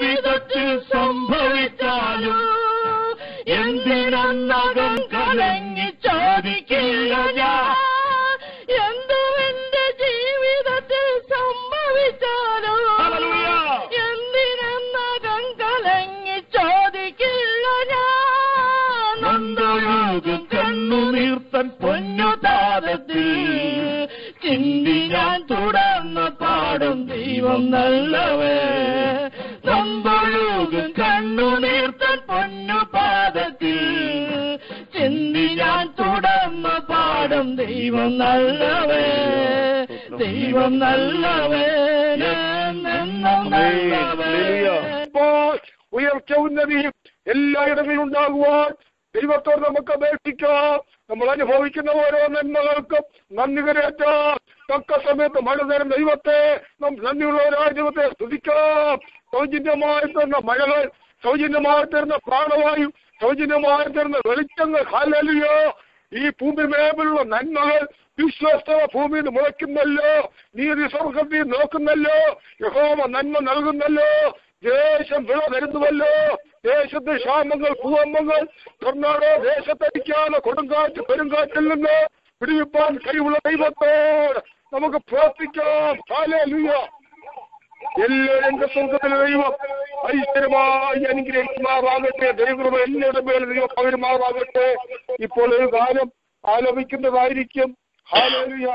ജീവിതത്തിൽ സംഭവിച്ചാലും എന്തിനകം കലങ്ങി ചോദിക്കില്ല ഞാൻ. എന്തു എന്റെ ജീവിതത്തിൽ സംഭവിച്ചാലും കലങ്ങി ചോദിക്കില്ല ഞാൻ. കണ്ണുനീർത്തൻ ചിന്തി ഞാൻ തുടർന്ന് പാടും ദൈവം നല്ലവേ. നന്ദൊഴുകും പൊന്നു പാദത്തിൽ. ചിന്തി ഞാൻ തുടർന്ന പാടും ദൈവം നല്ലവേ ദൈവം നല്ലവേ ഉയർച്ച ഉന്നതിയും എല്ലായിടങ്ങളിലും ഉണ്ടാകുവാൻ ദൈവത്തോട് നമുക്ക് അപേക്ഷിക്കാം. നമ്മൾ അനുഭവിക്കുന്ന ഓരോ നന്മകൾക്കും നന്ദി കരയറ്റാം. തക്ക സമയത്ത് മഴ നേരം ദൈവത്തെ നാം നന്ദിയുള്ളവരായ ദൈവത്തെ സ്തുതിക്കാം. സൗജന്യമായി തരുന്ന മഴകൾ സൗജന്യമായി തരുന്ന പ്രാണവായു സൗജന്യമായി തരുന്ന വെളിച്ചങ്ങൾ ഹാലലിയോ ഈ ഭൂമി മേലുള്ള നന്മകൾ വിശ്വസ്ത ഭൂമിയിൽ മുളയ്ക്കുന്നല്ലോ. നീ സ്വർഗത്തിൽ നോക്കുന്നല്ലോ. യഹോമ നന്മ നൽകുന്നല്ലോ. ദേശം വിള തരുന്നുവല്ലോ. ദേശത്തെ ക്ഷാമങ്ങൾ ഭൂകമ്പങ്ങൾ കർണാടക ദേശത്തടിക്കാതെ കൊടുങ്കാറ്റ് പെരുങ്കാറ്റിൽ നിന്ന് പിടിവിപ്പാൻ കഴിവുള്ള ദൈവത്തോട് നമുക്ക് പ്രാർത്ഥിക്കാം. ഹാലലുയ എല്ലാ രംഗസ്വർഗത്തിലെ ദൈവം ഐശ്വര്യമായി അനുഗ്രഹിക്കുമാറാകട്ടെ ദൈവകൃപ എല്ലാവരുടെ മേലെ ദൈവം പകരുമാറാകട്ടെ ഇപ്പോൾ ഒരു കാലം ആലപിക്കുന്നതായിരിക്കും. ഹാലേലുയ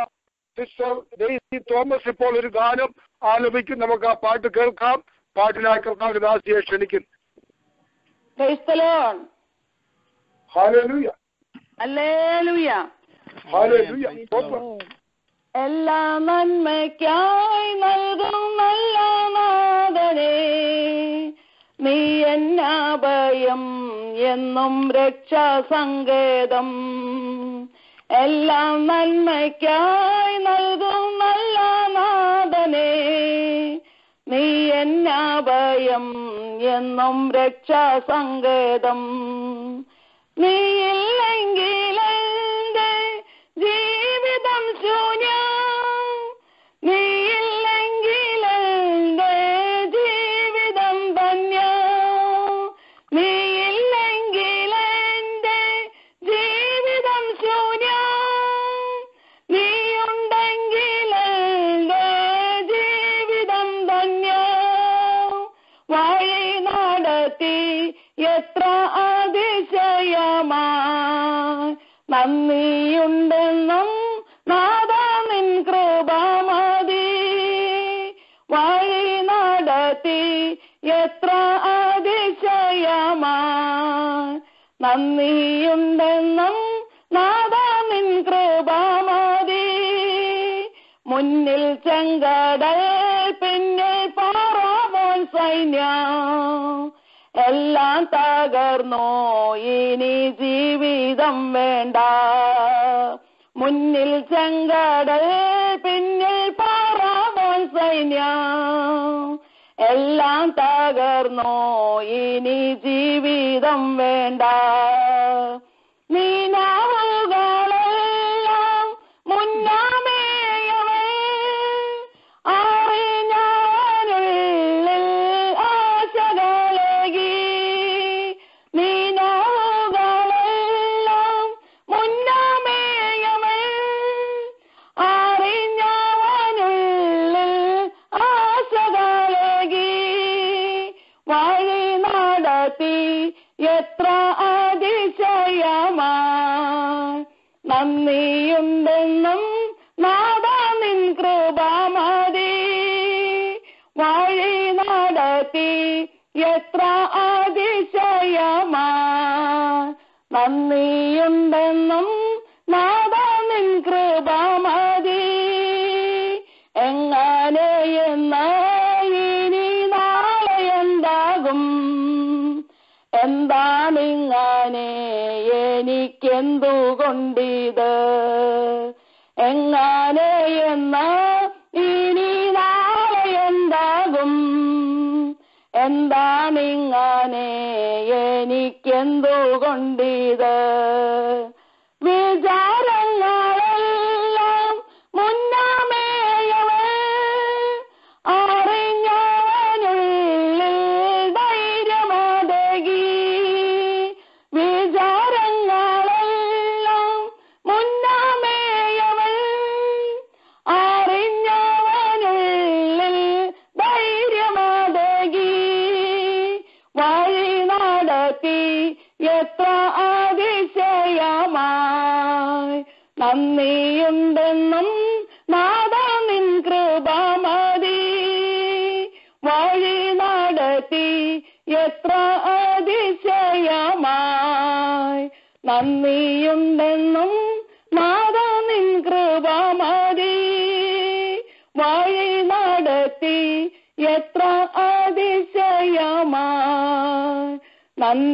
സിസ്റ്റർ ഡെയ്സി തോമസ് ഇപ്പോൾ ഒരു ഗാനം ആലപിക്കും. നമുക്ക് ആ പാട്ട് കേൾക്കാം. പാട്ടിനായി കേൾക്കാം ദാസിയെ ക്ഷണിക്കും Praise the Lord. എല്ലാ നന്മയ്ക്കായി നൽകും നല്ല നാഥനെ. നീ എന്നാഭയം എന്നും രക്ഷാ സങ്കേതം. എല്ലാം നന്മയ്ക്കായി നൽകും നല്ല നാഥനെ. നീ എന്നാഭയം എന്നും രക്ഷാസങ്കേതം നീയില്ലെങ്കിൽ എന്റെ നന്ദിയുണ്ടെന്നും നാദാമിൻ കൃപാമതി. മുന്നിൽ ചെങ്കടൽ പിന്നെ പാറാമോൻ സൈന്യം. എല്ലാം തകർന്നോ ഇനി ജീവിതം വേണ്ട. മുന്നിൽ ചെങ്കടൽ പിന്നിൽ പാറാമോൻ സൈന്യം. എല്ലാം തകർന്നോ ഇനി ജീവിതം വേണ്ട. എനിക്കെന്തുകൊണ്ടിത്? എങ്ങനെ എന്ന് ഇനി നാളെ എന്താകും? എന്താണിങ്ങനെ എനിക്കെന്തുകൊണ്ടിത്?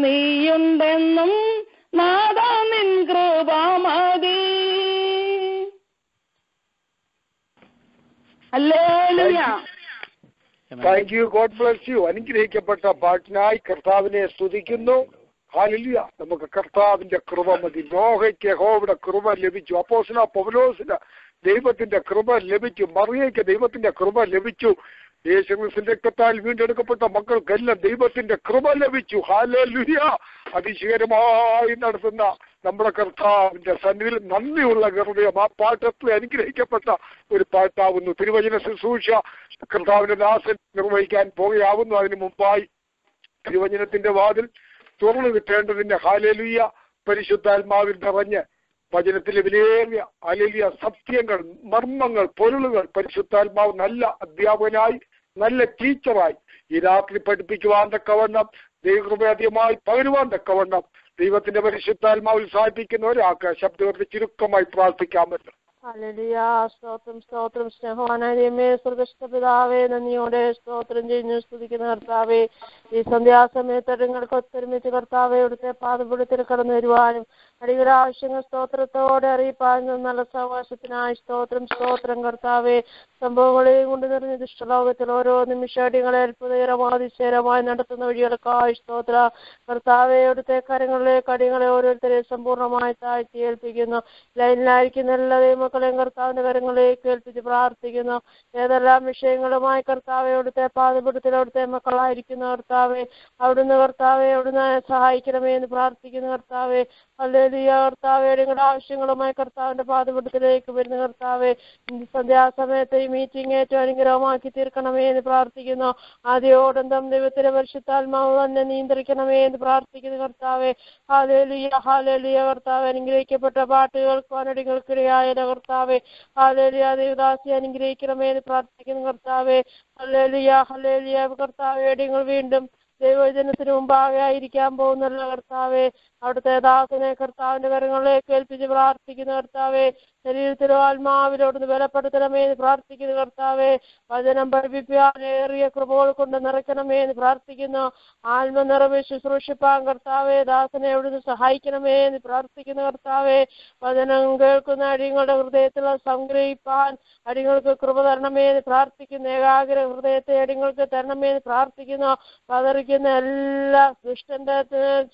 നന്ദിയുണ്ടെന്നും നാദ നിൻ കൃപാമതി thank you God bless you അനുഗ്രഹിക്കപ്പെട്ട പാട്ടിനായി കർത്താവിനെ സ്തുതിക്കുന്നു. നമുക്ക് കർത്താവിന്റെ കൃപ മതി. നോഹയ്ക്ക് ഹോവിടെ കൃപ ലഭിച്ചു. അപ്പോസിന പൗലോസിന് ദൈവത്തിന്റെ കൃപ ലഭിച്ചു. മറിയയ്ക്ക് ദൈവത്തിന്റെ കൃപ ലഭിച്ചു. യേശുക്രിസ്തുവിന്റെ രക്തത്താൽ വീണ്ടെടുക്കപ്പെട്ട മക്കൾക്കെല്ലാം ദൈവത്തിന്റെ കൃപ ലഭിച്ചു. അതിശയകരമായി നടത്തുന്ന നമ്മുടെ കർത്താവിന്റെ സന്നിധിയിൽ നന്ദിയുള്ള ഹൃദയം ആ പാട്ടത്തിൽ അനുഗ്രഹിക്കപ്പെട്ട ഒരു പാട്ടാവുന്നു. തിരുവചന ശുശ്രൂഷ കർത്താവിന്റെ ദാസൻ നിർവഹിക്കാൻ പോകുകയാവുന്നു. അതിനു മുമ്പായി തിരുവചനത്തിന്റെ വാതിൽ തുറന്നു കിട്ടേണ്ടതിന്റെ ഹാലേലുയ്യ പരിശുദ്ധാത്മാവിൽ നിറഞ്ഞ് വചനത്തിലെ വിലയേറിയ അലലിയ സത്യങ്ങൾ മർമ്മങ്ങൾ പൊരുളുകൾ പരിശുദ്ധാത്മാവ് നല്ല അധ്യാപകനായി നല്ല ടീച്ചറായി. ഈ രാത്രി പഠിപ്പിക്കുവാൻ തക്കവണ്ണം ദൈവകൃപയധികമായി പകരുവാൻ തക്കവണ്ണം ദൈവത്തിന്റെ പരിശുദ്ധാത്മാവിൽ ഉത്സാഹിപ്പിക്കുന്ന ഒരാൾക്ക് ശബ്ദത്തിൽ ചുരുക്കമായി പ്രാർത്ഥിക്കാമല്ലോ സ്തോത്രം സ്തോത്രം. സ്നേഹവാനായ ദൈവമേ സ്വർഗസ്ഥ പിതാവേ നന്ദിയോടെ സ്തോത്രം ചെയ്യുന്നു സ്തുതിക്കുന്ന കർത്താവേ ഈ സന്ധ്യാസമയത്ത് നിങ്ങൾക്ക് ഒത്തൊരുമിച്ച് കർത്താവെ ഇവിടുത്തെ പാതപുരത്തിൽ കടന്നു വരുവാനും അടിയുടെ ആവശ്യങ്ങൾ സ്തോത്രത്തോടെ അറിയിപ്പാനും നല്ല സാവകാശത്തിനായി സ്തോത്രം സ്തോത്രം കർത്താവെ. സംഭവങ്ങളെയും കൊണ്ട് നിറഞ്ഞ ദുഷ്ടലോകത്തിൽ ഓരോ നിമിഷാടികളെ അത്ഭുതകരമാതിശയരമായി നടത്തുന്ന വഴികൾക്കായി സ്തോത്ര. കർത്താവെ ഇവിടുത്തെ കരങ്ങളിലേക്ക് അടികളെ ഓരോരുത്തരെ സമ്പൂർണമായി താഴ്ത്തി ഏൽപ്പിക്കുന്നു. ലൈനിലായിരിക്കുന്ന എല്ലാ ദൈവമക്കളെയും കർത്താവിന്റെ കരങ്ങളിലേക്ക് ഏൽപ്പിച്ച് പ്രാർത്ഥിക്കുന്നു. ഏതെല്ലാം വിഷയങ്ങളുമായി കർത്താവെ അവിടുത്തെ പാതപുരത്തിൽ അവിടുത്തെ മക്കളായിരിക്കുന്ന കർത്താവെ. അവിടുന്ന് കർത്താവെ അവിടുന്ന് സഹായിക്കണമേ എന്ന് പ്രാർത്ഥിക്കുന്ന കർത്താവെ. അല്ലേലിയ കർത്താവെ നിങ്ങളുടെ ആവശ്യങ്ങളുമായി കർത്താവിന്റെ പാതപുരത്തിലേക്ക് വരുന്ന കർത്താവെ സന്ധ്യാസമയത്ത് ഈ മീറ്റിംഗ് ഏറ്റവും അനുഗ്രഹമാക്കി തീർക്കണമേ എന്ന് പ്രാർത്ഥിക്കുന്നു. ആദ്യോടന്തം ദൈവത്തിന്റെ പരിശുദ്ധാത്മാവ് തന്നെ നിയന്ത്രിക്കണമേ എന്ന് പ്രാർത്ഥിക്കുന്നു കർത്താവെ. ഹാലേലിയ ഹാലേലിയ കർത്താവ് അനുഗ്രഹിക്കപ്പെട്ട പാട്ടുകൾക്കും കേൾക്കുവാനടികൾക്കിടയായ കർത്താവെ. ഹാലേലിയ ദേവദാസി അനുഗ്രഹിക്കണമേ എന്ന് പ്രാർത്ഥിക്കുന്നു കർത്താവെ. ഹലേലിയ ഹലേലിയ കർത്താവെ നിങ്ങൾ വീണ്ടും ദൈവജനത്തിന് മുമ്പാകെ ആയിരിക്കാൻ പോകുന്നല്ല കർത്താവെ. അവിടുത്തെ ദാസനെ കർത്താവിന്റെ കരങ്ങളിലേക്ക് ഏൽപ്പിച്ച് പ്രാർത്ഥിക്കുന്ന കർത്താവെ ശരീരത്തിലോ ആത്മാവിലോ അവിടുന്ന് ബലപ്പെടുത്തണമേ എന്ന് പ്രാർത്ഥിക്കുന്നു കർത്താവെ വചനം പഠിപ്പിക്കാൻ ഏറിയ കൃപകൾ കൊണ്ട് നിറയ്ക്കണമേ എന്ന് പ്രാർത്ഥിക്കുന്നു. ആത്മ നിറവ് ശുശ്രൂഷിപ്പാൻ കർത്താവെ ദാസനെ എവിടുന്ന് സഹായിക്കണമേ എന്ന് പ്രാർത്ഥിക്കുന്നു കർത്താവെ വചനം കേൾക്കുന്ന അടിയങ്ങളുടെ ഹൃദയത്തിൽ സംഗ്രഹിപ്പാൻ അടിങ്ങൾക്ക് കൃപ തരണമേ എന്ന് പ്രാർത്ഥിക്കുന്നു. ഏകാഗ്ര ഹൃദയത്തെ അടിങ്ങൾക്ക് തരണമേ എന്ന് പ്രാർത്ഥിക്കുന്നു. പതറിക്കുന്ന എല്ലാ ദുഷ്ടന്റെ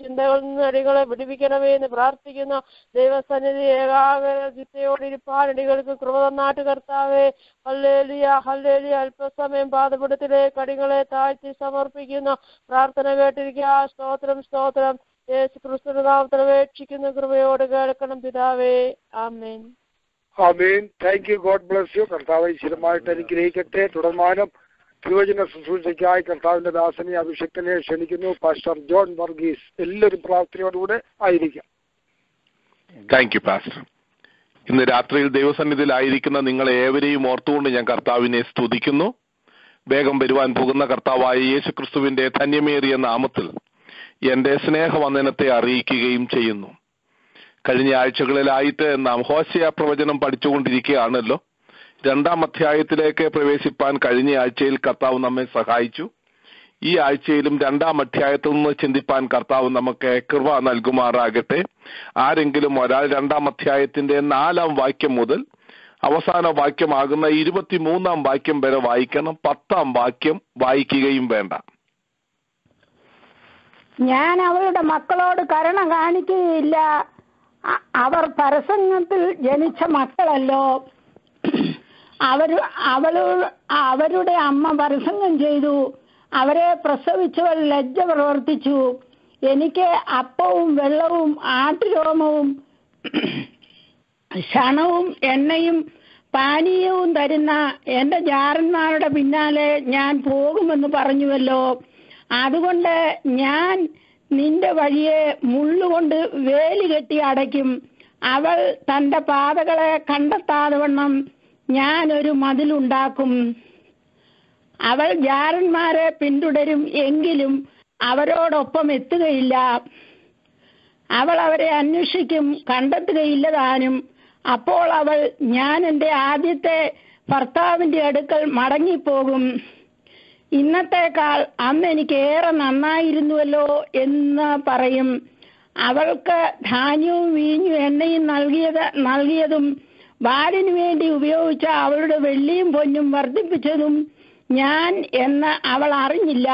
ചിന്തകളിൽ നിന്ന് അടികളെ വിടിവിക്കണമേ എന്ന് പ്രാർത്ഥിക്കുന്നു ദൈവസന്നിധി ഏകാഗ്ര ചിത്തയോടിരിപ്പാൻ അടികൾക്ക് കൃപ തന്നാട്ട് കർത്താവേ. Hallelujah hallelujah. അല്പസമയം പാതപുടത്തിലെ കടികളെ താഴ്ത്തി സമർപ്പിക്കുന്നു പ്രാർത്ഥന കേട്ടിരിക്കുക. സ്തോത്രം സ്തോത്രം. യേശു ക്രിസ്തുനാമത്തിൽ കൃപയോട് കേൾക്കണം പിതാവേ. Amen. Amen. Thank you God bless you കർത്താവ് ശിരമായിട്ട് അനുഗ്രഹിക്കട്ടെ. തുടർമാനം തിരുവചന ശുശ്രൂഷയ്ക്കായി കർത്താവിന്റെ ദാസനെ അഭിഷക്തനെ ക്ഷണിക്കുന്നു. പാസ്റ്റർ ജോൺ വർഗീസ് എല്ലാവരും പ്രാർത്ഥനയോടുകൂടെ ആയിരിക്കാം. താങ്ക് യു പാസ്റ്റർ ഇന്ന് രാത്രിയിൽ ദൈവസന്നിധിയിലായിരിക്കുന്ന നിങ്ങളെ ഏവരെയും ഓർത്തുകൊണ്ട് ഞാൻ കർത്താവിനെ സ്തുതിക്കുന്നു. വേഗം വരുവാൻ പോകുന്ന കർത്താവായ യേശുക്രിസ്തുവിന്റെ ധന്യമേറിയ നാമത്തിൽ എന്റെ സ്നേഹവന്ദനത്തെ അറിയിക്കുകയും ചെയ്യുന്നു. കഴിഞ്ഞ ആഴ്ചകളിലായിട്ട് നാം ഹോശയ പ്രവചനം പഠിച്ചുകൊണ്ടിരിക്കുകയാണല്ലോ. രണ്ടാം അധ്യായത്തിലേക്ക് പ്രവേശിപ്പാൻ കഴിഞ്ഞ ആഴ്ചയിൽ കർത്താവ് നമ്മെ സഹായിച്ചു. ഈ ആഴ്ചയിലും രണ്ടാം അധ്യായത്തിൽ നിന്ന് ചിന്തിപ്പാൻ കർത്താവ് നമുക്ക് കൃപ നൽകുമാറാകട്ടെ. ആരെങ്കിലും ഒരാൾ രണ്ടാം അധ്യായത്തിന്റെ നാലാം വാക്യം മുതൽ അവസാന വാക്യമാകുന്ന ഇരുപത്തിമൂന്നാം വാക്യം വരെ വായിക്കണം. പത്താം വാക്യം വായിക്കുകയും വേണ്ട. ഞാൻ അവരുടെ മക്കളോട് കരുണ കാണിക്കുകയില്ല. അവർ പരസംഗത്തിൽ ജനിച്ച മക്കളല്ലോ. അവർ അവൾ അവരുടെ അമ്മ പരസംഗം ചെയ്തു. അവരെ പ്രസവിച്ചവൾ ലജ്ജ പ്രവർത്തിച്ചു. എനിക്ക് അപ്പവും വെള്ളവും ആട്ടുരോമവും ക്ഷണവും എണ്ണയും പാനീയവും തരുന്ന എന്റെ ജാരന്മാരുടെ പിന്നാലെ ഞാൻ പോകുമെന്ന് പറഞ്ഞുവല്ലോ. അതുകൊണ്ട് ഞാൻ നിന്റെ വഴിയെ മുള്ളുകൊണ്ട് വേലി കെട്ടി അടയ്ക്കും. അവൾ തന്റെ പാതകളെ കണ്ടെത്താതെ വണ്ണം ഞാൻ ഒരു മതിലുണ്ടാക്കും. അവൾ ജാരന്മാരെ പിന്തുടരും എങ്കിലും അവരോടൊപ്പം എത്തുകയില്ല. അവൾ അവരെ അന്വേഷിക്കും കണ്ടെത്തുകയില്ല താനും. അപ്പോൾ അവൾ ഞാൻ എന്റെ ആദ്യത്തെ ഭർത്താവിന്റെ അടുക്കൽ മടങ്ങിപ്പോകും. ഇന്നത്തേക്കാൾ അന്ന് എനിക്ക് ഏറെ നന്നായിരുന്നുവല്ലോ എന്ന് പറയും. അവൾക്ക് ധാന്യവും വീഞ്ഞു എണ്ണയും നൽകിയത് നൽകിയതും ബാലിനു വേണ്ടി ഉപയോഗിച്ച അവളുടെ വെള്ളിയും പൊന്നും വർദ്ധിപ്പിച്ചതും ഞാൻ എന്ന് അവൾ അറിഞ്ഞില്ല.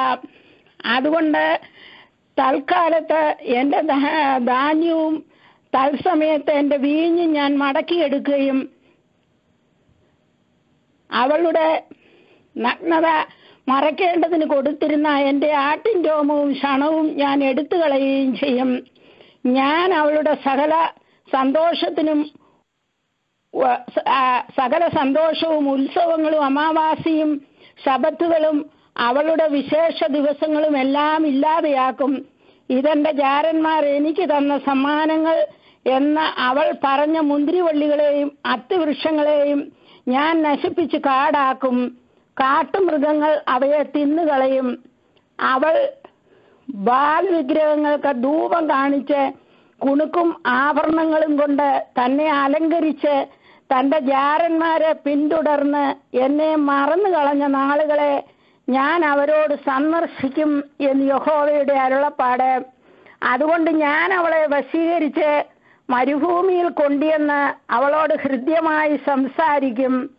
അതുകൊണ്ട് തൽക്കാലത്ത് എന്റെ ധാന്യവും തത്സമയത്ത് എന്റെ വീഞ്ഞും ഞാൻ മടക്കിയെടുക്കുകയും അവളുടെ നഗ്നത മറയ്ക്കേണ്ടതിന് കൊടുത്തിരുന്ന എന്റെ ആട്ടിൻ രോമവും ക്ഷണവും ഞാൻ എടുത്തു കളയുകയും ചെയ്യും. ഞാൻ അവളുടെ സകല സന്തോഷത്തിനും സകല സന്തോഷവും ഉത്സവങ്ങളും അമാവാസിയും ശബത്തുകളും അവളുടെ വിശേഷ ദിവസങ്ങളും എല്ലാം ഇല്ലാതെയാക്കും. ഇതെന്റെ ജാരന്മാർ എനിക്ക് തന്ന സമ്മാനങ്ങൾ എന്ന അവൾ പറഞ്ഞ മുന്തിരിവള്ളികളെയും അത്തിവൃക്ഷങ്ങളെയും ഞാൻ നശിപ്പിച്ച് കാടാക്കും. കാട്ടുമൃഗങ്ങൾ അവയെ തിന്നുകളയും. അവൾ ബാൽ വിഗ്രഹങ്ങൾക്ക് ധൂപം കാണിച്ച് കുണുക്കും ആഭരണങ്ങളും കൊണ്ട് തന്നെ അലങ്കരിച്ച് തന്റെ ജാരന്മാരെ പിന്തുടർന്ന് എന്നെ മറന്നു കളഞ്ഞ നാളുകളെ ഞാൻ അവരോട് സന്ദർശിക്കും എന്ന് യഹോവയുടെ അരുളപ്പാട്. അതുകൊണ്ട് ഞാൻ അവളെ വശീകരിച്ച് മരുഭൂമിയിൽ കൊണ്ടുവന്ന് അവളോട് ഹൃദ്യമായി സംസാരിക്കും.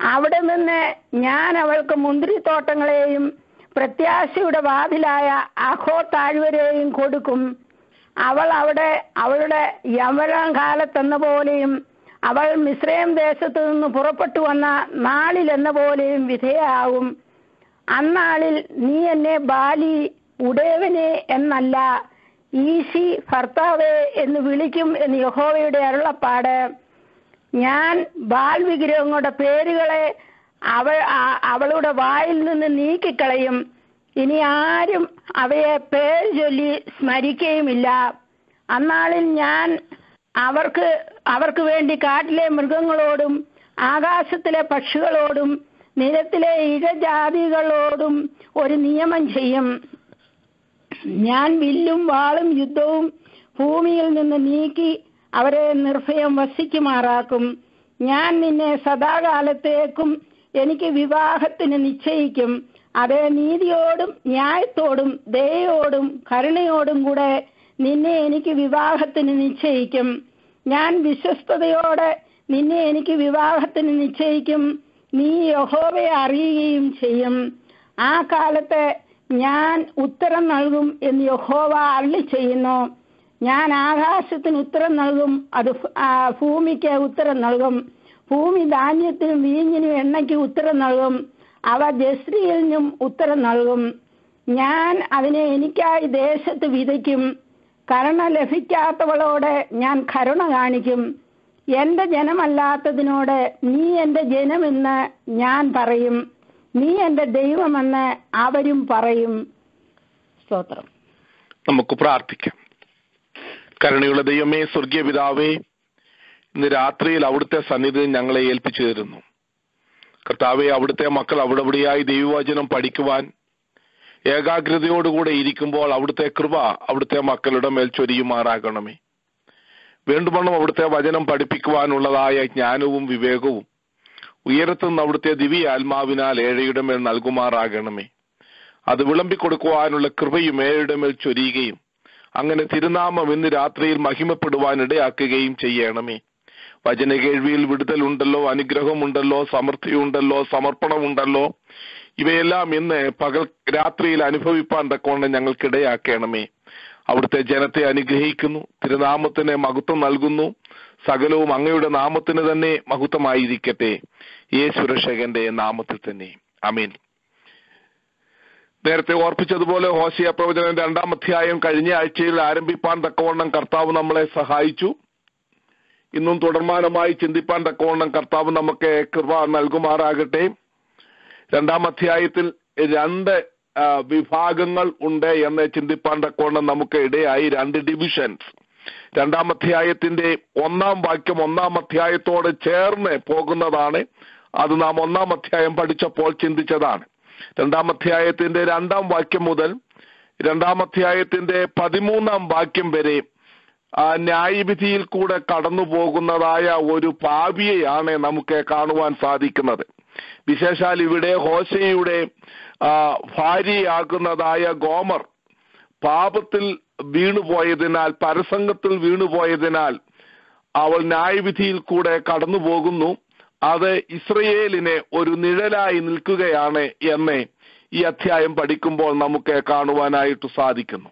അവിടെ നിന്ന് ഞാൻ അവൾക്ക് മുന്തിരിത്തോട്ടങ്ങളെയും പ്രത്യാശയുടെ വാതിലായ അഹോ താഴ്വരെയും കൊടുക്കും. അവൾ അവിടെ അവളുടെ യവനം കാലത്തെന്ന പോലെയും അവൾ മിശ്രയം ദേശത്തു നിന്ന് പുറപ്പെട്ടു വന്ന നാളിൽ എന്ന പോലെയും വിധേയാകും അന്നാളിൽ നീ എന്നെ ബാലി ഉടയവനെ എന്നല്ല ഈശി ഭർത്താവേ എന്ന് വിളിക്കും എന്ന് യഹോവയുടെ അരുളപ്പാട്. ഞാൻ ബാൽ വിഗ്രഹങ്ങളുടെ പേരുകളെ അവൾ അവളുടെ വായിൽ നിന്ന് നീക്കിക്കളയും. ഇനി ആരും അവയെ പേര് ചൊല്ലി സ്മരിക്കുകയുമില്ല അന്നാളിൽ ഞാൻ അവർക്ക് അവർക്ക് വേണ്ടി കാട്ടിലെ മൃഗങ്ങളോടും ആകാശത്തിലെ പക്ഷികളോടും നിലത്തിലെ ഇഴജാതികളോടും ഒരു നിയമം ചെയ്യും. ഞാൻ വില്ലും വാളും യുദ്ധവും ഭൂമിയിൽ നിന്ന് നീക്കി അവരെ നിർഭയം വസിക്കുമാറാക്കും. ഞാൻ നിന്നെ സദാകാലത്തേക്കും എനിക്ക് വിവാഹത്തിന് നിശ്ചയിക്കും. അതേ നീതിയോടും ന്യായത്തോടും ദയോടും കരുണയോടും കൂടെ നിന്നെ എനിക്ക് വിവാഹത്തിന് നിശ്ചയിക്കും. ഞാൻ വിശ്വസ്തയോടെ നിന്നെ എനിക്ക് വിവാഹത്തിന് നിശ്ചയിക്കും. നീ യഹോവയെ അറിയുകയും ചെയ്യും. ആ കാലത്ത് ഞാൻ ഉത്തരം നൽകും എന്ന് യഹോവ അള്ളി ചെയ്യുന്നു. ഞാൻ ആകാശത്തിന് ഉത്തരം നൽകും അത് ഭൂമിക്ക് ഉത്തരം നൽകും. ഭൂമി ധാന്യത്തിനും വീഞ്ഞിനും എണ്ണയ്ക്ക് ഉത്തരം നൽകും. അവ ജസ്രിയിലും ഉത്തരം നൽകും. ഞാൻ അതിനെ എനിക്കായി ദേശത്ത് വിതയ്ക്കും. കരുണ ലഭിക്കാത്തവളോട് ഞാൻ കരുണ കാണിക്കും. എന്റെ ജനമല്ലാത്തതിനോട് നീ എന്റെ ജനമെന്ന് ഞാൻ പറയും. നീ എന്റെ ദൈവമെന്ന് അവരും പറയും. സ്തോത്രം. നമുക്ക് പ്രാർത്ഥിക്കാം. കരുണയുള്ള ദൈവമേ സ്വർഗീയ പിതാവേ ഇന്ന് രാത്രിയിൽ അവിടുത്തെ സന്നിധി ഞങ്ങളെ ഏൽപ്പിച്ചു തരുന്നു. കർത്താവെ അവിടുത്തെ മക്കൾ അവിടെവിടെയായി ദൈവവചനം പഠിക്കുവാൻ ഏകാഗ്രതയോടുകൂടെ ഇരിക്കുമ്പോൾ അവിടുത്തെ കൃപ അവിടുത്തെ മക്കളുടെ മേൽ ചൊരിയുമാറാകണമേ. വേണ്ടുമണ്ണം അവിടുത്തെ വചനം പഠിപ്പിക്കുവാനുള്ളതായ ജ്ഞാനവും വിവേകവും ഉയരത്തുനിന്ന് അവിടുത്തെ ദിവ്യ ആത്മാവിനാൽ ഏഴയുടെ മേൽ നൽകുമാറാകണമേ. അത് വിളമ്പിക്കൊടുക്കുവാനുള്ള കൃപയും ഏഴയുടെ മേൽ ചൊരിയുകയും അങ്ങനെ തിരുനാമം ഇന്ന് രാത്രിയിൽ മഹിമപ്പെടുവാനിടയാക്കുകയും ചെയ്യണമേ. വചന കേൾവിയിൽ വിടുതലുണ്ടല്ലോ അനുഗ്രഹമുണ്ടല്ലോ സമൃദ്ധിയുണ്ടല്ലോ സമർപ്പണമുണ്ടല്ലോ ഇവയെല്ലാം ഇന്ന് പകൽ രാത്രിയിൽ അനുഭവിപ്പാൻ തക്കവണ്ണം ഞങ്ങൾക്കിടയാക്കണമേ. അവിടുത്തെ ജനത്തെ അനുഗ്രഹിക്കുന്നു തിരുനാമത്തിന് മഹത്വം നൽകുന്നു സകലവും അങ്ങയുടെ നാമത്തിന് തന്നെ മഹത്വമായിരിക്കട്ടെ. യേശു രക്ഷകന്റെ നാമത്തിൽ തന്നെ. അമീൻ നേരത്തെ ഓർപ്പിച്ചതുപോലെ ഹോസിയ പ്രവചനം രണ്ടാം അധ്യായം കഴിഞ്ഞ ആഴ്ചയിൽ ആരംഭിപ്പാൻ തക്കവണ്ണം കർത്താവ് നമ്മളെ സഹായിച്ചു. ഇന്നും തുടർമാനമായി ചിന്തിപ്പാൻ തക്കവണ്ണം കർത്താവ് നമുക്ക് കൃപ നൽകുമാറാകട്ടെ. രണ്ടാം അധ്യായത്തിൽ രണ്ട് വിഭാഗങ്ങൾ ഉണ്ട് എന്ന് ചിന്തിപ്പാൻ തക്കോണം നമുക്ക് ഇടയായി രണ്ട് ഡിവിഷൻസ് രണ്ടാം അധ്യായത്തിന്റെ ഒന്നാം വാക്യം ഒന്നാം അധ്യായത്തോട് ചേർന്ന് പോകുന്നതാണ്. അത് നാം ഒന്നാം അധ്യായം പഠിച്ചപ്പോൾ ചിന്തിച്ചതാണ്. രണ്ടാം അധ്യായത്തിന്റെ രണ്ടാം വാക്യം മുതൽ രണ്ടാം അധ്യായത്തിന്റെ പതിമൂന്നാം വാക്യം വരെ ന്യായവിധിയിൽ കൂടെ കടന്നു പോകുന്നതായ ഒരു പാപിയെയാണ് നമുക്ക് കാണുവാൻ സാധിക്കുന്നത്. വിശേഷാൽ ഇവിടെ ഹോശയുടെ ആ, ഭാര്യയാകുന്നതായ ഗോമർ പാപത്തിൽ വീണുപോയതിനാൽ പരസംഗത്തിൽ വീണുപോയതിനാൽ അവൾ ന്യായവിധിയിൽ കൂടെ കടന്നു പോകുന്നു അത് ഇസ്രയേലിനെ ഒരു നിഴലായി നിൽക്കുകയാണ് എന്ന് ഈ അധ്യായം പഠിക്കുമ്പോൾ നമുക്ക് കാണുവാനായിട്ട് സാധിക്കുന്നു.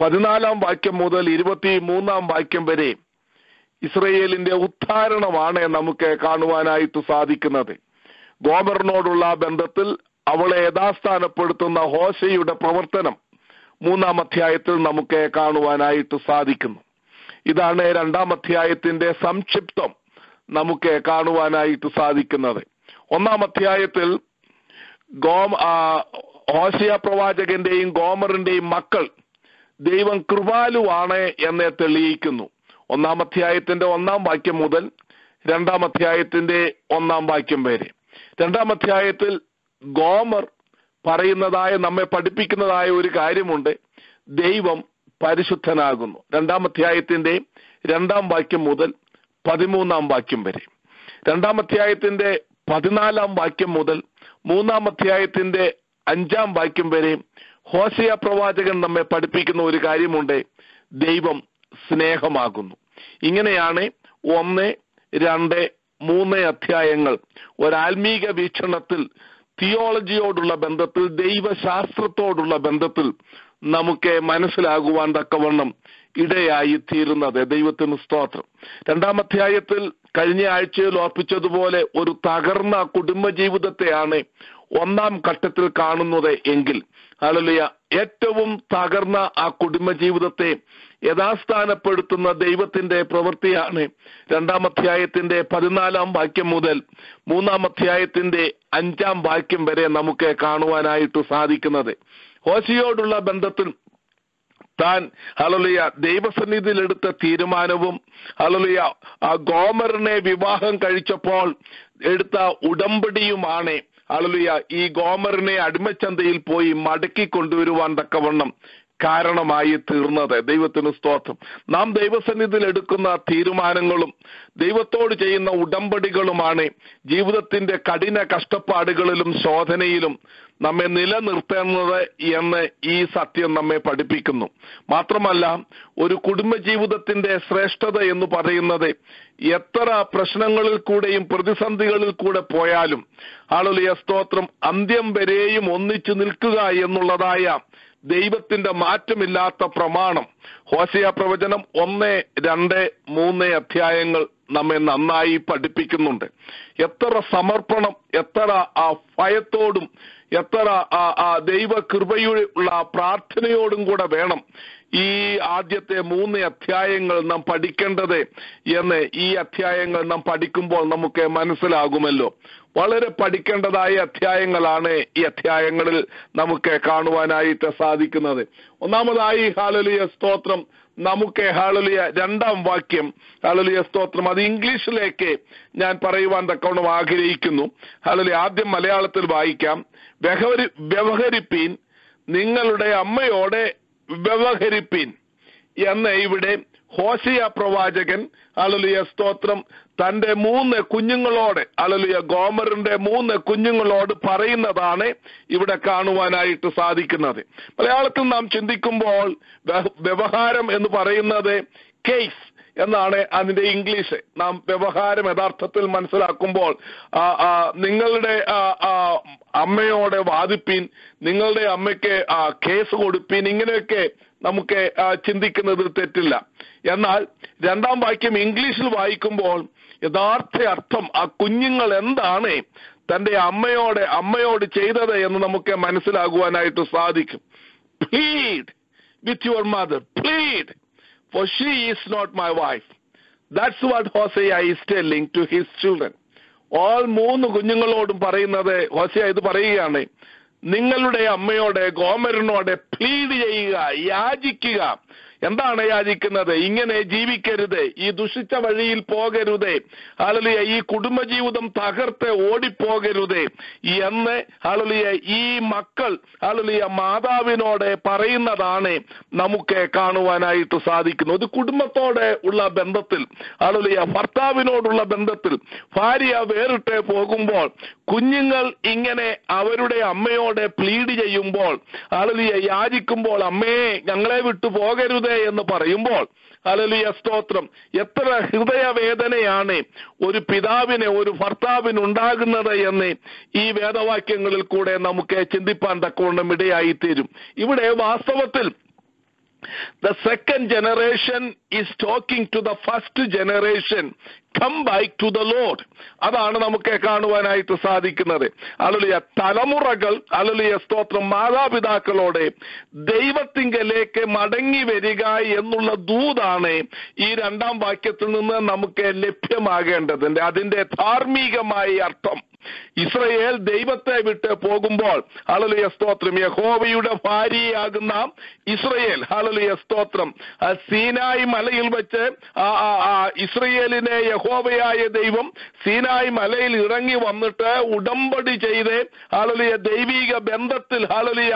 പതിനാലാം വാക്യം മുതൽ ഇരുപത്തി മൂന്നാം വാക്യം വരെ ഇസ്രയേലിന്റെ ഉദ്ധാരണമാണ് നമുക്ക് കാണുവാനായിട്ട് സാധിക്കുന്നത്. ഗോമറിനോടുള്ള ബന്ധത്തിൽ അവളെ യഥാസ്ഥാനപ്പെടുത്തുന്ന ഹോശയുടെ പ്രവർത്തനം മൂന്നാം അധ്യായത്തിൽ നമുക്ക് കാണുവാനായിട്ട് സാധിക്കുന്നു. ഇതാണ് രണ്ടാം അധ്യായത്തിന്റെ സംക്ഷിപ്തം നമുക്ക് കാണുവാനായിട്ട് സാധിക്കുന്നത്. ഒന്നാം അധ്യായത്തിൽ ഗോം ഹോശിയ പ്രവാചകന്റെയും ഗോമറിന്റെയും മക്കൾ ദൈവം കൃപാലുവാണ് എന്നെ തെളിയിക്കുന്നു. ഒന്നാം അധ്യായത്തിന്റെ ഒന്നാം വാക്യം മുതൽ രണ്ടാം അധ്യായത്തിന്റെ ഒന്നാം വാക്യം വരെ. രണ്ടാം അധ്യായത്തിൽ ഗോമർ പറയുന്നതായ നമ്മെ പഠിപ്പിക്കുന്നതായ ഒരു കാര്യമുണ്ട്. ദൈവം പരിശുദ്ധനാകുന്നു. രണ്ടാം അധ്യായത്തിന്റെ രണ്ടാം വാക്യം മുതൽ പതിമൂന്നാം വാക്യം വരെ. രണ്ടാം അധ്യായത്തിന്റെ പതിനാലാം വാക്യം മുതൽ മൂന്നാം അധ്യായത്തിന്റെ അഞ്ചാം വാക്യം വരെ ഹോസയ പ്രവാചകൻ നമ്മെ പഠിപ്പിക്കുന്ന ഒരു കാര്യമുണ്ട്. ദൈവം സ്നേഹമാകുന്നു. ഇങ്ങനെയാണ് ഒന്ന് രണ്ട് മൂന്ന് അധ്യായങ്ങൾ. ഒരാത്മീക വീക്ഷണത്തിൽ തിയോളജിയോടുള്ള ബന്ധത്തിൽ ദൈവശാസ്ത്രത്തോടുള്ള ബന്ധത്തിൽ നമുക്ക് മനസ്സിലാകുവാൻ തക്കവണ്ണം ഇടയായി തീരുന്നത് ദൈവത്തിന് സ്തോത്രം. രണ്ടാം അധ്യായത്തിൽ കഴിഞ്ഞ ആഴ്ചയിൽ ഓർപ്പിച്ചതുപോലെ ഒരു തകർന്ന കുടുംബജീവിതത്തെയാണ് ഒന്നാം ഘട്ടത്തിൽ കാണുന്നത് എങ്കിൽ അലലിയ ഏറ്റവും തകർന്ന ആ കുടുംബജീവിതത്തെ യഥാസ്ഥാനപ്പെടുത്തുന്ന ദൈവത്തിന്റെ പ്രവൃത്തിയാണ് രണ്ടാം അധ്യായത്തിന്റെ പതിനാലാം വാക്യം മുതൽ മൂന്നാം അധ്യായത്തിന്റെ അഞ്ചാം വാക്യം വരെ നമുക്ക് കാണുവാനായിട്ട് സാധിക്കുന്നത്. ഹോശിയോടുള്ള ബന്ധത്തിൽ താൻ ഹലലിയ ദൈവസന്നിധിയിൽ എടുത്ത തീരുമാനവും ഹലലിയ ആ ഗോമറിനെ വിവാഹം കഴിച്ചപ്പോൾ എടുത്ത ഉടമ്പടിയുമാണ് അളലിയ ഈ ഗോമറിനെ അടിമച്ചന്തയിൽ പോയി മടക്കി കൊണ്ടുവരുവാൻ തക്കവണ്ണം കാരണമായി തീർന്നത്. ദൈവത്തിന് സ്തോത്രം. നാം ദൈവസന്നിധിയിൽ എടുക്കുന്ന തീരുമാനങ്ങളും ദൈവത്തോട് ചെയ്യുന്ന ഉടമ്പടികളുമാണ് ജീവിതത്തിന്റെ കഠിന കഷ്ടപ്പാടുകളിലും ശോധനയിലും നമ്മെ നിലനിർത്തുന്നത് എന്ന് ഈ സത്യം നമ്മെ പഠിപ്പിക്കുന്നു. മാത്രമല്ല ഒരു കുടുംബജീവിതത്തിന്റെ ശ്രേഷ്ഠത എന്ന് പറയുന്നത് എത്ര പ്രശ്നങ്ങളിൽ കൂടെയും പ്രതിസന്ധികളിൽ കൂടെ പോയാലും ആളുലിയ സ്തോത്രം അന്ത്യം വരെയും ഒന്നിച്ചു നിൽക്കുക എന്നുള്ളതായ ദൈവത്തിന്റെ മാറ്റമില്ലാത്ത പ്രമാണം. ഹോസിയ പ്രവചനം ഒന്ന് രണ്ട് മൂന്ന് അധ്യായങ്ങൾ നമ്മെ നന്നായി പഠിപ്പിക്കുന്നുണ്ട്. എത്ര സമർപ്പണം എത്ര ആ ഭയത്തോടും എത്ര ആ ദൈവ കൃപയുള്ള പ്രാർത്ഥനയോടും കൂടെ വേണം ഈ ആദ്യത്തെ മൂന്ന് അധ്യായങ്ങൾ നാം പഠിക്കേണ്ടത് എന്ന് ഈ അധ്യായങ്ങൾ നാം പഠിക്കുമ്പോൾ നമുക്ക് മനസ്സിലാകുമല്ലോ. വളരെ പഠിക്കേണ്ടതായ അധ്യായങ്ങളാണ് ഈ അധ്യായങ്ങളിൽ നമുക്ക് കാണുവാനായിട്ട് സാധിക്കുന്നത്. ഒന്നാമതായി ഹാലലിയ സ്തോത്രം. നമുക്ക് ഹാളലിയ രണ്ടാം വാക്യം. ഹാളലിയ സ്തോത്രം. അത് ഇംഗ്ലീഷിലേക്ക് ഞാൻ പറയുവാൻ തക്കവണ്ണം ആഗ്രഹിക്കുന്നു. ഹാളലി ആദ്യം മലയാളത്തിൽ വായിക്കാം. വ്യവഹരി വ്യവഹരിപ്പീൻ. നിങ്ങളുടെ അമ്മയോടെ വ്യവഹരിപ്പീൻ. എന്ന് ഇവിടെ ഹോസിയ പ്രവാചകൻ ഹാളലിയ സ്തോത്രം തന്റെ മൂന്ന് കുഞ്ഞുങ്ങളോട് അലലിയ ഗോമറിന്റെ മൂന്ന് കുഞ്ഞുങ്ങളോട് പറയുന്നതാണ് ഇവിടെ കാണുവാനായിട്ട് സാധിക്കുന്നത്. മലയാളത്തിൽ നാം ചിന്തിക്കുമ്പോൾ വ്യ- വ്യവഹാരം എന്ന് പറയുന്നത് കേസ് എന്നാണ് അതിന്റെ ഇംഗ്ലീഷ് നാം വ്യവഹാരം യഥാർത്ഥത്തിൽ മനസ്സിലാക്കുമ്പോൾ നിങ്ങളുടെ അമ്മയോടെ വാദിപ്പീൻ നിങ്ങളുടെ അമ്മയ്ക്ക് കേസ് കൊടുപ്പിൻ ഇങ്ങനെയൊക്കെ നമുക്ക് ചിന്തിക്കുന്നത് തെറ്റില്ല. എന്നാൽ രണ്ടാം വാക്യം ഇംഗ്ലീഷിൽ വായിക്കുമ്പോൾ യഥാർത്ഥ അർത്ഥം ആ കുഞ്ഞുങ്ങൾ എന്താണ് തന്റെ അമ്മയോട് അമ്മയോട് ചെയ്തത് എന്ന് നമുക്ക് മനസ്സിലാകുവാനായിട്ട് സാധിക്കും. Plead with your mother plead for she is not my wife. That's what Hosea is telling to his children all മൂന്ന് കുഞ്ഞുങ്ങളോടും പറയുന്നത് ഹോസയ ഇത് പറയുകയാണ്. നിങ്ങളുടെ അമ്മയോട് ഗോമരനോട് പ്ലീഡ് ചെയ്യുക യാചിക്കുക. എന്താണ് യാചിക്കുന്നത്? ഇങ്ങനെ ജീവിക്കരുത്. ഈ ദുഷിച്ച വഴിയിൽ പോകരുത്. ആളുലിയ ഈ കുടുംബജീവിതം തകർത്ത് ഓടിപ്പോകരുത്. എന്ന് ആളുലിയ ഈ മക്കൾ ആളുലിയ മാതാവിനോട് പറയുന്നതാണ് നമുക്ക് കാണുവാനായിട്ട് സാധിക്കുന്നത്. ഒരു കുടുംബത്തോടെ ഉള്ള ബന്ധത്തിൽ ആളുലിയ ഭർത്താവിനോടുള്ള ബന്ധത്തിൽ ഭാര്യ വേറിട്ട് പോകുമ്പോൾ കുഞ്ഞുങ്ങൾ ഇങ്ങനെ അവരുടെ അമ്മയോട് പ്ലീഡ് ചെയ്യുമ്പോൾ അലലിയ യാചിക്കുമ്പോൾ അമ്മേ ഞങ്ങളെ വിട്ടു പോകരുതേ എന്ന് പറയുമ്പോൾ അലലിയ സ്തോത്രം. എത്ര ഹൃദയവേദനയാണ് ഒരു പിതാവിന് ഒരു ഭർത്താവിന് ഉണ്ടാകുന്നത് എന്ന് ഈ വേദവാക്യങ്ങളിൽ കൂടെ നമുക്ക് ചിന്തിപ്പാൻ തക്കവണ്ണം ഇടയായിത്തീരും. ഇവിടെ വാസ്തവത്തിൽ the second generation is talking to the first generation. Come back to the lord അതാണ് നമുക്ക് കാണുവാനായിട്ട് സാധിക്കുന്നത്. അലലിയ തലമുറകൾ അലലിയ സ്തോത്രം മാതാപിതാക്കളോടെ ദൈവത്തിങ്കലേക്ക് മടങ്ങി വരിക എന്നുള്ള ദൂതാണ് ഈ രണ്ടാം വാക്യത്തിൽ നിന്ന് നമുക്ക് ലഭ്യമാകേണ്ടതിന്റെ അതിന്റെ ധാർമ്മികമായ അർത്ഥം. ഇസ്രയേൽ ദൈവത്തെ വിട്ട് പോകുമ്പോൾ ഹലലിയ സ്തോത്രം യഹോവയുടെ ഭാര്യയാകുന്ന ഇസ്രയേൽ ഹലലിയ സ്തോത്രം സീനായി മലയിൽ വെച്ച് ആ യഹോ ഇസ്രയേലിനെ യഹോവയായ ദൈവം സീനായി മലയിൽ ഇറങ്ങി വന്നിട്ട് ഉടമ്പടി ചെയ്ത് ഹാലലിയ ദൈവിക ബന്ധത്തിൽ ഹാലലിയ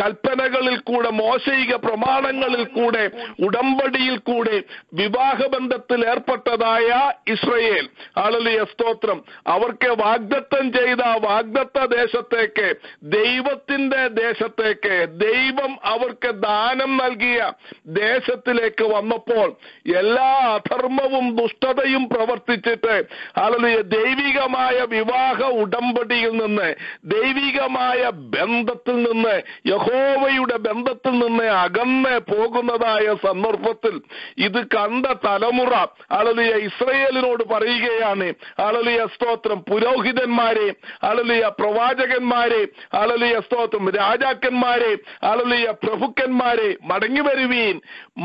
കൽപ്പനകളിൽ കൂടെ മോശയിക പ്രമാണങ്ങളിൽ കൂടെ ഉടമ്പടിയിൽ കൂടെ വിവാഹബന്ധത്തിൽ ഏർപ്പെട്ടതായ ഇസ്രയേൽ. ഹാലലിയ സ്തോത്രം. അവർക്ക് വാഗ്ദത്തം ചെയ്ത വാഗ്ദത്ത ദേശത്തേക്ക് ദൈവത്തിന്റെ ദേശത്തേക്ക് ദൈവം അവർക്ക് ദാനം നൽകിയ ദേശത്തിലേക്ക് വന്നപ്പോൾ എല്ലാ അധർമ്മവും ദുഷ്ടതയും പ്രവർത്തിച്ചിട്ട് അല്ലെങ്കിൽ ദൈവികമായ വിവാഹ ഉടമ്പടിയിൽ നിന്ന് ദൈവികമായ ബന്ധത്തിൽ നിന്ന് യഹോവയുടെ ബന്ധത്തിൽ നിന്ന് അകന്ന് പോകുന്നതായ സന്ദർഭത്തിൽ ഇത് കണ്ട തലമുറ അളലിയ ഇസ്രയേലിനോട് പറയുകയാണ് അളലിയ സ്തോത്രം പുരോഹിതന്മാരെ അളലിയ പ്രവാചകന്മാരെ അളലിയ സ്തോത്രം രാജാക്കന്മാരെ അളലിയ പ്രഭുക്കന്മാരെ മടങ്ങി വരുവീൻ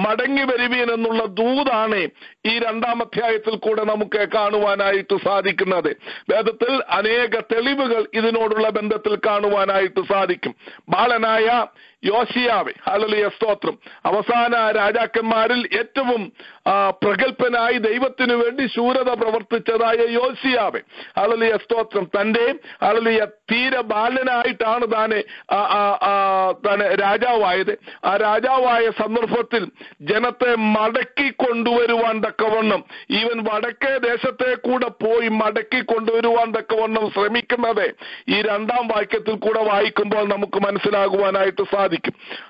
മടങ്ങി വരുവീൻ എന്നുള്ള ദൂതാണ് ഈ രണ്ടാം അധ്യായത്തിൽ കൂടെ നമുക്ക് കാണുവാനായിട്ട് സാധിക്കുന്നത്. വേദത്തിൽ അനേക തെളിവുകൾ ഇതിനോടുള്ള ബന്ധത്തിൽ കാണുവാനായിട്ട് സാധിക്കും. ബാലനായ യോശിയാവെ. ഹലലിയ സ്തോത്രം. അവസാന രാജാക്കന്മാരിൽ ഏറ്റവും പ്രഗത്ഭനായി ദൈവത്തിനു വേണ്ടി ശൂരത പ്രവർത്തിച്ചതായ യോശിയാവെ. ഹലലിയ സ്തോത്രം. തന്റെ ഹലലിയ തീര ബാലനായിട്ടാണ് താനെ താനെ രാജാവായത്. ആ രാജാവായ സന്ദർഭത്തിൽ ജനത്തെ മടക്കി കൊണ്ടുവരുവാൻ തക്കവണ്ണം ഈവൻ വടക്കേ ദേശത്തെ കൂടെ പോയി മടക്കി കൊണ്ടുവരുവാൻ തക്കവണ്ണം ശ്രമിക്കുന്നത് ഈ രണ്ടാം വാക്യത്തിൽ കൂടെ വായിക്കുമ്പോൾ നമുക്ക് മനസ്സിലാകുവാനായിട്ട് സാധിക്കും.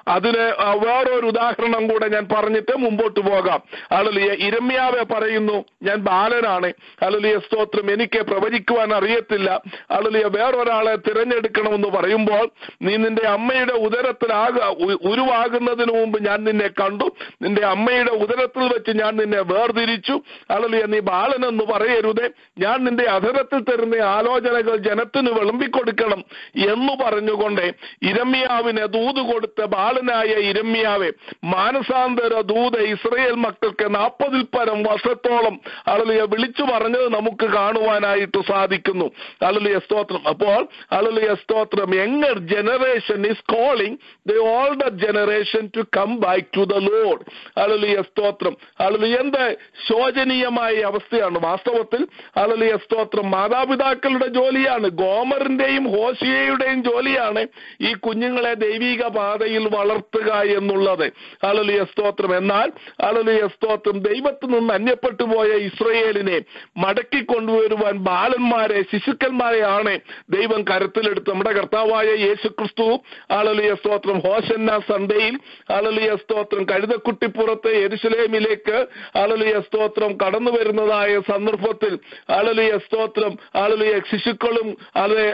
അതിന് ആ, വേറൊരു ഉദാഹരണം കൂടെ ഞാൻ പറഞ്ഞിട്ട് മുമ്പോട്ട് പോകാം. അളലിയ ഇരമ്യാവെ പറയുന്നു ഞാൻ ബാലനാണ്. അളലിയ സ്തോത്രം. എനിക്ക് പ്രവചിക്കുവാൻ അറിയത്തില്ല. അളലിയ വേറൊരാളെ തിരഞ്ഞെടുക്കണമെന്ന് പറയുമ്പോൾ നീ നിന്റെ അമ്മയുടെ ഉദരത്തിലാക ഉരുവാകുന്നതിന് മുമ്പ് ഞാൻ നിന്നെ കണ്ടു. നിന്റെ അമ്മയുടെ ഉദരത്തിൽ വെച്ച് ഞാൻ നിന്നെ വേർതിരിച്ചു. അളലിയ നീ ബാലനെന്ന് പറയരുതേ. ഞാൻ നിന്റെ അധരത്തിൽ തരുന്ന ആലോചനകൾ ജനത്തിന് വിളമ്പിക്കൊടുക്കണം. എന്ന് പറഞ്ഞുകൊണ്ട് ഇരമ്യാവിനെ ദൂത് കൊടുത്ത ബാലനായ ഇരമ്യാവെ മാനസാന്തര ദൂത ഇസ്രയേൽ മക്കൾക്ക് നാൽപ്പതിൽ പരം വർഷത്തോളം അളലിയ വിളിച്ചു പറഞ്ഞത് നമുക്ക് കാണുവാനായിട്ട് സാധിക്കുന്നു. അളലിയ സ്തോത്രം. അപ്പോൾ അളലിയ സ്തോത്രം. Younger generation is calling the older generation to come back to the lord hallelujah സ്തോത്രം. അളലിയ എന്ത് ശോചനീയമായ അവസ്ഥയാണ്. വാസ്തവത്തിൽ അളലിയ സ്തോത്രം മാതാപിതാക്കളുടെ ജോലിയാണ്. ഗോമറിന്റെയും ഹോസിയയുടെയും ജോലിയാണ് ഈ കുഞ്ഞുങ്ങളെ ദൈവിക പാതയിൽ വളർത്തുക എന്നുള്ളത്. അളലിയ സ്തോത്രം. എന്നാൽ അളലിയ സ്തോത്രം. ദൈവത്തിൽ നിന്ന് അന്യപ്പെട്ടു പോയ ഇസ്രയേലിനെ മടക്കി കൊണ്ടുവരുവാൻ ബാലന്മാരെ ശിശുക്കന്മാരെയാണ് ദൈവം കരത്തിലെടുത്ത് നമ്മുടെ കർത്താവായ യേശു ക്രിസ്തു അളലിയ സ്തോത്രം. ഹോസന്ന സൺഡേയിൽ അളലിയ സ്തോത്രം. കഴുതക്കുട്ടിപ്പുറത്തെ എരുസലേമിലേക്ക് അളലിയ സ്തോത്രം. കടന്നു വരുന്നതായ സന്ദർഭത്തിൽ അളലിയ സ്തോത്രം. അളലിയ ശിശുക്കളും അതെ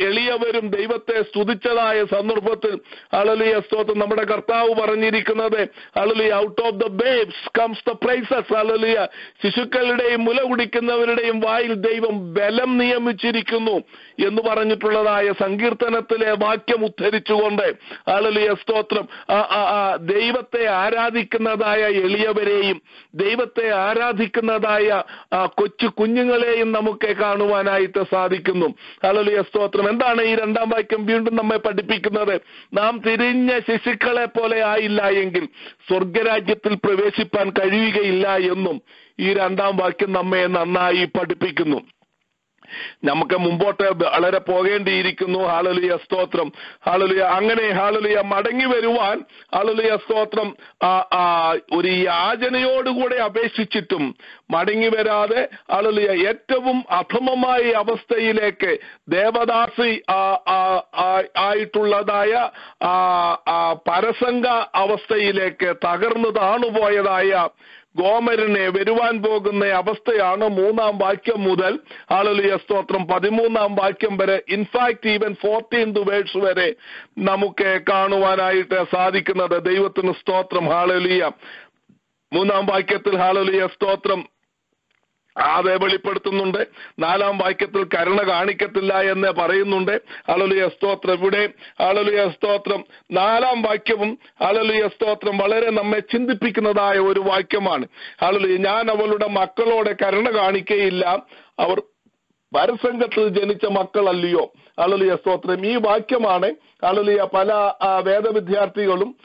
എളിയവരും ദൈവത്തെ സ്തുതിച്ചതായ സന്ദർഭത്തിൽ ഹലലിയ സ്തോത്രം. നമ്മുടെ കർത്താവ് പറഞ്ഞിരിക്കുന്നത് hallelujah out of the babes comes the praises hallelujah ശിശുക്കളുടെയും മുല കുടിക്കുന്നവരുടെയും വായിൽ ദൈവം ബലം നിയമിച്ചിരിക്കുന്നു എന്ന് പറഞ്ഞിട്ടുള്ളതായ സങ്കീർത്തനത്തിലെ വാക്യം ഉദ്ധരിച്ചുകൊണ്ട് അളലിയ സ്തോത്രം. ദൈവത്തെ ആരാധിക്കുന്നതായ എളിയവരെയും ദൈവത്തെ ആരാധിക്കുന്നതായ കൊച്ചു കുഞ്ഞുങ്ങളെയും നമുക്ക് കാണുവാനായിട്ട് സാധിക്കുന്നു. അളലിയ സ്തോത്രം. എന്താണ് ഈ രണ്ടാം വാക്യം വീണ്ടും നമ്മെ പഠിപ്പിക്കുന്നത്? നാം തിരിഞ്ഞ ശിശുക്കളെ പോലെ ആയില്ല എങ്കിൽ സ്വർഗരാജ്യത്തിൽ പ്രവേശിപ്പാൻ കഴിയുകയില്ല എന്നും ഈ രണ്ടാം വാക്യം നമ്മെ നന്നായി പഠിപ്പിക്കുന്നു. നമുക്ക് മുമ്പോട്ട് വളരെ പോകേണ്ടിയിരിക്കുന്നു. ഹാളലിയ സ്തോത്രം. ഹാളലിയ അങ്ങനെ ഹാളലിയ മടങ്ങി വരുവാൻ ഹാളലിയ സ്തോത്രം ഒരു യാചനയോടുകൂടെ അപേക്ഷിച്ചിട്ടും മടങ്ങി വരാതെ ഹാളലിയ ഏറ്റവും അധമമായ അവസ്ഥയിലേക്ക് ദേവദാസി ആയിട്ടുള്ളതായ പരസംഗ അവസ്ഥയിലേക്ക് തകർന്നു താണുപോയതായ ഗോമരനെ വരുവാൻ പോകുന്ന അവസ്ഥയാണ് മൂന്നാം വാക്യം മുതൽ ആളുലിയ സ്തോത്രം പതിമൂന്നാം വാക്യം വരെ ഇൻഫാക്ട് ഈവൻ ഫോർട്ടീൻത് വേഴ്സ് വരെ നമുക്ക് കാണുവാനായിട്ട് സാധിക്കുന്നത് ദൈവത്തിന് സ്തോത്രം ഹാളലിയ മൂന്നാം വാക്യത്തിൽ ഹാളലിയ സ്തോത്രം അതെ വെളിപ്പെടുത്തുന്നുണ്ട്. നാലാം വാക്യത്തിൽ കരുണ കാണിക്കത്തില്ല എന്ന് പറയുന്നുണ്ട്. അളലിയ സ്തോത്രം. ഇവിടെ അളലിയ സ്തോത്രം. നാലാം വാക്യവും അളലിയ സ്തോത്രം വളരെ നമ്മെ ചിന്തിപ്പിക്കുന്നതായ ഒരു വാക്യമാണ്. അളലുയ ഞാൻ അവളുടെ മക്കളോട് കരുണ കാണിക്കയില്ല. അവർ പരസംഗത്തിൽ ജനിച്ച മക്കളല്ലയോ? അളലിയ സ്തോത്രം. ഈ വാക്യമാണ് അളലിയ പല വേദവിദ്യാർത്ഥികളും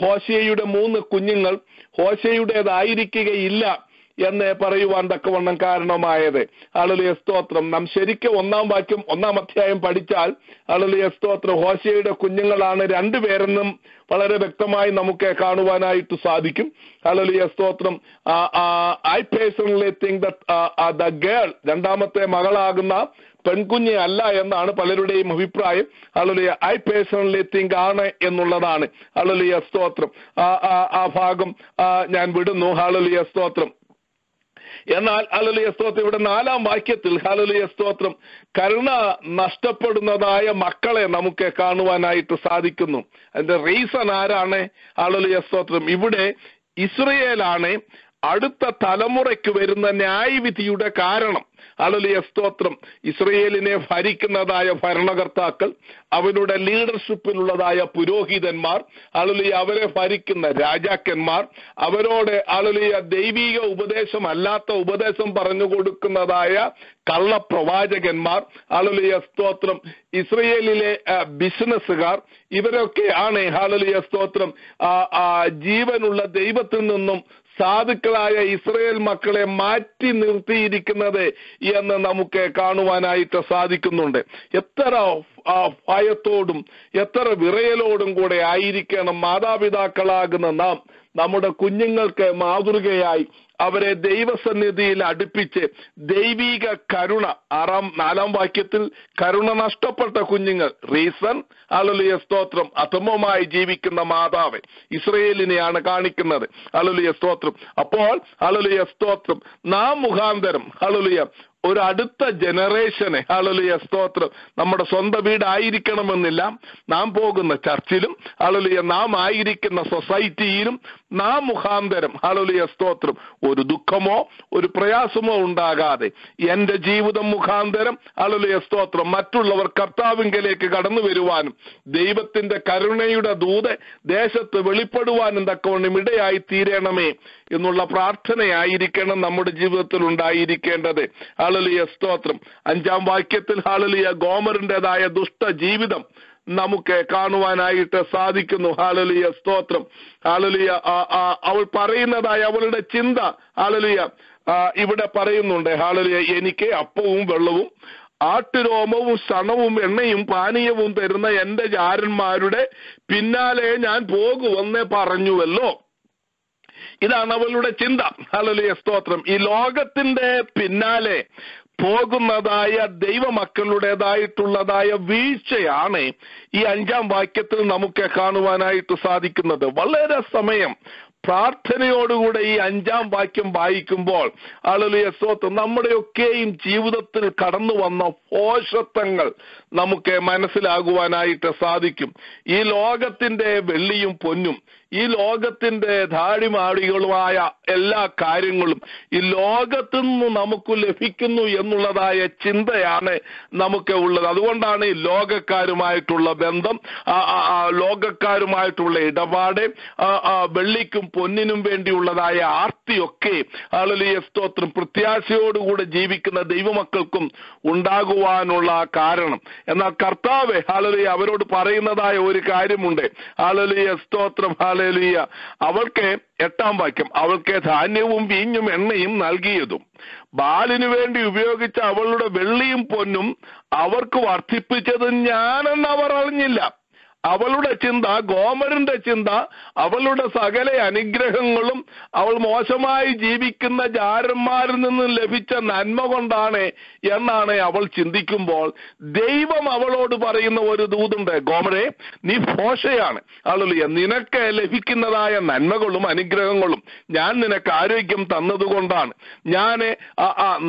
ഹോശയുടെ മൂന്ന് കുഞ്ഞുങ്ങൾ ഹോശയുടേതായിരിക്കുകയില്ല. എന്ന് പറയുവാൻ തക്കവണ്ണം കാരണമായത് അളലിയ സ്തോത്രം. നാം ശരിക്കും ഒന്നാം വാക്യം ഒന്നാം അധ്യായം പഠിച്ചാൽ അളലിയ സ്തോത്രം. ഹോശയുടെ കുഞ്ഞുങ്ങളാണ് രണ്ടുപേരെന്നും വളരെ വ്യക്തമായി നമുക്ക് കാണുവാനായിട്ട് സാധിക്കും. അളലിയ സ്തോത്രം. I personally think the girl രണ്ടാമത്തെ മകളാകുന്ന പെൺകുഞ്ഞ് അല്ല എന്നാണ് പലരുടെയും അഭിപ്രായം. അളലിയ ഐ പേഴ്സണലി തിങ്ക് ആണ് എന്നുള്ളതാണ്. അളലിയ സ്തോത്രം. ആ ഭാഗം ഞാൻ വിടുന്നു. ഹളലിയ സ്തോത്രം. എന്നാൽ ഹലലിയ സ്തോത്രം ഇവിടെ നാലാം വാക്യത്തിൽ ഹലലിയ സ്തോത്രം കരുണ നഷ്ടപ്പെടുന്നതായ മക്കളെ നമുക്ക് കാണുവാനായിട്ട് സാധിക്കുന്നു. അതിന്റെ റീസൺ ആരാണ്? ഹലലിയ സ്തോത്രം. ഇവിടെ ഇസ്രയേലാണ് അടുത്ത തലമുറയ്ക്ക് വരുന്ന ന്യായവിധിയുടെ കാരണം. അലലിയ സ്തോത്രം. ഇസ്രയേലിനെ ഭരിക്കുന്നതായ ഭരണകർത്താക്കൾ അവരുടെ ലീഡർഷിപ്പിലുള്ളതായ പുരോഹിതന്മാർ അലലിയ അവരെ ഭരിക്കുന്ന രാജാക്കന്മാർ അവരോട് അലലിയ ദൈവിക ഉപദേശമല്ലാത്ത ഉപദേശം പറഞ്ഞു കൊടുക്കുന്നതായ കള്ളപ്രവാചകന്മാർ അലലിയ സ്തോത്രം. ഇസ്രയേലിലെ ബിസിനസ്സുകാർ ഇവരൊക്കെ ആണ് ഹാളലിയ സ്തോത്രം ജീവനുള്ള ദൈവത്തിൽ നിന്നും സാധുക്കളായ ഇസ്രയേൽ മക്കളെ മാറ്റി നിർത്തിയിരിക്കുന്നത് എന്ന് നമുക്ക് കാണുവാനായിട്ട് സാധിക്കുന്നുണ്ട്. എത്ര ഭയത്തോടും എത്ര വിറയലോടും കൂടെ ആയിരിക്കണം മാതാപിതാക്കളാകുന്ന നാം നമ്മുടെ കുഞ്ഞുങ്ങൾക്ക് മാതൃകയായി അവരെ ദൈവസന്നിധിയിൽ അടുപ്പിച്ച് ദൈവിക കരുണ ആറാം നാലാം വാക്യത്തിൽ കരുണ നഷ്ടപ്പെട്ട കുഞ്ഞുങ്ങൾ റീസൺ അലുലിയ സ്തോത്രം അധമമായി ജീവിക്കുന്ന മാതാവ് ഇസ്രയേലിനെയാണ് കാണിക്കുന്നത്. അലുലിയ സ്തോത്രം. അപ്പോൾ അലുലിയ സ്തോത്രം. നാം മുഖാന്തരം അലുലിയ ഒരു അടുത്ത ജനറേഷനെ അളലിയ സ്തോത്രം നമ്മുടെ സ്വന്തം വീടായിരിക്കണമെന്നില്ല. നാം പോകുന്ന ചർച്ചിലും അളലിയ നാം ആയിരിക്കുന്ന സൊസൈറ്റിയിലും നാം മുഖാന്തരം ഹളലിയ സ്തോത്രം. ഒരു ദുഃഖമോ ഒരു പ്രയാസമോ ഉണ്ടാകാതെ എന്റെ ജീവിതം മുഖാന്തരം ഹളലിയ സ്തോത്രം. മറ്റുള്ളവർ കർത്താവിങ്കലേക്ക് കടന്നു വരുവാനും ദൈവത്തിന്റെ കരുണയുടെ ദൂത ദേശത്ത് വെളിപ്പെടുവാനും തക്കവണ്ണം ഇടയായി തീരണമേ എന്നുള്ള പ്രാർത്ഥനയായിരിക്കണം നമ്മുടെ ജീവിതത്തിൽ ഉണ്ടായിരിക്കേണ്ടത്. ഹാളലിയ സ്തോത്രം. അഞ്ചാം വാക്യത്തിൽ ഹാളലിയ ഗോമറിന്റെതായ ദുഷ്ട ജീവിതം നമുക്ക് കാണുവാനായിട്ട് സാധിക്കുന്നു. ഹാളലിയ സ്തോത്രം. ആ- അവൾ പറയുന്നതായ അവളുടെ ചിന്ത ഹാളലിയ ഇവിടെ പറയുന്നുണ്ട്. ഹാളലിയ എനിക്ക് അപ്പവും വെള്ളവും ആട്ടുരോമവും സണവും എണ്ണയും പാനീയവും തരുന്ന എന്റെ ജാരന്മാരുടെ പിന്നാലെ ഞാൻ പോകുമെന്ന് പറഞ്ഞുവല്ലോ. ഇതാണ് അവളുടെ ചിന്ത. ഹലലിയ സ്തോത്രം. ഈ ലോകത്തിന്റെ പിന്നാലെ പോകുന്നതായ ദൈവമക്കളുടേതായിട്ടുള്ളതായ വീഴ്ചയാണ് ഈ അഞ്ചാം വാക്യത്തിൽ നമുക്ക് കാണുവാനായിട്ട് സാധിക്കുന്നത്. വളരെ സമയം പ്രാർത്ഥനയോടുകൂടെ ഈ അഞ്ചാം വാക്യം വായിക്കുമ്പോൾ ആളുകൾ സ്തോത്രം നമ്മുടെയൊക്കെയും ജീവിതത്തിൽ കടന്നു വന്ന പോഷത്വങ്ങൾ നമുക്ക് മനസ്സിലാകുവാനായിട്ട് സാധിക്കും. ഈ ലോകത്തിന്റെ വെള്ളിയും പൊന്നും ഈ ലോകത്തിന്റെ ധാടിമാടികളുമായ എല്ലാ കാര്യങ്ങളും ഈ ലോകത്തു നിന്ന് നമുക്ക് ലഭിക്കുന്നു എന്നുള്ളതായ ചിന്തയാണ് നമുക്ക് ഉള്ളത്. അതുകൊണ്ടാണ് ഈ ലോകക്കാരുമായിട്ടുള്ള ബന്ധം ലോകക്കാരുമായിട്ടുള്ള ഇടപാട് വെള്ളിക്കും പൊന്നിനും വേണ്ടിയുള്ളതായ ആർത്തിയൊക്കെ ആളുകളിയ സ്തോത്രം പ്രത്യാശയോടുകൂടെ ജീവിക്കുന്ന ദൈവമക്കൾക്കും ഉണ്ടാകുവാനുള്ള കാരണം. എന്നാൽ കർത്താവ് ഹാലലിയ അവരോട് പറയുന്നതായ ഒരു കാര്യമുണ്ട്. ഹാലലിയ സ്തോത്രം ഹാലലിയ അവൾക്ക് എട്ടാം വാക്യം അവൾക്ക് ധാന്യവും വീഞ്ഞും എണ്ണയും നൽകിയതും. ബാലിനു വേണ്ടി ഉപയോഗിച്ച അവളുടെ വെള്ളിയും പൊന്നും അവർക്ക് വർദ്ധിപ്പിച്ചത് ഞാനെന്ന് അവർ അറിഞ്ഞില്ല. അവളുടെ ചിന്ത ഗോമരന്റെ ചിന്ത അവളുടെ സകല അനുഗ്രഹങ്ങളും അവൾ മോശമായി ജീവിക്കുന്ന ജാരന്മാരിൽ നിന്നും ലഭിച്ച നന്മ കൊണ്ടാണ് എന്നാണ് അവൾ ചിന്തിക്കുമ്പോൾ ദൈവം അവളോട് പറയുന്ന ഒരു ദൂതുണ്ട് ഗോമരെ നീ ഫോഷയാണ് ആളുകളിയ നിനക്ക് ലഭിക്കുന്നതായ നന്മകളും അനുഗ്രഹങ്ങളും ഞാൻ നിനക്ക് ആരോഗ്യം തന്നതുകൊണ്ടാണ്. ഞാൻ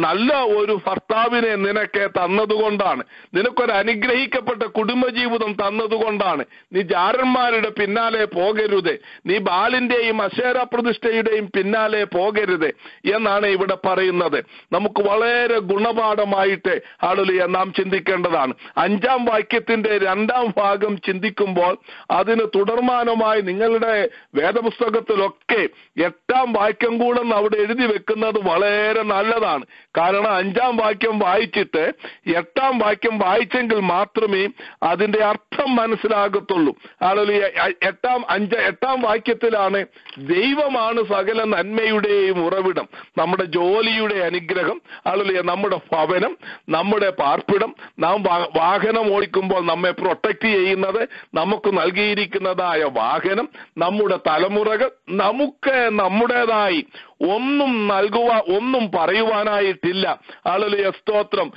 നല്ല ഒരു ഭർത്താവിനെ നിനക്ക് തന്നതുകൊണ്ടാണ്. നിനക്കൊരു അനുഗ്രഹിക്കപ്പെട്ട കുടുംബജീവിതം തന്നതുകൊണ്ടാണ്. നീ ജാരന്മാരുടെ പിന്നാലെ പോകരുത്. നീ ബാലിന്റെയും അശേര പ്രതിഷ്ഠയുടെയും പിന്നാലെ പോകരുത് എന്നാണ് ഇവിടെ പറയുന്നത്. നമുക്ക് വളരെ ഗുണപാഠമായിട്ട് ആളുലിയ നാം ചിന്തിക്കേണ്ടതാണ്. അഞ്ചാം വാക്യത്തിന്റെ രണ്ടാം ഭാഗം ചിന്തിക്കുമ്പോൾ അതിന് തുടർമാനമായി നിങ്ങളുടെ വേദപുസ്തകത്തിലൊക്കെ എട്ടാം വാക്യം കൂടെ അവിടെ എഴുതി വെക്കുന്നത് വളരെ നല്ലതാണ്. കാരണം അഞ്ചാം വാക്യം വായിച്ചിട്ട് എട്ടാം വാക്യം വായിച്ചെങ്കിൽ മാത്രമേ അതിന്റെ അർത്ഥം മനസ്സിലാകത്തുള്ളൂ. ആളുകൾ എട്ടാം അഞ്ച എട്ടാം വാക്യത്തിലാണ് ദൈവമാണ് സകല നന്മയുടെയും ഉറവിടം. നമ്മുടെ ജോലിയുടെ അനുഗ്രഹം ആളുകൾ നമ്മുടെ ഭവനം നമ്മുടെ പാർപ്പിടം. നാം വാഹനം ഓടിക്കുമ്പോൾ നമ്മെ പ്രൊട്ടക്ട് ചെയ്യുന്നത് നമുക്ക് നൽകിയിരിക്കുന്നതായ വാഹനം നമ്മുടെ തലമുറകൾ നമുക്ക് നമ്മുടേതായി ഒന്നും നൽകുവാ ഒന്നും പറയുവാനായിട്ടില്ല. ആളുകളിയ സ്തോത്രം.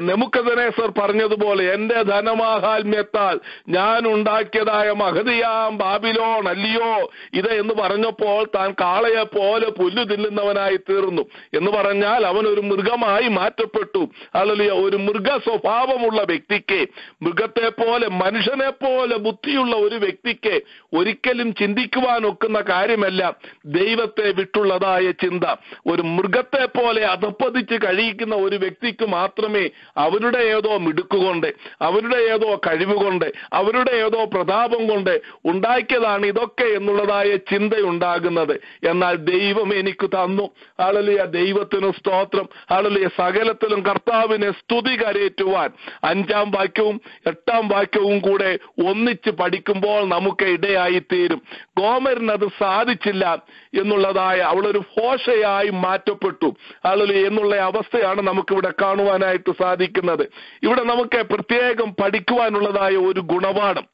നെമുക്കദനേസർ പറഞ്ഞതുപോലെ എന്റെ ധനമാഹാത്മ്യത്താൽ ഞാൻ ഉണ്ടാക്കിയതായ മഹതിയാം ബാബിലോൺ അല്ലയോ? ഇത് എന്ന് പറഞ്ഞപ്പോൾ താൻ കാളയെ പോലെ പുല്ലു തിന്നുന്നവനായി തീർന്നു. എന്ന് പറഞ്ഞാൽ അവൻ ഒരു മൃഗമായി മാറ്റപ്പെട്ടു. ആളുകളിയ ഒരു മൃഗ സ്വഭാവമുള്ള വ്യക്തിക്ക് മൃഗത്തെ പോലെ മനുഷ്യനെ പോലെ ബുദ്ധിയുള്ള ഒരു വ്യക്തിക്ക് ഒരിക്കലും ചിന്തിക്കുവാൻ ഒക്കുന്ന കാര്യമല്ല. ദൈവത്തെ വിട്ടുള്ളതായ ചിന്ത. ഒരു മൃഗത്തെ പോലെ അധപ്പതിച്ച് കഴിയിക്കുന്ന ഒരു വ്യക്തിക്ക് മാത്രമേ അവരുടെ ഏതോ മിടുക്കുകൊണ്ട് അവരുടെ ഏതോ കഴിവുകൊണ്ട് അവരുടെ ഏതോ പ്രതാപം കൊണ്ട് ഉണ്ടാക്കിയതാണ് ഇതൊക്കെ എന്നുള്ളതായ ചിന്തയുണ്ടാകുന്നത്. എന്നാൽ ദൈവം എനിക്ക് തന്നു. ആളലിയ ദൈവത്തിന് സ്തോത്രം. ആളലിയ സകലത്തിലും കർത്താവിനെ സ്തുതി കരയേറ്റുവാൻ അഞ്ചാം വാക്യവും എട്ടാം വാക്യവും കൂടെ ഒന്നിച്ച് പഠിക്കുമ്പോൾ നമുക്ക് ഇടയായി തീരും. ഗോമരന് സാധിച്ചില്ല. എന്നുള്ളതായ അവളൊരു ഫോഷയായി മാറ്റപ്പെട്ടു. ആളുകൾ എന്നുള്ള അവസ്ഥയാണ് നമുക്കിവിടെ കാണുവാനായിട്ട് സാധിക്കുന്നത്. ഇവിടെ നമുക്ക് പ്രത്യേകം പഠിക്കുവാനുള്ളതായ ഒരു ഗുണപാഠം.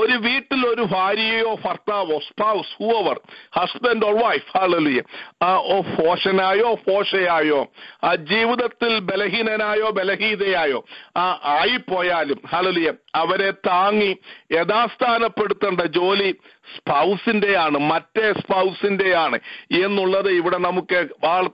ഒരു വീട്ടിൽ ഒരു ഭാര്യയോ ഭർത്താവോ spouse whoever husband or wife hallelujah ഓ ഫോഷനായോ ഫോഷയായോ ആ ജീവിതത്തിൽ ബലഹീനനായോ ബലഹീനയായോ ആ ആയിപ്പോയാലും ഹാളലിയ അവരെ താങ്ങി യഥാസ്ഥാനപ്പെടുത്തേണ്ട ജോലി സ്പൗസിന്റെയാണ് മറ്റേ സ്പൗസിന്റെയാണ് എന്നുള്ളത് ഇവിടെ നമുക്ക്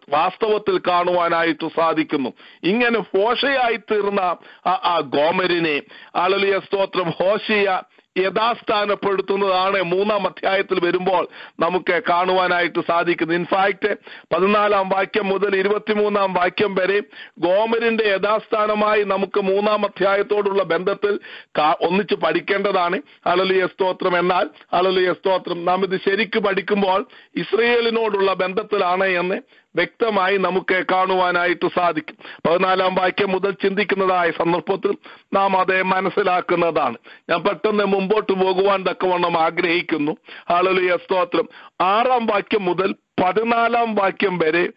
വാസ്തവത്തിൽ കാണുവാനായിട്ട് സാധിക്കുന്നു. ഇങ്ങനെ ഫോഷയായി തീർന്ന ആ- ആ ഗോമരിനെ ആളലിയ സ്തോത്രം ഹോഷിയ യഥാസ്ഥാനപ്പെടുത്തുന്നതാണ് മൂന്നാം അധ്യായത്തിൽ വരുമ്പോൾ നമുക്ക് കാണുവാനായിട്ട് സാധിക്കുന്നത്. ഇൻഫാക്ട് പതിനാലാം വാക്യം മുതൽ ഇരുപത്തിമൂന്നാം വാക്യം വരെ ഗോമരിന്റെ യഥാസ്ഥാനമായി നമുക്ക് മൂന്നാം അധ്യായത്തോടുള്ള ബന്ധത്തിൽ ഒന്നിച്ച് പഠിക്കേണ്ടതാണ്. അളലിയ സ്തോത്രം. എന്നാൽ അളലിയ സ്തോത്രം. നാം ഇത് ശരിക്ക് പഠിക്കുമ്പോൾ ഇസ്രയേലിനോടുള്ള ബന്ധത്തിലാണ് എന്ന് വ്യക്തമായി നമുക്ക് കാണുവാനായിട്ട് സാധിക്കും. പതിനാലാം വാക്യം മുതൽ ചിന്തിക്കുന്നതായ സന്ദർഭത്തിൽ നാം അതേ മനസ്സിലാക്കുന്നതാണ്. ഞാൻ പെട്ടെന്ന് മുമ്പോട്ട് പോകുവാൻ തക്കവണ്ണം ആഗ്രഹിക്കുന്നു. ആളുലിയ സ്തോത്രം. ആറാം വാക്യം മുതൽ പതിനാലാം വാക്യം വരെ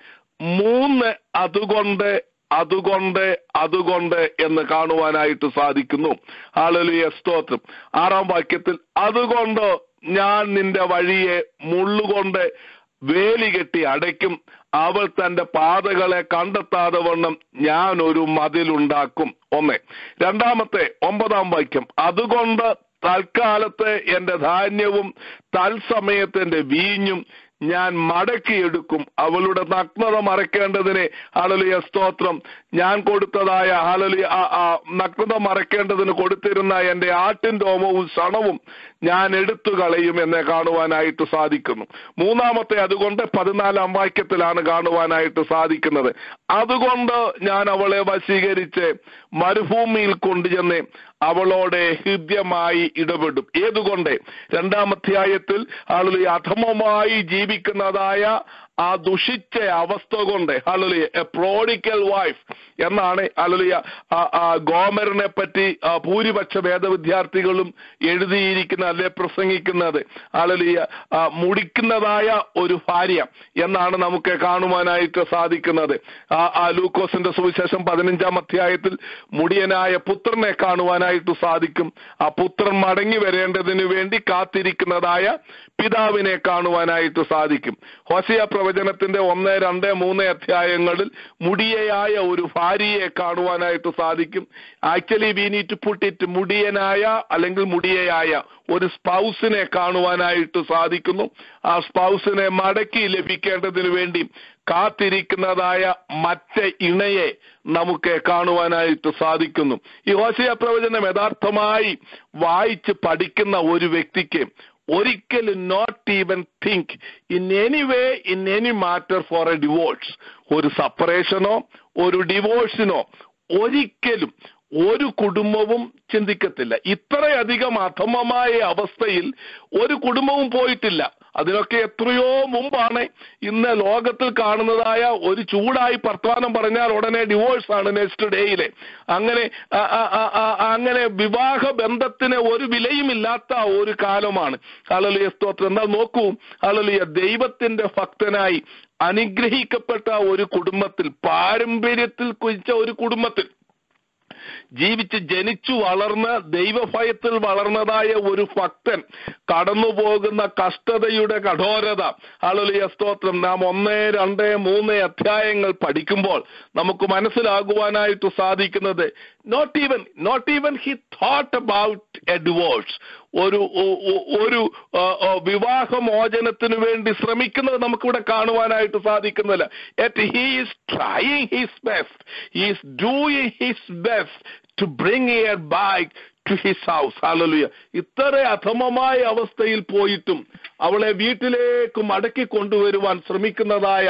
മൂന്ന് അതുകൊണ്ട് അതുകൊണ്ട് അതുകൊണ്ട് എന്ന് കാണുവാനായിട്ട് സാധിക്കുന്നു. ആളുലിയ സ്തോത്രം. ആറാം വാക്യത്തിൽ അതുകൊണ്ട് ഞാൻ നിന്റെ വഴിയെ മുള്ളുകൊണ്ട് വേലി കെട്ടി അടയ്ക്കും. അവൾ തന്റെ പാതകളെ കണ്ടെത്താതെ വണ്ണം ഞാൻ ഒരു മതിലുണ്ടാക്കും. ഒന്ന് രണ്ടാമത്തെ ഒമ്പതാം വാക്യം. അതുകൊണ്ട് തൽക്കാലത്തെ എന്റെ ധാന്യവും തൽസമയത്തെ എന്റെ വീഞ്ഞും ഞാൻ മടക്കിയെടുക്കും അവളുടെ നഗ്നത മറയ്ക്കേണ്ടതിനെ. ഹലലിയ സ്തോത്രം. ഞാൻ കൊടുത്തതായ ഹലലിയ നഗ്നത മറയ്ക്കേണ്ടതിന് കൊടുത്തിരുന്ന എന്റെ ആട്ടിൻ രോമവും സണവും ഞാൻ എടുത്തു കളയും എന്നെ കാണുവാനായിട്ട് സാധിക്കുന്നു. മൂന്നാമത്തെ അതുകൊണ്ട് പതിനാലാം വാക്യത്തിലാണ് കാണുവാനായിട്ട് സാധിക്കുന്നത്. അതുകൊണ്ട് ഞാൻ അവളെ വശീകരിച്ച് മരുഭൂമിയിൽ കൊണ്ടുചെന്ന് അവളോടെ ഹൃദ്യമായി ഇടപെടും. ഏതുകൊണ്ട്? രണ്ടാം അധ്യായത്തിൽ ആളുകൾ അധമമായി ജീവിക്കുന്നതായ ആ ദുഷിച്ച അവസ്ഥ കൊണ്ട് ഹലുലിയ എ പ്രോഡിക്കൽ വൈഫ് എന്നാണ് ഹലുലിയ ഗോമറിനെ പറ്റി ഭൂരിപക്ഷ വേദവിദ്യാർത്ഥികളും എഴുതിയിരിക്കുന്ന അല്ലെ പ്രസംഗിക്കുന്നത് ഹലുലിയ മുടിക്കുന്നതായ ഒരു ഭാര്യ എന്നാണ് നമുക്ക് കാണുവാനായിട്ട് സാധിക്കുന്നത്. ആ ലൂക്കോസിന്റെ സുവിശേഷം പതിനഞ്ചാം അധ്യായത്തിൽ മുടിയനായ പുത്രനെ കാണുവാനായിട്ട് സാധിക്കും. ആ പുത്രൻ മടങ്ങി വരേണ്ടതിന് വേണ്ടി കാത്തിരിക്കുന്നതായ പിതാവിനെ കാണുവാനായിട്ട് സാധിക്കും. ഹോസിയ പ്രവചനത്തിന്റെ ഒന്ന് രണ്ട് മൂന്ന് അധ്യായങ്ങളിൽ മുടിയയായ ഒരു ഭാര്യയെ കാണുവാനായിട്ട് സാധിക്കും. Actually we need to put it മുടിയനായ അല്ലെങ്കിൽ മുടിയയായ ഒരു സ്പൗസിനെ കാണുവാനായിട്ട് സാധിക്കുന്നു. ആ സ്പൗസിനെ മടക്കി ലഭിക്കേണ്ടതിന് വേണ്ടി കാത്തിരിക്കുന്നതായ മറ്റ് ഇണയെ നമുക്ക് കാണുവാനായിട്ട് സാധിക്കുന്നു. ഈ ഹോസിയ പ്രവചനം യഥാർത്ഥമായി വായിച്ച് പഠിക്കുന്ന ഒരു വ്യക്തിക്ക് ഒരിക്കലും not even think in any way in any matter for a divorce ഒരു സപ്പറേഷനോ ഒരു ഡിവോഴ്സിനോ ഒരിക്കലും ഒരു കുടുംബവും ചിന്തിക്കത്തില്ല. ഇത്രയധികം അധമമായ അവസ്ഥയിൽ ഒരു കുടുംബവും പോയിട്ടില്ല. അതിനൊക്കെ എത്രയോ മുമ്പാണ് ഇന്ന് ലോകത്തിൽ കാണുന്നതായ ഒരു ചൂടായി വർത്തമാനം പറഞ്ഞാൽ ഉടനെ ഡിവോഴ്സ് ആണ് നെക്സ്റ്റ് ഡേയിലെ അങ്ങനെ അങ്ങനെ വിവാഹ ബന്ധത്തിന് ഒരു വിലയുമില്ലാത്ത ഒരു കാലമാണ്. അലലിയ സ്തോത്രം. എന്നാൽ നോക്കൂ അലലിയ ദൈവത്തിന്റെ ഭക്തനായി അനുഗ്രഹിക്കപ്പെട്ട ഒരു കുടുംബത്തിൽ പാരമ്പര്യത്തിൽ കുഴിച്ച ഒരു കുടുംബത്തിൽ ജീവിച്ച് ജനിച്ചു വളർന്ന് ദൈവഭയത്തിൽ വളർന്നതായ ഒരു ഭക്തൻ കടന്നു പോകുന്ന കഷ്ടതയുടെ കഠോരത. അളലിയ സ്തോത്രം. നാം ഒന്ന് രണ്ട് മൂന്ന് അധ്യായങ്ങൾ പഠിക്കുമ്പോൾ നമുക്ക് മനസ്സിലാകുവാനായിട്ട് സാധിക്കുന്നത് not even not even he thought about a divorce ഒരു ഒരു വിവാഹമോചനത്തിന് വേണ്ടി ശ്രമിക്കുന്നത് നമുക്കിവിടെ കാണുവാനായിട്ട് സാധിക്കുന്നില്ല. At he's is trying his best he's doing his best to bring her back to his house hallelujah ഇത്ര അധമമായ അവസ്ഥയിൽ പോയിട്ടും അവളെ വീട്ടിലേക്ക് മടക്കി കൊണ്ടുവരുവാൻ ശ്രമിക്കുന്നതായ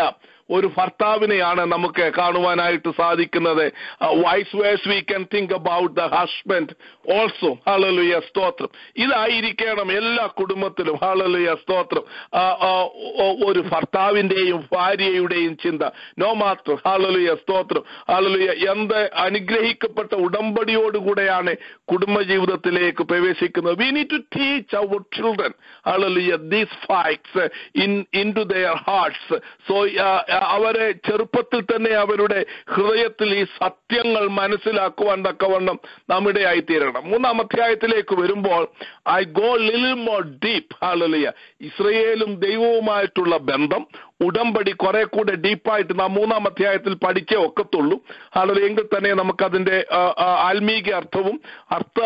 ഒരു ഭർത്താവിനെയാണ് നമുക്ക് കാണുവാനായിട്ട് സാധിക്കുന്നത്. Vice versa we can think about the husband also hallelujah സ്തോത്രം. ഇതായിരിക്കണം എല്ലാ കുടുംബത്തിലും. ഹാളലുയ സ്തോത്രം. ആ, ആ, ഒ- ഒരു ഭർത്താവിന്റെയും ഭാര്യയുടെയും ചിന്ത. നോ മാത്രം ഹാളലുയ സ്തോത്രം. ഹാളലുയ എന്ത് അനുഗ്രഹിക്കപ്പെട്ട ഉടമ്പടിയോടുകൂടെയാണ് കുടുംബജീവിതത്തിലേക്ക് പ്രവേശിക്കുന്നത്. We need to teach our children hallelujah these facts in in to their hearts so അവരെ ചെറുപ്പത്തിൽ തന്നെ അവരുടെ ഹൃദയത്തിൽ ഈ സത്യങ്ങൾ മനസ്സിലാക്കുവാൻ തക്കവണ്ണം നമ്മുടെ തീരണം മൂന്നാം അധ്യായത്തിലേക്ക് വരുമ്പോൾ ഐ ഗോ ലിൽ മോർ ഡീപ്പ് ഹാലലിയ ഇസ്രയേലും ദൈവവുമായിട്ടുള്ള ബന്ധം ഉടമ്പടി കുറെ കൂടെ ഡീപ്പായിട്ട് നാം മൂന്നാം അധ്യായത്തിൽ പഠിച്ചേ ഒക്കത്തുള്ളൂ. അല്ലെങ്കിൽ എങ്കിൽ തന്നെ നമുക്കതിന്റെ ആത്മീക അർത്ഥവും അർത്ഥ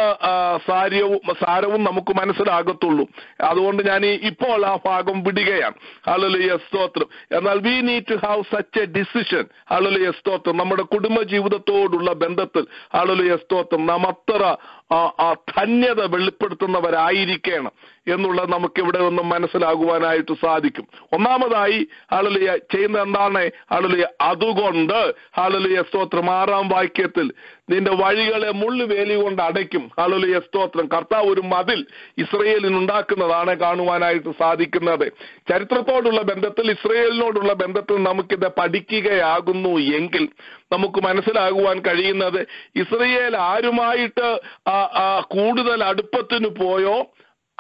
സാര്യവും സാരവും നമുക്ക് മനസ്സിലാകത്തുള്ളൂ. അതുകൊണ്ട് ഞാൻ ഇപ്പോൾ ആ ഭാഗം വിടുകയാണ്. ഹാലലിയ സ്തോത്രം. എന്നാൽ we need to have such a decision hallelujah സ്തോത്രം. നമ്മുടെ കുടുംബ ജീവിതത്തോടുള്ള ബന്ധത്തിൽ. ഹാലലിയ സ്തോത്രം. നാം അത്ര ആ, ആ ധന്യത വെളിപ്പെടുത്തുന്നവരായിരിക്കണം എന്നുള്ളത് നമുക്ക് ഇവിടെ ഒന്നും മനസ്സിലാകുവാനായിട്ട് സാധിക്കും. ഒന്നാമതായി ഹാലലിയ ചെയ്യുന്ന എന്താണ്? ഹാലലിയ അതുകൊണ്ട് ഹാലലിയ സ്തോത്രം. ആറാം വാക്യത്തിൽ നിന്റെ വഴികളെ മുള്ളുവേലി കൊണ്ട് അടയ്ക്കും. ഹാലലിയ സ്തോത്രം. കർത്താവ് ഒരു മതിൽ ഇസ്രയേലിന് ഉണ്ടാക്കുന്നതാണ് കാണുവാനായിട്ട് സാധിക്കുന്നത്. ചരിത്രത്തോടുള്ള ബന്ധത്തിൽ ഇസ്രയേലിനോടുള്ള ബന്ധത്തിൽ നമുക്കിത് പഠിക്കുകയാകുന്നു എങ്കിൽ നമുക്ക് മനസ്സിലാകുവാൻ കഴിയുന്നത് ഇസ്രയേൽ ആരുമായിട്ട് കൂടുതൽ അടുപ്പത്തിന് പോയോ?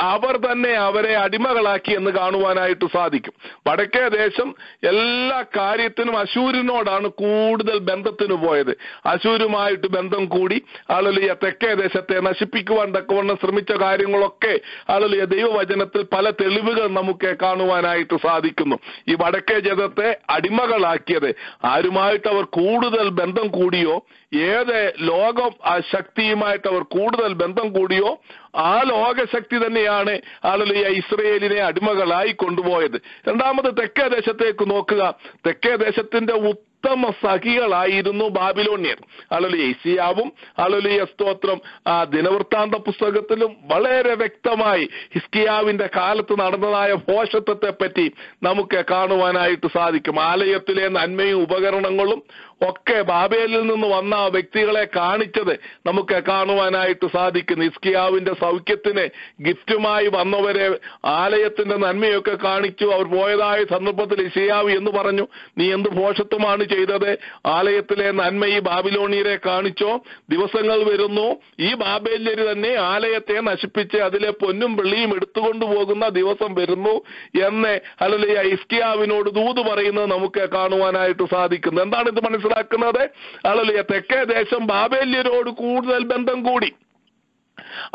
അവർ തന്നെ അവരെ അടിമകളാക്കി എന്ന് കാണുവാനായിട്ട് സാധിക്കും. വടക്കേ ദേശം എല്ലാ കാര്യത്തിനും അശൂരിനോടാണ് കൂടുതൽ ബന്ധത്തിന് പോയത്. അശൂരുമായിട്ട് ബന്ധം കൂടി ആളുലിയ തെക്കേ ദേശത്തെ നശിപ്പിക്കുവാൻ തക്കവണ്ണം ശ്രമിച്ച കാര്യങ്ങളൊക്കെ ആളുലിയ ദൈവവചനത്തിൽ പല തെളിവുകൾ നമുക്ക് കാണുവാനായിട്ട് സാധിക്കുന്നു. ഈ വടക്കേ ജനത്തെ അടിമകളാക്കിയത് ആരുമായിട്ട് അവർ കൂടുതൽ ബന്ധം കൂടിയോ ഏത് ലോകം ശക്തിയുമായിട്ട് അവർ കൂടുതൽ ബന്ധം കൂടിയോ ആ ലോകശക്തി തന്നെയാണ് ആളുകളിയ ഇസ്രയേലിനെ അടിമകളായി കൊണ്ടുപോയത്. രണ്ടാമത് തെക്കേ ദേശത്തേക്ക് നോക്കുക. തെക്കേ ദേശത്തിന്റെ ഉത്തമ സഖികളായിരുന്നു ബാബിലോണിയർ. ആളുകളിയ ഇസിയാവും ആളുകളിയ സ്തോത്രം. ആ ദിനവൃത്താന്ത പുസ്തകത്തിലും വളരെ വ്യക്തമായി ഹിസ്കിയാവിന്റെ കാലത്ത് നടന്നതായ പോഷത്വത്തെ പറ്റി നമുക്ക് കാണുവാനായിട്ട് സാധിക്കും. ആലയത്തിലെ നന്മയും ഉപകരണങ്ങളും ഒക്കെ ബാബേലിൽ നിന്ന് വന്ന ആ വ്യക്തികളെ കാണിച്ചത് നമുക്ക് കാണുവാനായിട്ട് സാധിക്കുന്നു. ഇസ്കിയാവിന്റെ സൗഖ്യത്തിന് ഗിഫ്റ്റുമായി വന്നവരെ ആലയത്തിന്റെ നന്മയൊക്കെ കാണിച്ചു. അവർ പോയതായ സന്ദർഭത്തിൽ ഇസിയാവ് എന്ന് പറഞ്ഞു നീ എന്ത് ഭോഷത്വമാണ് ചെയ്തത്? ആലയത്തിലെ നന്മ ഈ ബാബിലോണിയരെ കാണിച്ചോ? ദിവസങ്ങൾ വരുന്നു. ഈ ബാബേല്യര് തന്നെ ആലയത്തെ നശിപ്പിച്ച് അതിലെ പൊന്നും വെള്ളിയും എടുത്തുകൊണ്ടു പോകുന്ന ദിവസം വരുന്നു എന്ന് അല്ലെ ഇസ്കിയാവിനോട് ദൂത് പറയുന്നത് നമുക്ക് കാണുവാനായിട്ട് സാധിക്കുന്നു. എന്താണ് ഇത് മനസ്സിലാക്കുന്നത്? അല്ലല്ലേ തെക്കേ ദേശം ബാബേല്യരോട് കൂടുതൽ ബന്ധം കൂടി.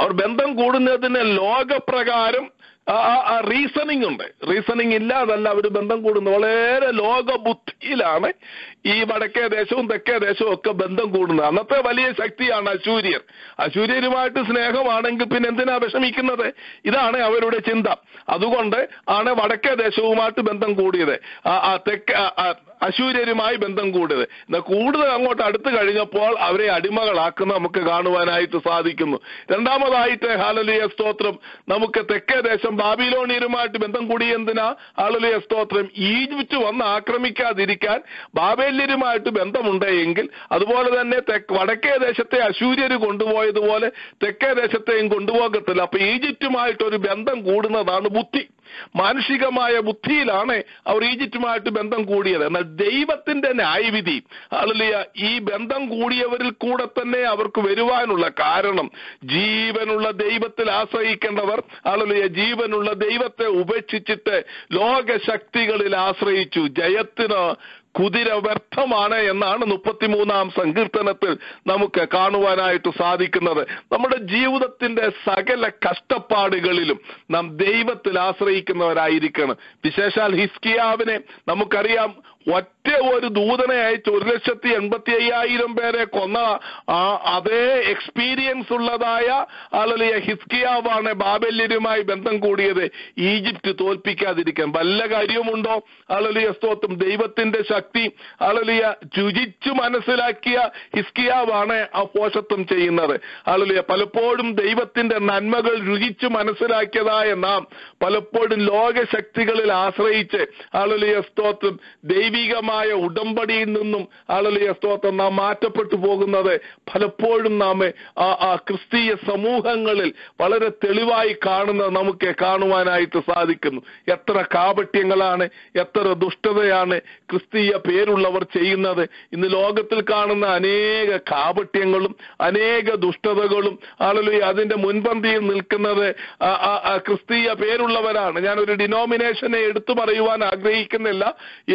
അവർ ബന്ധം കൂടുന്നതിന് ലോകപ്രകാരം റീസണിങ് ഉണ്ട്. റീസണിങ് ഇല്ലാതല്ല അവർ ബന്ധം കൂടുന്നത്. വളരെ ലോകബുദ്ധിയിലാണ് ഈ വടക്കേ ദേശവും തെക്കേ ദേശവും ഒക്കെ ബന്ധം കൂടുന്നത്. അന്നത്തെ വലിയ ശക്തിയാണ് അശൂര്യർ. അശൂര്യരുമായിട്ട് സ്നേഹമാണെങ്കിൽ പിന്നെ എന്തിനാ വിഷമിക്കുന്നത്? ഇതാണ് അവരുടെ ചിന്ത. അതുകൊണ്ട് ആണ് വടക്കേ ദേശവുമായിട്ട് ബന്ധം കൂടിയത്. തെക്ക് അശൂര്യരുമായി ബന്ധം കൂടിയത് എന്നാൽ കൂടുതൽ അങ്ങോട്ട് അടുത്ത് കഴിഞ്ഞപ്പോൾ അവരെ അടിമകളാക്കുന്ന നമുക്ക് കാണുവാനായിട്ട് സാധിക്കുന്നു. രണ്ടാമതായിട്ട് ഹാലലിയ സ്തോത്രം. നമുക്ക് തെക്കേ ദേശം ബാബിലോണിയരുമായിട്ട് ബന്ധം കൂടി എന്തിനാ? ഹാലലിയ സ്തോത്രം. ഈജിപ്റ്റ് വന്ന് ആക്രമിക്കാതിരിക്കാൻ ബാബേല്യരുമായിട്ട് ബന്ധമുണ്ട് എങ്കിൽ അതുപോലെ തന്നെ വടക്കേ ദേശത്തെ അശൂര്യര് കൊണ്ടുപോയതുപോലെ തെക്കേ ദേശത്തെയും കൊണ്ടുപോകത്തില്ല. അപ്പൊ ഈജിപ്റ്റുമായിട്ട് ഒരു ബന്ധം കൂടുന്നതാണ് ബുദ്ധി. മാനുഷികമായ ബുദ്ധിയിലാണ് അവർ ഈജിപ്റ്റുമായിട്ട് ബന്ധം കൂടിയത്. എന്നാൽ ദൈവത്തിന്റെ ന്യായവിധി അല്ലിയ ഈ ബന്ധം കൂടിയവരിൽ കൂടെ തന്നെ അവർക്ക് വരുവാനുള്ള കാരണം ജീവനുള്ള ദൈവത്തിൽ ആശ്രയിക്കേണ്ടവർ അല്ലിയ ജീവനുള്ള ദൈവത്തെ ഉപേക്ഷിച്ചിട്ട് ലോകശക്തികളിൽ ആശ്രയിച്ചു. ജയത്തിന് കുതിര വ്യർത്ഥമാണ് എന്നാണ് മുപ്പത്തിമൂന്നാം സങ്കീർത്തനത്തിൽ നമുക്ക് കാണുവാനായിട്ട് സാധിക്കുന്നത്. നമ്മുടെ ജീവിതത്തിന്റെ സകല കഷ്ടപ്പാടുകളിലും നാം ദൈവത്തിൽ ആശ്രയിക്കുന്നവരായിരിക്കണം. വിശേഷാൽ ഹിസ്കിയാവിനെ നമുക്കറിയാം ഒറ്റ ഒരു ദൂതനെ അയച്ച് ഒരു ലക്ഷത്തി എൺപത്തി അയ്യായിരം പേരെ കൊന്ന ആ അതേ എക്സ്പീരിയൻസ് ഉള്ളതായ ആളിയ ഹിസ്കിയാവാണ് ബാബല്യരുമായി ബന്ധം കൂടിയത്. ഈജിപ്റ്റ് തോൽപ്പിക്കാതിരിക്കാൻ വല്ല കാര്യവുമുണ്ടോ? അലലിയ സ്തോത്രം. ദൈവത്തിന്റെ ശക്തി അലലിയ രുചിച്ചു മനസ്സിലാക്കിയ ഹിസ്കിയാവാണ് ആ പോഷത്വം ചെയ്യുന്നത്. അലലിയ പലപ്പോഴും ദൈവത്തിന്റെ നന്മകൾ രുചിച്ചു മനസ്സിലാക്കിയതായ നാം പലപ്പോഴും ലോകശക്തികളിൽ ആശ്രയിച്ച് അലലിയ സ്തോത്രം ദൈവികമായ ഉടമ്പടിയിൽ നിന്നും അളലിയ സ്തോത്രം നാം മാറ്റപ്പെട്ടു പോകുന്നത് പലപ്പോഴും നാം ആ ക്രിസ്തീയ സമൂഹങ്ങളിൽ വളരെ തെളിവായി കാണുന്നത് നമുക്ക് കാണുവാനായിട്ട് സാധിക്കുന്നു. എത്ര കാപട്യങ്ങളാണ് എത്ര ദുഷ്ടതയാണ് ക്രിസ്തീയ പേരുള്ളവർ ചെയ്യുന്നത്. ഇന്ന് ലോകത്തിൽ കാണുന്ന അനേക കാപട്യങ്ങളും അനേക ദുഷ്ടതകളും ആളുകൾ അതിന്റെ മുൻപന്തിയിൽ നിൽക്കുന്നത് ക്രിസ്തീയ പേരുള്ളവരാണ്. ഞാൻ ഒരു ഡിനോമിനേഷനെ എടുത്തു പറയുവാൻ ആഗ്രഹിക്കുന്നില്ല.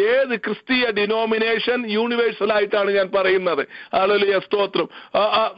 ഏത് ക്രിസ്തീയ ഡിനോമിനേഷൻ യൂണിവേഴ്സൽ ആയിട്ടാണ് ഞാൻ പറയുന്നത്. ഹാളലിയ സ്തോത്രം.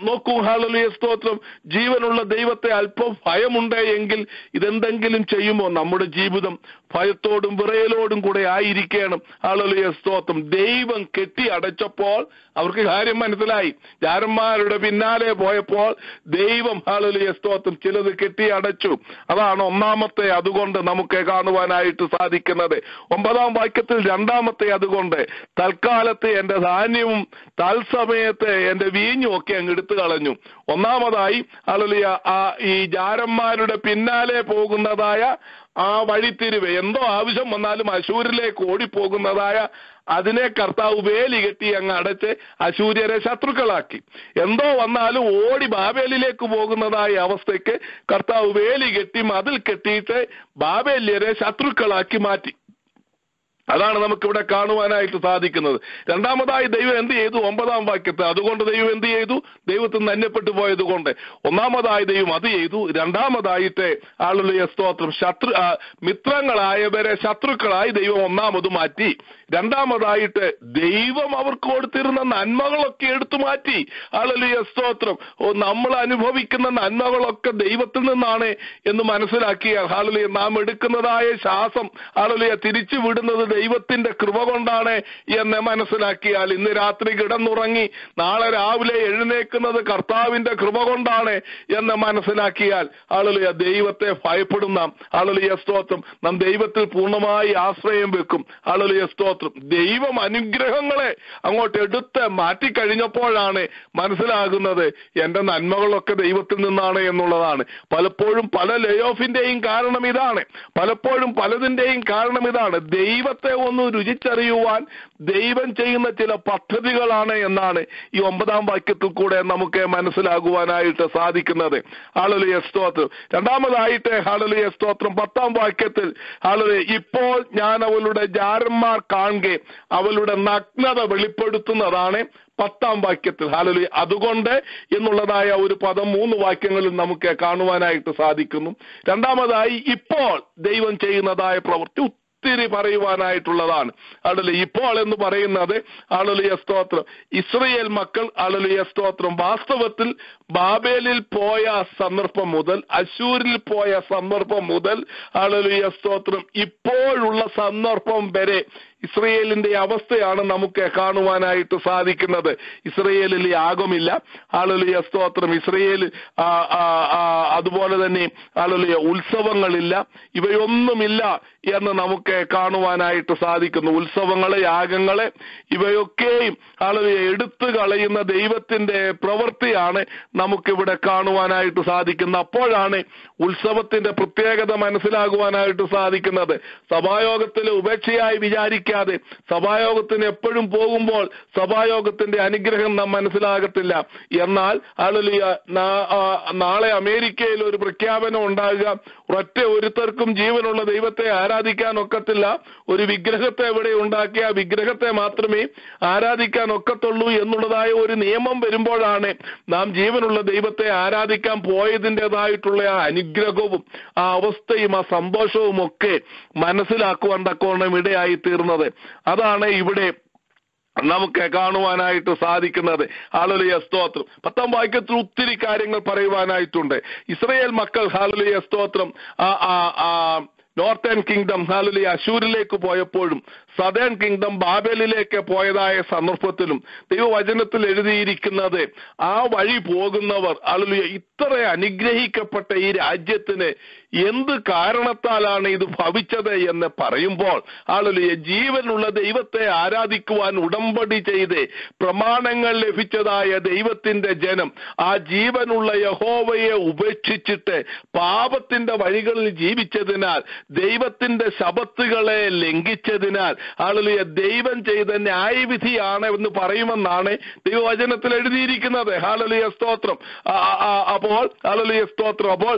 നോക്കൂ ഹാളലിയ സ്തോത്രം. ജീവനുള്ള ദൈവത്തെ അല്പം ഭയമുണ്ട് എങ്കിൽ ഇതെന്തെങ്കിലും ചെയ്യുമോ? നമ്മുടെ ജീവിതം ഭയത്തോടും വിറയലോടും കൂടെ ആയിരിക്കണം. ഹാളലിയ സ്തോത്രം. ദൈവം കെട്ടി അടച്ചപ്പോൾ അവർക്ക് കാര്യം മനസ്സിലായി. ജാരന്മാരുടെ പിന്നാലെ പോയപ്പോൾ ദൈവം ഹാലലിയ സ്തോത്രം. ചിലത് കെട്ടി അടച്ചു. അതാണ് ഒന്നാമത്തെ അതുകൊണ്ട് നമുക്ക് കാണുവാനായിട്ട് സാധിക്കുന്നത്. ഒമ്പതാം വാക്യത്തിൽ രണ്ടാമത്തെ അതുകൊണ്ട് തൽക്കാലത്ത് എന്റെ ധാന്യവും തൽസമയത്ത് എന്റെ വീഞ്ഞും ഒക്കെ അങ്ങ് എടുത്തു കളഞ്ഞു. ഒന്നാമതായി അലലിയ ആ ഈ ജാരന്മാരുടെ പിന്നാലെ പോകുന്നതായ ആ വഴിത്തിരിവ് എന്തോ ആവശ്യം വന്നാലും അശൂരിലേക്ക് ഓടിപ്പോകുന്നതായ അതിനെ കർത്താവ് വേലി കെട്ടി അങ്ങ് അടച്ച് അശൂര്യരെ ശത്രുക്കളാക്കി. എന്തോ വന്നാലും ഓടി ബാബേലിലേക്ക് പോകുന്നതായ അവസ്ഥയ്ക്ക് കർത്താവ് വേലി കെട്ടി മതിൽ കെട്ടിയിട്ട് ബാബേല്യരെ ശത്രുക്കളാക്കി മാറ്റി. അതാണ് നമുക്കിവിടെ കാണുവാനായിട്ട് സാധിക്കുന്നത്. രണ്ടാമതായി ദൈവം എന്ത് ചെയ്തു? ഒമ്പതാം വാക്യത്തെ അതുകൊണ്ട് ദൈവം എന്ത് ചെയ്തു? ദൈവത്തിൽ നിന്ന് അന്യപ്പെട്ടു പോയത് കൊണ്ട് ഒന്നാമതായി ദൈവം അത് ചെയ്തു. രണ്ടാമതായിട്ട് ആളുള്ള സ്തോത്രം. ശത്രു മിത്രങ്ങളായവരെ ശത്രുക്കളായി ദൈവം ഒന്നാമത് മാറ്റി. രണ്ടാമതായിട്ട് ദൈവം അവർക്ക് കൊടുത്തിരുന്ന നന്മകളൊക്കെ എടുത്തു മാറ്റി. ആളുലിയ സ്തോത്രം. ഓ നമ്മൾ അനുഭവിക്കുന്ന നന്മകളൊക്കെ ദൈവത്തിൽ നിന്നാണ് എന്ന് മനസ്സിലാക്കിയാൽ ഹാളലിയ നാം എടുക്കുന്നതായ ശ്വാസം ആളുലിയ തിരിച്ചു വിടുന്നത് ദൈവത്തിന്റെ കൃപ കൊണ്ടാണ് എന്ന് മനസ്സിലാക്കിയാൽ ഇന്ന് രാത്രി കിടന്നുറങ്ങി നാളെ രാവിലെ എഴുന്നേക്കുന്നത് കർത്താവിന്റെ കൃപ കൊണ്ടാണ് എന്ന് മനസ്സിലാക്കിയാൽ ആളലിയ ദൈവത്തെ ഭയപ്പെടുന്ന ആളലിയ സ്തോത്രം. നാം ദൈവത്തിൽ പൂർണമായി ആശ്രയം വെക്കും. ആളലിയ സ്തോത്രം. ദൈവം അനുഗ്രഹങ്ങളെ അങ്ങോട്ട് എടുത്ത് മാറ്റി കഴിഞ്ഞപ്പോഴാണ് മനസ്സിലാകുന്നത് എന്റെ നന്മകളൊക്കെ ദൈവത്തിൽ നിന്നാണ് എന്നുള്ളതാണ്. പലപ്പോഴും പല ലേ ഓഫിന്റെയും കാരണം ഇതാണ്. പലപ്പോഴും പലതിന്റെയും കാരണം ഇതാണ്. ദൈവത്തെ ഒന്ന് രുചിച്ചറിയുവാൻ ദൈവം ചെയ്യുന്ന ചില പദ്ധതികളാണ് എന്നാണ് ഈ ഒമ്പതാം വാക്യത്തിൽ കൂടെ നമുക്ക് മനസ്സിലാകുവാനായിട്ട് സാധിക്കുന്നത്. ഹാളലിയ സ്തോത്രം. രണ്ടാമതായിട്ട് ഹാളലിയ സ്തോത്രം. പത്താം വാക്യത്തിൽ ഹാളലി ഇപ്പോൾ ഞാൻ അവളുടെ ജാരന്മാർ കാണുകയും അവളുടെ നഗ്നത വെളിപ്പെടുത്തുന്നതാണ് പത്താം വാക്യത്തിൽ. ഹാലലി അതുകൊണ്ട് എന്നുള്ളതായ ഒരു പദം മൂന്ന് വാക്യങ്ങളിൽ നമുക്ക് കാണുവാനായിട്ട് സാധിക്കുന്നു. രണ്ടാമതായി ഇപ്പോൾ ദൈവം ചെയ്യുന്നതായ പ്രവൃത്തി ഒത്തിരി പറയുവാനായിട്ടുള്ളതാണ്. ആളുലിയ ഇപ്പോൾ എന്ന് പറയുന്നത് ആളുലിയ സ്തോത്രം. ഇസ്രയേൽ മക്കൾ ആളുലിയ സ്തോത്രം. വാസ്തവത്തിൽ ബാബേലിൽ പോയ സന്ദർഭം മുതൽ അശൂരിൽ പോയ സന്ദർഭം മുതൽ ആളുലിയ സ്തോത്രം. ഇപ്പോഴുള്ള സന്ദർഭം വരെ ഇസ്രയേലിന്റെ അവസ്ഥയാണ് നമുക്ക് കാണുവാനായിട്ട് സാധിക്കുന്നത്. ഇസ്രയേലിൽ യാഗമില്ല. ആളുലിയ സ്തോത്രം. ഇസ്രയേൽ അതുപോലെ തന്നെ ആളുലിയ ഉത്സവങ്ങളില്ല. ഇവയൊന്നുമില്ല എന്ന് നമുക്ക് കാണുവാനായിട്ട് സാധിക്കുന്നു. ഉത്സവങ്ങളെ യാഗങ്ങളെ ഇവയൊക്കെയും ആളുലിയ എടുത്തു കളയുന്ന ദൈവത്തിന്റെ പ്രവൃത്തിയാണ് നമുക്കിവിടെ കാണുവാനായിട്ട് സാധിക്കുന്നത്. അപ്പോഴാണ് ഉത്സവത്തിന്റെ പ്രത്യേകത മനസ്സിലാകുവാനായിട്ട് സാധിക്കുന്നത്. സഭായോഗത്തിലെ ഉപേക്ഷയായി വിചാരിക്കാതെ സഭായോഗത്തിന് എപ്പോഴും പോകുമ്പോൾ സഭായോഗത്തിന്റെ അനുഗ്രഹം നാം മനസ്സിലാകത്തില്ല. എന്നാൽ അളലിയ നാളെ അമേരിക്കയിൽ ഒരു പ്രഖ്യാപനം ഉണ്ടാകുക. ഒറ്റ ഒരുത്തർക്കും ജീവനുള്ള ദൈവത്തെ ആരാധിക്കാൻ ഒക്കത്തില്ല. ഒരു വിഗ്രഹത്തെ എവിടെ ഉണ്ടാക്കി ആ വിഗ്രഹത്തെ മാത്രമേ ആരാധിക്കാൻ ഒക്കത്തുള്ളൂ എന്നുള്ളതായ ഒരു നിയമം വരുമ്പോഴാണ് നാം ജീവനുള്ള ദൈവത്തെ ആരാധിക്കാൻ പോയതിന്റെതായിട്ടുള്ള ആ അനുഗ്രഹവും ആ അവസ്ഥയും ആ സന്തോഷവും ഒക്കെ മനസ്സിലാക്കുവാൻ തക്കോണം ഇടയായി തീർന്നത് അതാണ് ഇവിടെ നമുക്ക് കാണുവാനായിട്ട് സാധിക്കുന്നത്. ഹാലലിയ സ്തോത്രം. പത്താം വാക്യത്തിൽ ഒത്തിരി കാര്യങ്ങൾ പറയുവാനായിട്ടുണ്ട്. ഇസ്രയേൽ മക്കൾ ഹാലലിയ സ്തോത്രം. നോർത്തേൺ കിങ്ഡം ഹാലലിയ അശൂരിലേക്ക് പോയപ്പോഴും സദേൺ കിങ്ഡം ബാബേലിലേക്ക് പോയതായ സന്ദർഭത്തിലും ദൈവവചനത്തിൽ എഴുതിയിരിക്കുന്നത് ആ വഴി പോകുന്നവർ ഹാലുലിയ ഇത്ര അനുഗ്രഹിക്കപ്പെട്ട ഈ രാജ്യത്തിന് എന്ത് കാരണത്താലാണ് ഇത് ഭവിച്ചത് എന്ന് പറയുമ്പോൾ ആളുലിയ ജീവനുള്ള ദൈവത്തെ ആരാധിക്കുവാൻ ഉടമ്പടി ചെയ്ത് പ്രമാണങ്ങൾ ലഭിച്ചതായ ദൈവത്തിന്റെ ജനം ആ ജീവനുള്ള യഹോവയെ ഉപേക്ഷിച്ചിട്ട് പാപത്തിന്റെ വഴികളിൽ ജീവിച്ചതിനാൽ ദൈവത്തിന്റെ ശബത്തുകളെ ലംഘിച്ചതിനാൽ ആളുലിയ ദൈവം ചെയ്ത ന്യായവിധിയാണ് എന്ന് പറയുമെന്നാണ് ദൈവവചനത്തിൽ എഴുതിയിരിക്കുന്നത്. ഹാലലിയ സ്തോത്രം. അപ്പോൾ ഹാലലിയ സ്തോത്രം. അപ്പോൾ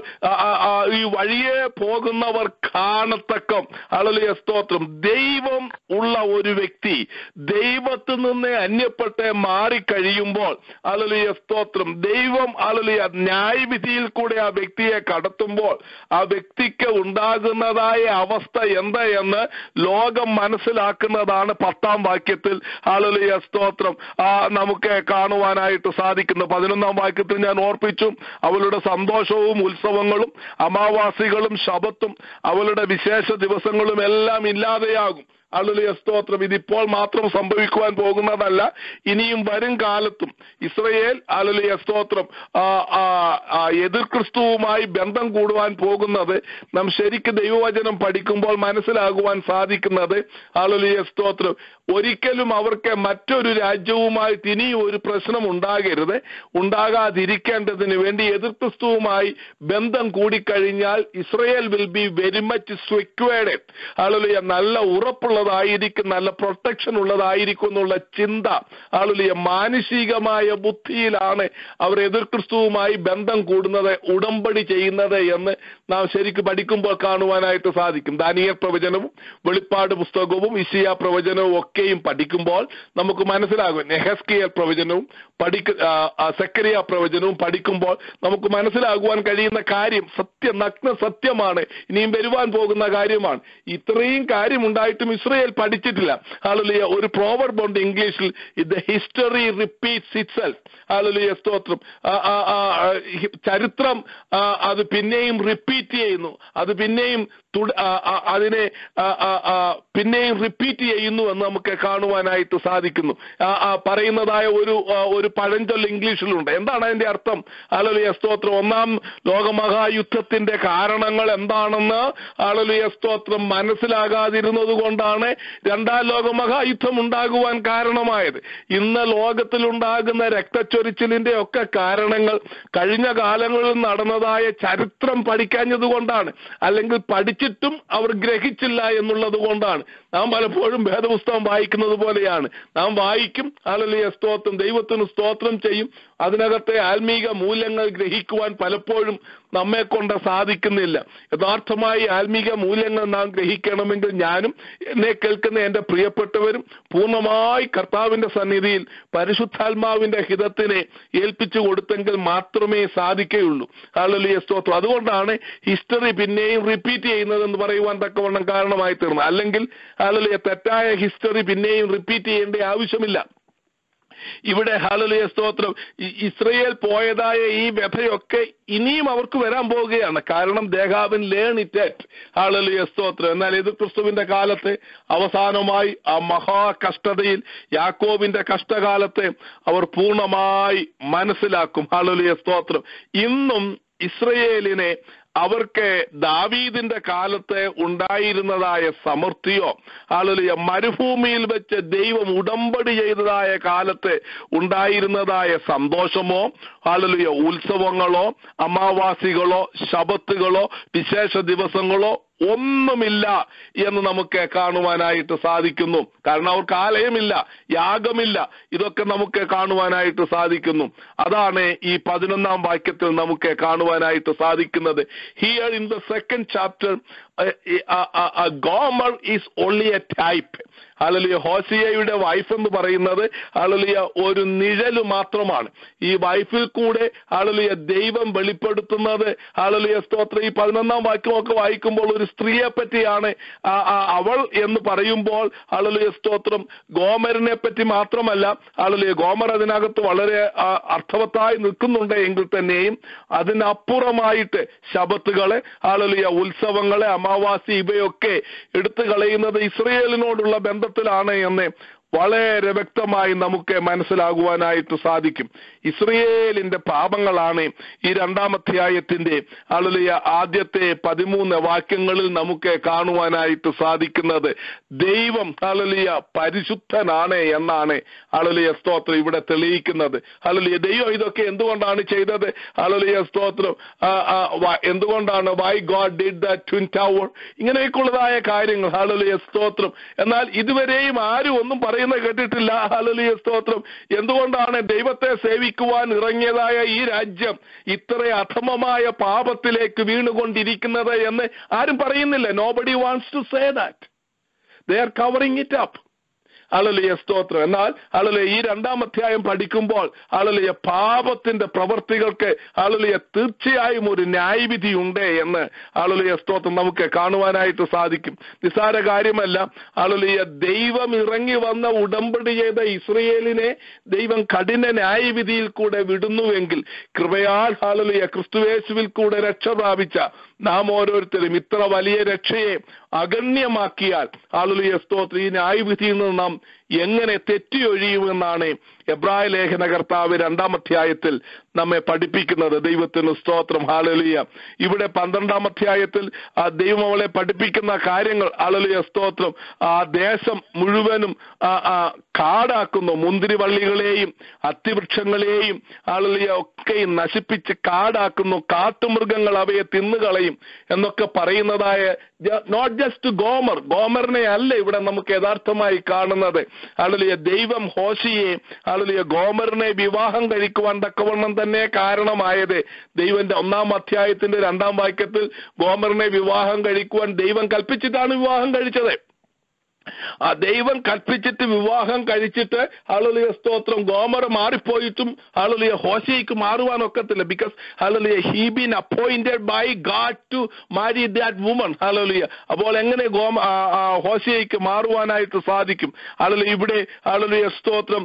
ഈ വഴിയെ പോകുന്നവർ കാണത്തക്കം. ഹാലലിയ സ്തോത്രം. ദൈവം ഉള്ള ഒരു വ്യക്തി ദൈവത്തിൽ നിന്ന് അന്യപ്പെട്ട് മാറിക്കഴിയുമ്പോൾ ഹാലലിയ സ്തോത്രം. ദൈവം ഹാലലിയ ന്യായവിധിയിൽ കൂടെ ആ വ്യക്തിയെ കടത്തുമ്പോൾ ആ വ്യക്തിക്ക് ഉണ്ടാകുന്നതായ അവസ്ഥ എന്താ എന്ന് ലോകം മനസ്സിലാക്കുന്നതാണ് പത്താം വാക്യത്തിൽ. ഹാലലിയ സ്തോത്രം. ആ നമുക്ക് കാണുവാനായിട്ട് സാധിക്കുന്നു പതിനൊന്നാം വാക്യത്തിൽ ഞാൻ ഓർപ്പിച്ചു അവളുടെ സന്തോഷവും ഉത്സവങ്ങളും അമാവാസികളും ശബത്തും അവളുടെ വിശേഷ ദിവസങ്ങളും എല്ലാം ഇല്ലാതെയാകും. അള്ളുലിയ സ്തോത്രം. ഇതിപ്പോൾ മാത്രം സംഭവിക്കുവാൻ പോകുന്നതല്ല ഇനിയും വരും കാലത്തും. ഇസ്രയേൽ അലുലിയ സ്തോത്രം എതിർ ക്രിസ്തുവുമായി ബന്ധം കൂടുവാൻ പോകുന്നത് നാം ശരിക്ക് ദൈവവചനം പഠിക്കുമ്പോൾ മനസ്സിലാകുവാൻ സാധിക്കുന്നത് അലുലിയ സ്തോത്രം. ഒരിക്കലും അവർക്ക് മറ്റൊരു രാജ്യവുമായിട്ട് ഇനി ഒരു പ്രശ്നം ഉണ്ടാകരുത്. ഉണ്ടാകാതിരിക്കേണ്ടതിന് വേണ്ടി എതിർ ക്രിസ്തുവുമായി ബന്ധം കൂടിക്കഴിഞ്ഞാൽ Israel will be very much secured hallelujah നല്ല ഉറപ്പുള്ളതായിരിക്കും നല്ല പ്രൊട്ടക്ഷൻ ഉള്ളതായിരിക്കും എന്നുള്ള ചിന്ത ആളുലിയ മാനുഷികമായ ബുദ്ധിയിലാണ് അവർ എതിർക്രിസ്തുവുമായി ബന്ധം കൂടുന്നത് ഉടമ്പടി ചെയ്യുന്നത് എന്ന് നാം ശരിക്കും പഠിക്കുമ്പോൾ കാണുവാനായിട്ട് സാധിക്കും. ദാനിയൽ പ്രവചനവും വെളിപ്പാട് പുസ്തകവും ഇസിയ പ്രവചനവും ഒക്കെയും പഠിക്കുമ്പോൾ നമുക്ക് മനസ്സിലാകും. നെഹസ്കിയൽ പ്രവചനവും പഠിക്ക സെക്കരിയ പ്രവചനവും പഠിക്കുമ്പോൾ നമുക്ക് മനസ്സിലാകുവാൻ കഴിയുന്ന കാര്യം സത്യ നഗ്ന സത്യമാണ്. ഇനിയും വരുവാൻ പോകുന്ന കാര്യമാണ്. ഇത്രയും കാര്യം ഉണ്ടായിട്ടും ഇസ്രയേൽ പഠിച്ചിട്ടില്ല. ആളുലിയ ഒരു പ്രോവർബ് ഉണ്ട് ഇംഗ്ലീഷിൽ. The history repeats itself hallelujah സ്തോത്രം. ചരിത്രം അത് പിന്നെയും റിപ്പീറ്റ് ചെയ്യുന്നു. അത് പിന്നെയും അതിനെ പിന്നെയും റിപ്പീറ്റ് ചെയ്യുന്നു എന്ന് നമുക്ക് കാണുവാനായിട്ട് സാധിക്കുന്നു. പറയുന്നതായ ഒരു ഒരു പഴഞ്ചൊല്ല് ഇംഗ്ലീഷിലുണ്ട്. എന്താണ് അതിന്റെ അർത്ഥം? ആളുലിയ സ്തോത്രം. ഒന്നാം ലോകമഹായുദ്ധത്തിന്റെ കാരണങ്ങൾ എന്താണെന്ന് ആളുലിയ സ്തോത്രം മനസ്സിലാകാതിരുന്നത് കൊണ്ടാണ് രണ്ടാം ലോകമഹായുദ്ധം ഉണ്ടാകുവാൻ കാരണമായത്. ഇന്ന് ലോകത്തിലുണ്ടാകുന്ന രക്തച്ചൊരിച്ചിലിന്റെ ഒക്കെ കാരണങ്ങൾ കഴിഞ്ഞ കാലങ്ങളിൽ നടന്നതായ ചരിത്രം പഠിക്കാഞ്ഞത് കൊണ്ടാണ്. അല്ലെങ്കിൽ പഠിച്ചിട്ടും അവർ ഗ്രഹിച്ചില്ല എന്നുള്ളത് കൊണ്ടാണ്. നാം പലപ്പോഴും ഭേദപുസ്തകം വായിക്കുന്നത് പോലെയാണ്. നാം വായിക്കും. അല്ലെ സ്തോത്രം. ദൈവത്തിന് സ്തോത്രം ചെയ്യും. അതിനകത്തെ ആത്മീക മൂല്യങ്ങൾ ഗ്രഹിക്കുവാൻ പലപ്പോഴും നമ്മെ കൊണ്ട് സാധിക്കുന്നില്ല. യഥാർത്ഥമായി ആത്മീക മൂല്യങ്ങൾ നാം ഗ്രഹിക്കണമെങ്കിൽ ഞാനും എന്നെ കേൾക്കുന്ന എന്റെ പ്രിയപ്പെട്ടവരും പൂർണമായി കർത്താവിന്റെ സന്നിധിയിൽ പരിശുദ്ധാത്മാവിന്റെ ഹിതത്തിനെ ഏൽപ്പിച്ചു കൊടുത്തെങ്കിൽ മാത്രമേ സാധിക്കുകയുള്ളൂ. ഹാളലിയ സ്തോത്രം. അതുകൊണ്ടാണ് ഹിസ്റ്ററി പിന്നെയും റിപ്പീറ്റ് ചെയ്യുന്നത് എന്ന് പറയുവാൻ തക്കവണ്ണം കാരണമായി തീർന്നു അല്ലെങ്കിൽ ഹാളലിയ തെറ്റായ ഹിസ്റ്ററി പിന്നെയും റിപ്പീറ്റ് ചെയ്യേണ്ട ആവശ്യമില്ല. ഇവിടെ ഹാലലിയ സ്തോത്രം. ഇസ്രയേൽ പോയതായ ഈ വ്യഥയൊക്കെ ഇനിയും അവർക്ക് വരാൻ പോവുകയാണ്. കാരണം ദേഹാവിൻ ലേൺ ഇറ്റ് അറ്റ് ഹാലലിയ സ്തോത്രം. എന്നാൽ ഇത് ക്രിസ്തുവിന്റെ കാലത്ത് അവസാനമായി ആ മഹാ കഷ്ടതയിൽ യാക്കോബിന്റെ കഷ്ടകാലത്തെ അവർ പൂർണമായി മനസ്സിലാക്കും. ഹാലലിയ സ്തോത്രം. ഇന്നും ഇസ്രയേലിനെ അവർക്ക് ദാവീദിന്റെ കാലത്തെ ഉണ്ടായിരുന്നതായ സമൃദ്ധിയോ ആളുകളിയ മരുഭൂമിയിൽ വെച്ച് ദൈവം ഉടമ്പടി ചെയ്തതായ കാലത്ത് ഉണ്ടായിരുന്നതായ സന്തോഷമോ ആളുകളിയ ഉത്സവങ്ങളോ അമാവാസികളോ ശബത്തുകളോ വിശേഷ ദിവസങ്ങളോ ഒന്നുമില്ല എന്ന് നമുക്ക് കാണുവാനായിട്ട് സാധിക്കുന്നു കാരണം അവർക്ക് ആലയമില്ല യാഗമില്ല ഇതൊക്കെ നമുക്ക് കാണുവാനായിട്ട് സാധിക്കുന്നു അതാണ് ഈ പതിനൊന്നാം വാക്യത്തിൽ നമുക്ക് കാണുവാനായിട്ട് സാധിക്കുന്നത് here in the second chapter Gomer is only a type hallelujah ഹോസിയയുടെ wife എന്ന് പറയുന്നത് ആളുലിയ ഒരു നിഴൽ മാത്രമാണ്. ഈ വൈഫിൽ കൂടെ ആളുലിയ ദൈവം വെളിപ്പെടുത്തുന്നത്. ആളുലിയ സ്തോത്രം. ഈ പതിനൊന്നാം വാക്യമൊക്കെ വായിക്കുമ്പോൾ ഒരു സ്ത്രീയെ പറ്റിയാണ് അവൾ എന്ന് പറയുമ്പോൾ ആളുലിയ സ്തോത്രം. ഗോമരനെ പറ്റി മാത്രമല്ല ആളുലിയ ഗോമർ അതിനകത്ത് വളരെ അർത്ഥവത്തായി നിൽക്കുന്നുണ്ട് എങ്കിൽ തന്നെയും അതിനപ്പുറമായിട്ട് ശബത്തുകളെ ആളുലിയ ഉത്സവങ്ങളെ അമാവാസി ഇവയൊക്കെ എടുത്തു കളയുന്നത് ഇസ്രയേലിനോടുള്ള ബന്ധത്തിലാണ് എന്ന് വളരെ വ്യക്തമായി നമുക്ക് മനസ്സിലാകുവാനായിട്ട് സാധിക്കും. ഇസ്രയേലിന്റെ പാപങ്ങളാണ് ഈ രണ്ടാമധ്യായത്തിന്റെ ആളുലിയ ആദ്യത്തെ പതിമൂന്ന് വാക്യങ്ങളിൽ നമുക്ക് കാണുവാനായിട്ട് സാധിക്കുന്നത്. ദൈവം അളലിയ പരിശുദ്ധനാണ് എന്നാണ് അളലിയ സ്തോത്രം ഇവിടെ തെളിയിക്കുന്നത്. അളലിയ ദൈവം ഇതൊക്കെ എന്തുകൊണ്ടാണ് ചെയ്തത്? അളലിയ സ്തോത്രം എന്തുകൊണ്ടാണ്? Why God did the twin tower ഇങ്ങനെയൊക്കെയുള്ളതായ കാര്യങ്ങൾ അളലിയ സ്തോത്രം. എന്നാൽ ഇതുവരെയും ആരും ഒന്നും പറയുന്നത് കേട്ടിട്ടില്ല. ഹലലിയ സ്തോത്രം. എന്തുകൊണ്ടാണ് ദൈവത്തെ സേവിക്കുവാൻ ഇറങ്ങിയതായ ഈ രാജ്യം ഇത്ര അധമമായ പാപത്തിലേക്ക് വീണുകൊണ്ടിരിക്കുന്നത് എന്ന് ആരും പറയുന്നില്ല. Nobody wants to say that they are covering it up hallelujah സ്തോത്രം. എന്നാൽ അളലിയ ഈ രണ്ടാം അധ്യായം പഠിക്കുമ്പോൾ അളലിയ പാപത്തിന്റെ പ്രവർത്തികൾക്ക് അളലിയ തീർച്ചയായും ഒരു ന്യായവിധി ഉണ്ട് എന്ന് അളലിയ സ്തോത്രം നമുക്ക് കാണുവാനായിട്ട് സാധിക്കും. നിസാര കാര്യമല്ല അളലിയ ദൈവം ഇറങ്ങി വന്ന ഉടമ്പടി ചെയ്ത ഇസ്രയേലിനെ ദൈവം കഠിന ന്യായവിധിയിൽ കൂടെ വിടുന്നുവെങ്കിൽ കൃപയാൽ അളലിയ ക്രിസ്തുവേശുവിൽ കൂടെ രക്ഷ പ്രാപിച്ച നാം ഓരോരുത്തരും ഇത്ര വലിയ രക്ഷയെ അഗണ്യമാക്കിയാൽ ആളുലിയ സ്തോത്രം. ഈ ന്യായവിധിയിൽ നിന്ന് നാം എങ്ങനെ തെറ്റിയൊഴിയുമെന്നാണ് എബ്രായ ലേഖന കർത്താവ് രണ്ടാം അധ്യായത്തിൽ നമ്മെ പഠിപ്പിക്കുന്നത്. ദൈവത്തിന് സ്തോത്രം. ഹാളലിയ ഇവിടെ പന്ത്രണ്ടാം അധ്യായത്തിൽ ആ ദൈവം അവളെ പഠിപ്പിക്കുന്ന കാര്യങ്ങൾ. ആളലിയ സ്തോത്രം. ആ ദേശം മുഴുവനും കാടാക്കുന്നു. മുന്തിരിവള്ളികളെയും അത്തിവൃക്ഷങ്ങളെയും ആളുലിയ ഒക്കെയും നശിപ്പിച്ച് കാടാക്കുന്നു. കാട്ടുമൃഗങ്ങൾ അവയെ തിന്നുകളയും എന്നൊക്കെ പറയുന്നതായ നോട്ട് ജസ്റ്റ് ഗോമർ. ഗോമറിനെ അല്ല ഇവിടെ നമുക്ക് യഥാർത്ഥമായി കാണുന്നത്. ആളുലിയ ദൈവം ഹോശിയെ ആളുലിയ ഗോമറിനെ വിവാഹം കഴിക്കുവാൻ തക്കവണ്ണം തന്നെ കാരണമായത്. ദൈവന്റെ ഒന്നാം അധ്യായത്തിന്റെ രണ്ടാം വാക്യത്തിൽ ഗോമറിനെ വിവാഹം കഴിക്കുവാൻ ദൈവം കൽപ്പിച്ചിട്ടാണ് വിവാഹം കഴിച്ചത്. ആ ദൈവം കൽപ്പിച്ചിട്ട് വിവാഹം കഴിച്ചിട്ട് ഹളലിയ സ്തോത്രം ഗോമറ മാറിപ്പോയിട്ടും ഹളലിയ ഹോശയ്ക്ക് മാറുവാൻ ഒക്കത്തില്ല. Because hallelujah he been appointed by God to marry that woman hallelujah അപ്പോൾ എങ്ങനെ ഗോമ ഹോശയ്ക്ക് മാറുവാനായിട്ട് സാധിക്കും? ഹളലിയ ഇവിടെ ഹളലിയ സ്തോത്രം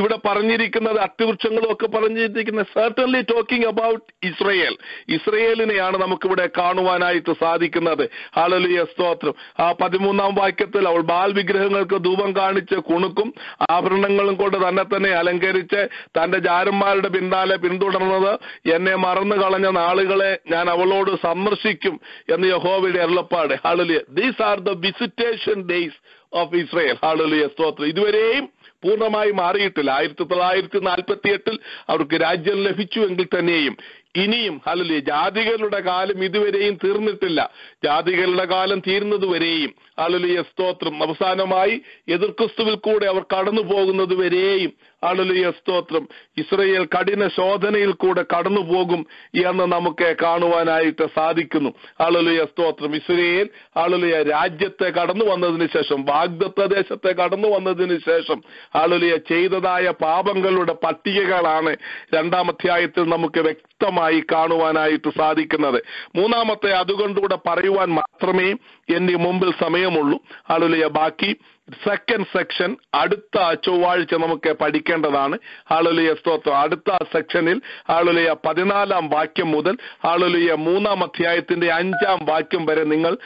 ഇവിടെ പറഞ്ഞിരിക്കുന്നത് അത്യവൃക്ഷങ്ങളും ഒക്കെ പറഞ്ഞിരിക്കുന്ന സർട്ടൻലി ടോക്കിംഗ് അബൌട്ട് ഇസ്രയേൽ ഇസ്രയേലിനെയാണ് നമുക്കിവിടെ കാണുവാനായിട്ട് സാധിക്കുന്നത്. ഹളലിയ സ്തോത്രം. ആ പതിമൂന്നാം വാക്യത്തിൽ അവൾ ബാൽ വിഗ്രഹങ്ങൾക്ക് ധൂപം കാണിച്ച് കുണുക്കും ആഭരണങ്ങളും കൊണ്ട് തന്നെ തന്നെ അലങ്കരിച്ച് തന്റെ ജാരന്മാരുടെ പിന്നാലെ പിന്തുടർന്നത് എന്നെ മറന്നു കളഞ്ഞ നാളുകളെ ഞാൻ അവളോട് സന്ദർശിക്കും എന്ന് യഹോവയുടെ അരുളപ്പാട്. Hallelujah these are the visitation days of Israel hallelujah സ്തോത്രം. ഇതുവരെയും പൂർണമായി മാറിയിട്ടില്ല. ആയിരത്തി തൊള്ളായിരത്തി നാൽപ്പത്തി എട്ടിൽ അവർക്ക് രാജ്യം ലഭിച്ചു എങ്കിൽ തന്നെയും ഇനിയും ഹലലി ജാതികളുടെ കാലം ഇതുവരെയും തീർന്നിട്ടില്ല. ജാതികളുടെ കാലം തീരുന്നതുവരെയും ഹലലിയ സ്തോത്രം. അവസാനമായി എതിർക്രിസ്തുവിൽ കൂടെ അവർ കടന്നു പോകുന്നത് വരെയും ഹലലിയ സ്തോത്രം. ഇസ്രയേൽ കഠിന ശോധനയിൽ കൂടെ കടന്നു പോകും എന്ന് നമുക്ക് കാണുവാനായിട്ട് സാധിക്കുന്നു. അളലിയ സ്തോത്രം. ഇസ്രയേൽ അളലിയ രാജ്യത്തെ കടന്നു വന്നതിന് ശേഷം വാഗ്ദത്ത ദേശത്തെ കടന്നു വന്നതിന് ശേഷം അളലിയ ചെയ്തതായ പാപങ്ങളുടെ പട്ടികകളാണ് രണ്ടാം അധ്യായത്തിൽ നമുക്ക് വ്യക്തമായി കാണുവാനായിട്ട് സാധിക്കുന്നത്. മൂന്നാമത്തെ അതുകൊണ്ടുകൂടെ പറയുവാൻ മാത്രമേ എന്റെ മുമ്പിൽ സമയമുള്ളൂ. അളലിയ ബാക്കി സെക്കൻഡ് സെക്ഷൻ അടുത്ത ചൊവ്വാഴ്ച നമുക്ക് പഠിക്കേണ്ടതാണ്. ആളുലിയ സ്തോത്രം. അടുത്ത സെക്ഷനിൽ ആളുലിയ പതിനാലാം വാക്യം മുതൽ ആളുലിയ മൂന്നാം അധ്യായത്തിന്റെ അഞ്ചാം വാക്യം വരെ നിങ്ങൾ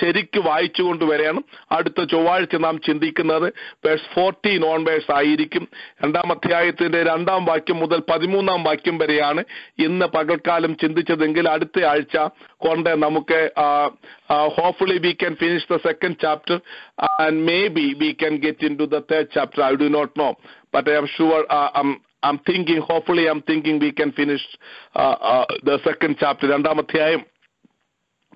ശരിക്ക് വായിച്ചു കൊണ്ടുവരെയാണ് അടുത്ത ചൊവ്വാഴ്ച നാം ചിന്തിക്കുന്നത് വേഴ്സ് ഫോർട്ടീൻ ഓൺ വേഴ്സ് ആയിരിക്കും. രണ്ടാം അധ്യായത്തിന്റെ രണ്ടാം വാക്യം മുതൽ പതിമൂന്നാം വാക്യം വരെയാണ് ഇന്ന് പകൽക്കാലം ചിന്തിച്ചതെങ്കിൽ അടുത്ത ആഴ്ച കൊണ്ട് നമുക്ക് hopefully we can finish the second chapter and maybe we can get into the third chapter. I do not know, but I am sure. Uh, I'm I'm thinking. Hopefully, I'm thinking we can finish uh, uh, the second chapter. രണ്ടാം അധ്യായം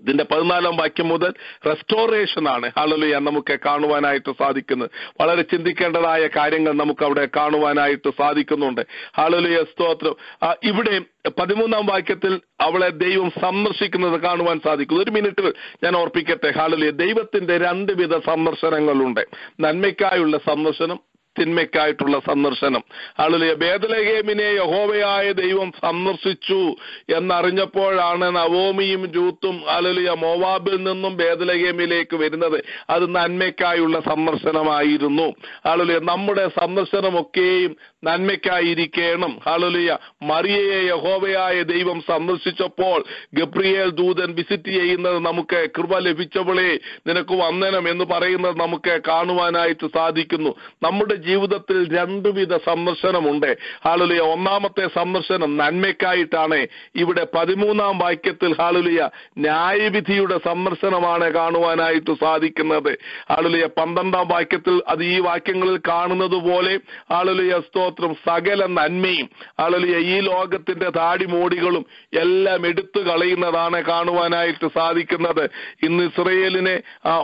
ഇതിന്റെ പതിനാലാം വാക്യം മുതൽ restoration ആണ്. ഹാളലുയ നമുക്ക് കാണുവാനായിട്ട് സാധിക്കുന്നത്. വളരെ ചിന്തിക്കേണ്ടതായ കാര്യങ്ങൾ നമുക്ക് അവിടെ കാണുവാനായിട്ട് സാധിക്കുന്നുണ്ട്. ഹാളലുയ സ്തോത്രം. ഇവിടെ പതിമൂന്നാം വാക്യത്തിൽ അവളെ ദൈവം സന്ദർശിക്കുന്നത് കാണുവാൻ സാധിക്കും ഒരു മിനിറ്റ് ഞാൻ ഓർപ്പിക്കട്ടെ. ഹാളലുയ ദൈവത്തിന്റെ രണ്ട് വിധ സന്ദർശനങ്ങളുണ്ട്. നന്മയ്ക്കായുള്ള സന്ദർശനം തിന്മയ്ക്കായിട്ടുള്ള സന്ദർശനം. ആളുകളെ ബേദലഹേമിനെ യഹോവയായ ദൈവം സന്ദർശിച്ചു എന്നറിഞ്ഞപ്പോഴാണ് നവോമിയും ജൂത്തും ആളുലിയ മോവാബിൽ നിന്നും ബേദലഹേമിലേക്ക് വരുന്നത്. അത് നന്മയ്ക്കായുള്ള സന്ദർശനമായിരുന്നു. ആളുകളെ നമ്മുടെ സന്ദർശനമൊക്കെയും നന്മയ്ക്കായിരിക്കണം. ഹാളുലിയ മറിയയെ യഹോവയായ ദൈവം സന്ദർശിച്ചപ്പോൾ ഗബ്രിയേൽ ദൂതൻ വിസിറ്റ് ചെയ്യുന്നത് നമുക്ക് കൃപ ലഭിച്ചവളെ നിനക്ക് വന്ദനം എന്ന് പറയുന്നത് നമുക്ക് കാണുവാനായിട്ട് സാധിക്കുന്നു. നമ്മുടെ ജീവിതത്തിൽ രണ്ടുവിധ സന്ദർശനമുണ്ട്. ഹാളുലിയ ഒന്നാമത്തെ സന്ദർശനം നന്മയ്ക്കായിട്ടാണ്. ഇവിടെ പതിമൂന്നാം വാക്യത്തിൽ ഹാളുലിയ ന്യായവിധിയുടെ സന്ദർശനമാണ് കാണുവാനായിട്ട് സാധിക്കുന്നത്. ഹാളുലിയ പന്ത്രണ്ടാം വാക്യത്തിൽ അത് ഈ വാക്യങ്ങളിൽ കാണുന്നത് പോലെ ഹാളുലിയ സ്തോത്രം സകല നന്മയും ഹാളുലിയ ഈ ലോകത്തിന്റെ താടിമോടികളും എല്ലാം എടുത്തു കളയുന്നതാണ് കാണുവാനായിട്ട് സാധിക്കുന്നത്. ഇന്ന് ഇസ്രയേലിന്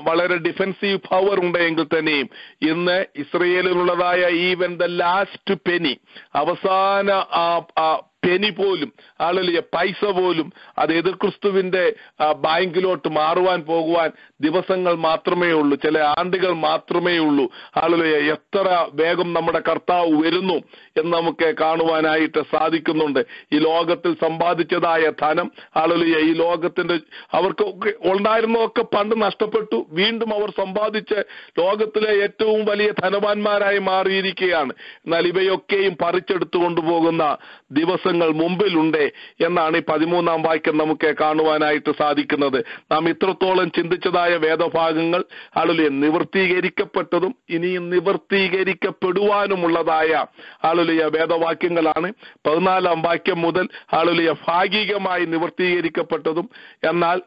വളരെ ഡിഫൻസീവ് പവർ ഉണ്ടെങ്കിൽ തന്നെയും ഇന്ന് ഇസ്രയേലിനുള്ളതായ ഈവൻ ദ ലാസ്റ്റ് പെനി അവസാന ആ പെനി പോലും ആളുകളിയ പൈസ പോലും അത് എതിർ ക്രിസ്തുവിന്റെ ബാങ്കിലോട്ട് മാറുവാൻ പോകുവാൻ ദിവസങ്ങൾ മാത്രമേ ഉള്ളൂ ചില ആണ്ടുകൾ മാത്രമേ ഉള്ളൂ. ആളുകളെ എത്ര വേഗം നമ്മുടെ കർത്താവ് വരുന്നു എന്ന് നമുക്ക് കാണുവാനായിട്ട് സാധിക്കുന്നുണ്ട്. ഈ ലോകത്തിൽ സമ്പാദിച്ചതായ ധനം ആളുകളെ ഈ ലോകത്തിന്റെ അവർക്ക് ഉണ്ടായിരുന്നതൊക്കെ പണ്ട് നഷ്ടപ്പെട്ടു. വീണ്ടും അവർ സമ്പാദിച്ച് ലോകത്തിലെ ഏറ്റവും വലിയ ധനവാന്മാരായി മാറിയിരിക്കുകയാണ്. എന്നാൽ ഇവയൊക്കെയും പറിച്ചെടുത്തു കൊണ്ടുപോകുന്ന ദിവസങ്ങൾ മുമ്പിലുണ്ട് എന്നാണ് ഈ പതിമൂന്നാം വാക്യം നമുക്ക് കാണുവാനായിട്ട് സാധിക്കുന്നത്. നാം ഇത്രത്തോളം ചിന്തിച്ചതായ വേദഭാഗങ്ങൾ ആളുകളെ നിവർത്തീകരിക്കപ്പെട്ടതും ഇനിയും നിവർത്തീകരിക്കപ്പെടുവാനുമുള്ളതായ അളുലിയ വേദവാക്യങ്ങളാണ്. പതിനാലാം വാക്യം മുതൽ അളുലിയ ഭാഗികമായി നിവർത്തീകരിക്കപ്പെട്ടതും എന്നാൽ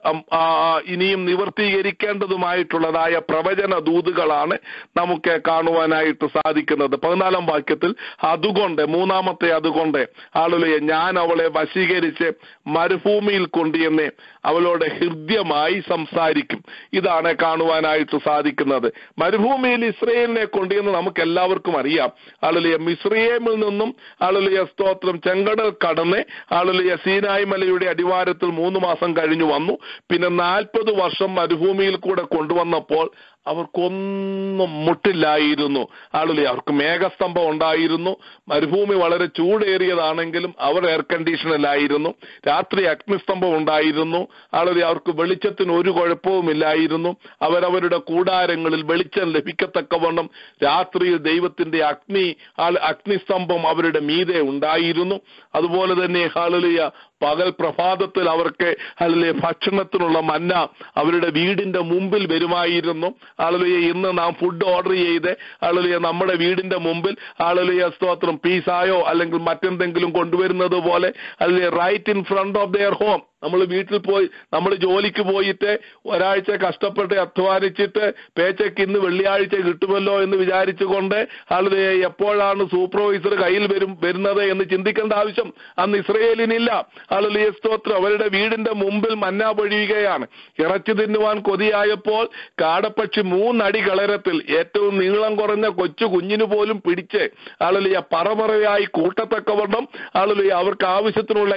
ഇനിയും നിവർത്തീകരിക്കേണ്ടതുമായിട്ടുള്ളതായ പ്രവചന ദൂതുകളാണ് നമുക്ക് കാണുവാനായിട്ട് സാധിക്കുന്നത്. പതിനാലാം വാക്യത്തിൽ അതുകൊണ്ട് മൂന്നാമത്തെ അതുകൊണ്ട് ആളുലയെ ഞാൻ അവളെ വശീകരിച്ച് മരുഭൂമിയിൽ കൊണ്ടുവന്ന് അവളോട് ഹൃദ്യമായി സംസാരിക്കും. ഇതാണ് കാണുവാനായിട്ട് സാധിക്കുന്നത്. മരുഭൂമിയിൽ ഇസ്രയേലിനെ കൊണ്ടുവന്ന് നമുക്ക് എല്ലാവർക്കും അറിയാം. ആളുലിയ മിസ്രയേമിൽ നിന്നും ആളുലിയ സ്തോത്രം ചെങ്കടൽ കടന്ന് ആളുലിയ സീനായ് മലയുടെ അടിവാരത്തിൽ മൂന്ന് മാസം കഴിഞ്ഞു വന്നു. പിന്നെ നാൽപ്പത് വർഷം മരുഭൂമിയിൽ കൂടെ കൊണ്ടുവന്നപ്പോൾ അവർക്കൊന്നും മുട്ടില്ലായിരുന്നു. ആളുകളെ അവർക്ക് മേഘസ്തംഭം ഉണ്ടായിരുന്നു. മരുഭൂമി വളരെ ചൂടേറിയതാണെങ്കിലും അവർ എയർ കണ്ടീഷനിലായിരുന്നു രാത്രി അഗ്നിസ്തംഭം ഉണ്ടായിരുന്നു. ആളുകളെ അവർക്ക് വെളിച്ചത്തിന് ഒരു കുഴപ്പവുമില്ലായിരുന്നു അവരവരുടെ കൂടാരങ്ങളിൽ വെളിച്ചം ലഭിക്കത്തക്കവണ്ണം രാത്രിയിൽ ദൈവത്തിന്റെ അഗ്നി അഗ്നിസ്തംഭം അവരുടെ മീതെ ഉണ്ടായിരുന്നു. അതുപോലെ തന്നെ ഹാളിയ പകൽ പ്രഭാതത്തിൽ അവർക്ക് അല്ലെ ഭക്ഷണത്തിനുള്ള മന്ന അവരുടെ വീടിന്റെ മുമ്പിൽ വരുമായിരുന്നു. അളലിയെ ഇന്ന് നാം ഫുഡ് ഓർഡർ ചെയ്ത് അളലിയെ നമ്മുടെ വീടിന്റെ മുമ്പിൽ അളലിയ സ്തോത്രം പീസായോ അല്ലെങ്കിൽ മറ്റെന്തെങ്കിലും കൊണ്ടുവരുന്നത് പോലെ അല്ലെ right in front of their home നമ്മൾ വീട്ടിൽ പോയി നമ്മൾ ജോലിക്ക് പോയിട്ട് ഒരാഴ്ച കഷ്ടപ്പെട്ട് അധ്വാനിച്ചിട്ട് പേച്ചക്ക് ഇന്ന് വെള്ളിയാഴ്ച കിട്ടുമല്ലോ എന്ന് വിചാരിച്ചുകൊണ്ട് അത് എപ്പോഴാണ് സൂപ്പർവൈസർ കയ്യിൽ വരും വരുന്നത് എന്ന് ചിന്തിക്കേണ്ട ആവശ്യം അന്ന് ഇസ്രയേലിനില്ല. ആളുലിയ സ്തോത്രം. അവരുടെ വീടിന്റെ മുമ്പിൽ മന്ന പൊഴിയുകയാണ്. ഇറച്ചി തിന്നുവാൻ കൊതിയായപ്പോൾ കാടപ്പക്ഷി മൂന്നടി കളരത്തിൽ ഏറ്റവും നീളം കുറഞ്ഞ കൊച്ചു കുഞ്ഞിന് പോലും പിടിച്ച് ആളുലിയ പറപറയായി കൂട്ടത്തക്കവണ്ണം ആളുലിയ അവർക്ക് ആവശ്യത്തിനുള്ള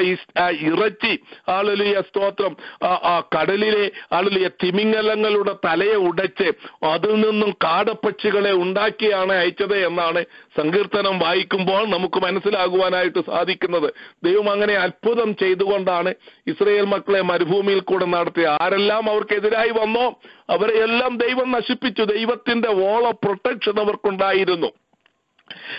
ഇറച്ചി ആ ആളുലിയ സ്തോത്രം. ആ കടലിലെ അലലിയ തിമിംഗലങ്ങളുടെ തലയെ ഉടച്ച് അതിൽ നിന്നും കാടപ്പക്ഷികളെ ഉണ്ടാക്കിയാണ് അയച്ചത് എന്നാണ് സങ്കീർത്തനം വായിക്കുമ്പോൾ നമുക്ക് മനസ്സിലാകുവാനായിട്ട് സാധിക്കുന്നത്. ദൈവം അങ്ങനെ അത്ഭുതം ചെയ്തുകൊണ്ടാണ് ഇസ്രയേൽ മക്കളെ മരുഭൂമിയിൽ കൂടെ നടത്തിയത് ആരെല്ലാം അവർക്കെതിരായി വന്നോ അവരെ എല്ലാം ദൈവം നശിപ്പിച്ചു. ദൈവത്തിന്റെ ഓള പ്രൊട്ടക്ഷൻ അവർക്കുണ്ടായിരുന്നു.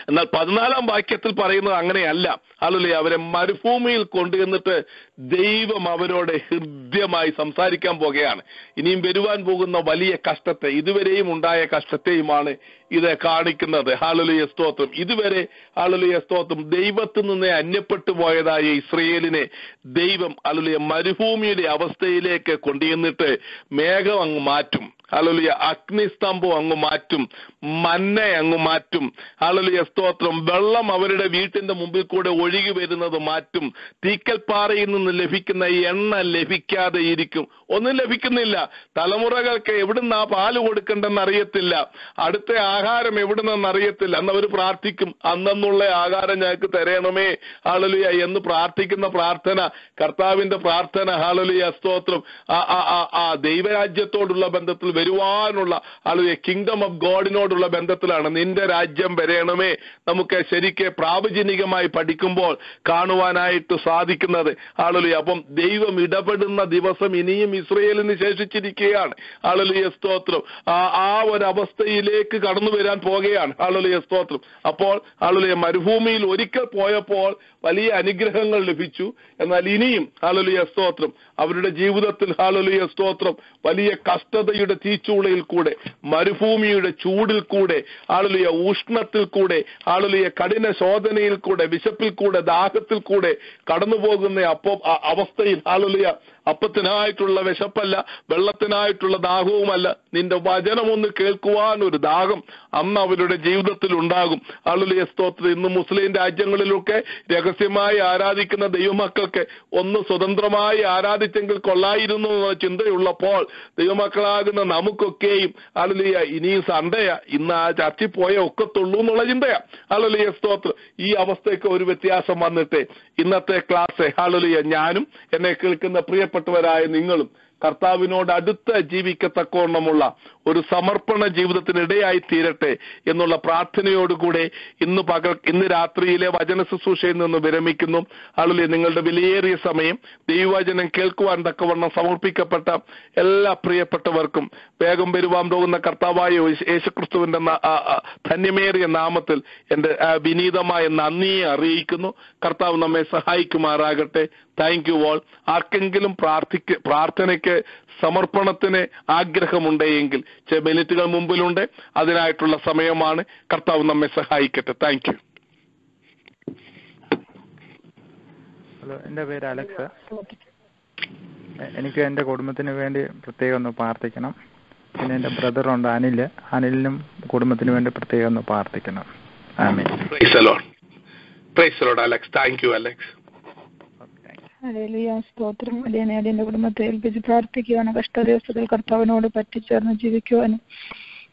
എന്നാൽ പതിനാലാം വാക്യത്തിൽ പറയുന്നത് അങ്ങനെയല്ല. അല്ലെ അവരെ മരുഭൂമിയിൽ കൊണ്ടുവന്നിട്ട് ദൈവം അവരോട് ഹൃദ്യമായി സംസാരിക്കാൻ പോകുകയാണ് ഇനിയും വരുവാൻ പോകുന്ന വലിയ കഷ്ടത്തെ ഇതുവരെയും ഉണ്ടായ കഷ്ടത്തെയുമാണ് ഇത് കാണിക്കുന്നത്. ഹാളുലിയ സ്തോത്രം. ഇതുവരെ ഹാളുലിയ സ്തോത്രം. ദൈവത്തിൽ നിന്ന് അന്യപ്പെട്ടു പോയതായ ഇസ്രയേലിനെ ദൈവം അല്ലെ മരുഭൂമിയുടെ അവസ്ഥയിലേക്ക് കൊണ്ടുവന്നിട്ട് മേഘം അങ്ങ് മാറ്റും. ഹലലിയ അഗ്നിസ്തംഭം അങ്ങ് മാറ്റും. മന്ന അങ്ങ് മാറ്റും. ഹലലിയ സ്തോത്രം. വെള്ളം അവരുടെ വീട്ടിന്റെ മുമ്പിൽ കൂടെ ഒഴുകി വരുന്നത് മാറ്റും. തീക്കൽപ്പാറയിൽ നിന്ന് ലഭിക്കുന്ന എണ്ണ ലഭിക്കാതെ ഇരിക്കും. ഒന്നും ലഭിക്കുന്നില്ല. തലമുറകൾക്ക് എവിടുന്ന് ആ പാൽ കൊടുക്കണ്ടെന്ന് അറിയത്തില്ല. അടുത്ത ആഹാരം എവിടുന്നെന്ന് അറിയത്തില്ല. അന്ന് അവർ പ്രാർത്ഥിക്കും. അന്നുള്ള ആഹാരം ഞങ്ങൾക്ക് തരണമേ. ഹാളലിയ എന്ന് പ്രാർത്ഥിക്കുന്ന പ്രാർത്ഥന കർത്താവിന്റെ പ്രാർത്ഥന. ഹാളലിയ സ്തോത്രം. ആ ദൈവരാജ്യത്തോടുള്ള ബന്ധത്തിൽ വരുവാനുള്ള അല്ലെ കിങ്ഡം ഓഫ് ഗോഡിനോടുള്ള ബന്ധത്തിലാണ് നിന്റെ രാജ്യം വരയണമേ നമുക്ക് ശരിക്ക് പ്രാവചനികമായി പഠിക്കുമ്പോൾ കാണുവാനായിട്ട് സാധിക്കുന്നത്. ആളുലി അപ്പം ദൈവം ഇടപെടുന്ന ദിവസം ഇനിയും ഇസ്രയേലിന് ശേഷിച്ചിരിക്കുകയാണ്. ആളുലിയ സ്തോത്രം. ആ ഒരു അവസ്ഥയിലേക്ക് കടന്നു വരാൻ പോകുകയാണ്. ആളുലിയ സ്തോത്രം. അപ്പോൾ ആളുലിയ മരുഭൂമിയിൽ ഒരിക്കൽ പോയപ്പോൾ വലിയ അനുഗ്രഹങ്ങൾ ലഭിച്ചു. എന്നാൽ ഇനിയും ആളുലിയ സ്തോത്രം. അവരുടെ ജീവിതത്തിൽ ആളുലിയ സ്തോത്രം. വലിയ കഷ്ടതയുടെ തീച്ചൂളയിൽ കൂടെ മരുഭൂമിയുടെ ചൂടിൽ കൂടെ ആളുലിയ ഉഷ്ണത്തിൽ കൂടെ ആളുലിയ കഠിന ശോധനയിൽ കൂടെ വിശപ്പിൽ കൂടെ ദാഹത്തിൽ കൂടെ കടന്നു പോകുന്ന അപ്പൊ അവസ്ഥയിൽ ആളുലിയ അപ്പത്തിനായിട്ടുള്ള വിശപ്പല്ല വെള്ളത്തിനായിട്ടുള്ള ദാഹവുമല്ല. നിന്റെ വചനമൊന്ന് കേൾക്കുവാൻ ഒരു ദാഹം അന്ന് അവരുടെ ജീവിതത്തിൽ ഉണ്ടാകും. ആളുലിയ സ്തോത്രം. ഇന്ന് മുസ്ലിം രാജ്യങ്ങളിലൊക്കെ രഹസ്യമായി ആരാധിക്കുന്ന ദൈവമക്കൾക്ക് ഒന്ന് സ്വതന്ത്രമായി ആരാധിച്ചെങ്കിൽ കൊള്ളായിരുന്നു എന്ന ചിന്തയുള്ളപ്പോൾ ദൈവമക്കളാകുന്ന നമുക്കൊക്കെയും ആളുലിയ ഇനി സൺഡേയാ ഇന്ന് ആ ചർച്ചിൽ പോയ ഒക്കത്തുള്ളൂ എന്നുള്ള ചിന്തയാ. ആളുലിയ സ്തോത്രം. ഈ അവസ്ഥയ്ക്ക് ഒരു വ്യത്യാസം വന്നിട്ട് ഇന്നത്തെ ക്ലാസ് ആളുലിയ ഞാനും എന്നെ കേൾക്കുന്ന പ്രിയപ്പെട്ടവരായ നിങ്ങളും കർത്താവിനോട് അടുത്ത് ജീവിക്കത്തക്കവണ്ണമുള്ള ഒരു സമർപ്പണ ജീവിതത്തിനിടയായി തീരട്ടെ എന്നുള്ള പ്രാർത്ഥനയോടുകൂടെ ഇന്ന് പകൽ ഇന്ന് രാത്രിയിലെ വചന ശുശ്രൂഷയിൽ നിന്ന് വിരമിക്കുന്നു. അളിലെ നിങ്ങളുടെ വിലയേറിയ സമയം ദൈവവചനം കേൾക്കുവാൻ തക്കവണ്ണം സമർപ്പിക്കപ്പെട്ട എല്ലാ പ്രിയപ്പെട്ടവർക്കും വേഗം വരുവാൻ പോകുന്ന കർത്താവായ യേശു- യേശുക്രിസ്തുവിന്റെ ധന്യമേറിയ നാമത്തിൽ എന്റെ വിനീതമായ നന്ദിയെ അറിയിക്കുന്നു. കർത്താവ് നമ്മെ സഹായിക്കുമാറാകട്ടെ. താങ്ക് യു ഓൾ ആർക്കെങ്കിലും പ്രാർത്ഥിക്ക് പ്രാർത്ഥനയ്ക്ക് സമർപ്പണത്തിന് ആഗ്രഹമുണ്ടെങ്കിൽ ചില മിനിറ്റുകൾ മുമ്പിലുണ്ട്. അതിനായിട്ടുള്ള സമയമാണ്. കർത്താവ് നമ്മെ സഹായിക്കട്ടെ. താങ്ക് യു ഹലോ എന്റെ പേര് അലക്സ്. എനിക്ക് എന്റെ കുടുംബത്തിന് വേണ്ടി പ്രത്യേകം ഒന്ന് പ്രാർത്ഥിക്കണം. പിന്നെ എന്റെ ബ്രദറുണ്ട് അനിൽ അനിലിനും കുടുംബത്തിന് വേണ്ടി പ്രത്യേകം ഒന്ന് പ്രാർത്ഥിക്കണം. Praise praise Alex thank you Alex സ്തോത്രം. അടിയനെ അടിയന്റെ കുടുംബത്തെ ഏൽപ്പിച്ച് പ്രാർത്ഥിക്കുവാനും കഷ്ടദിവസത്തിൽ കർത്താവിനോട് പറ്റിച്ചേർന്ന് ജീവിക്കുവാനും.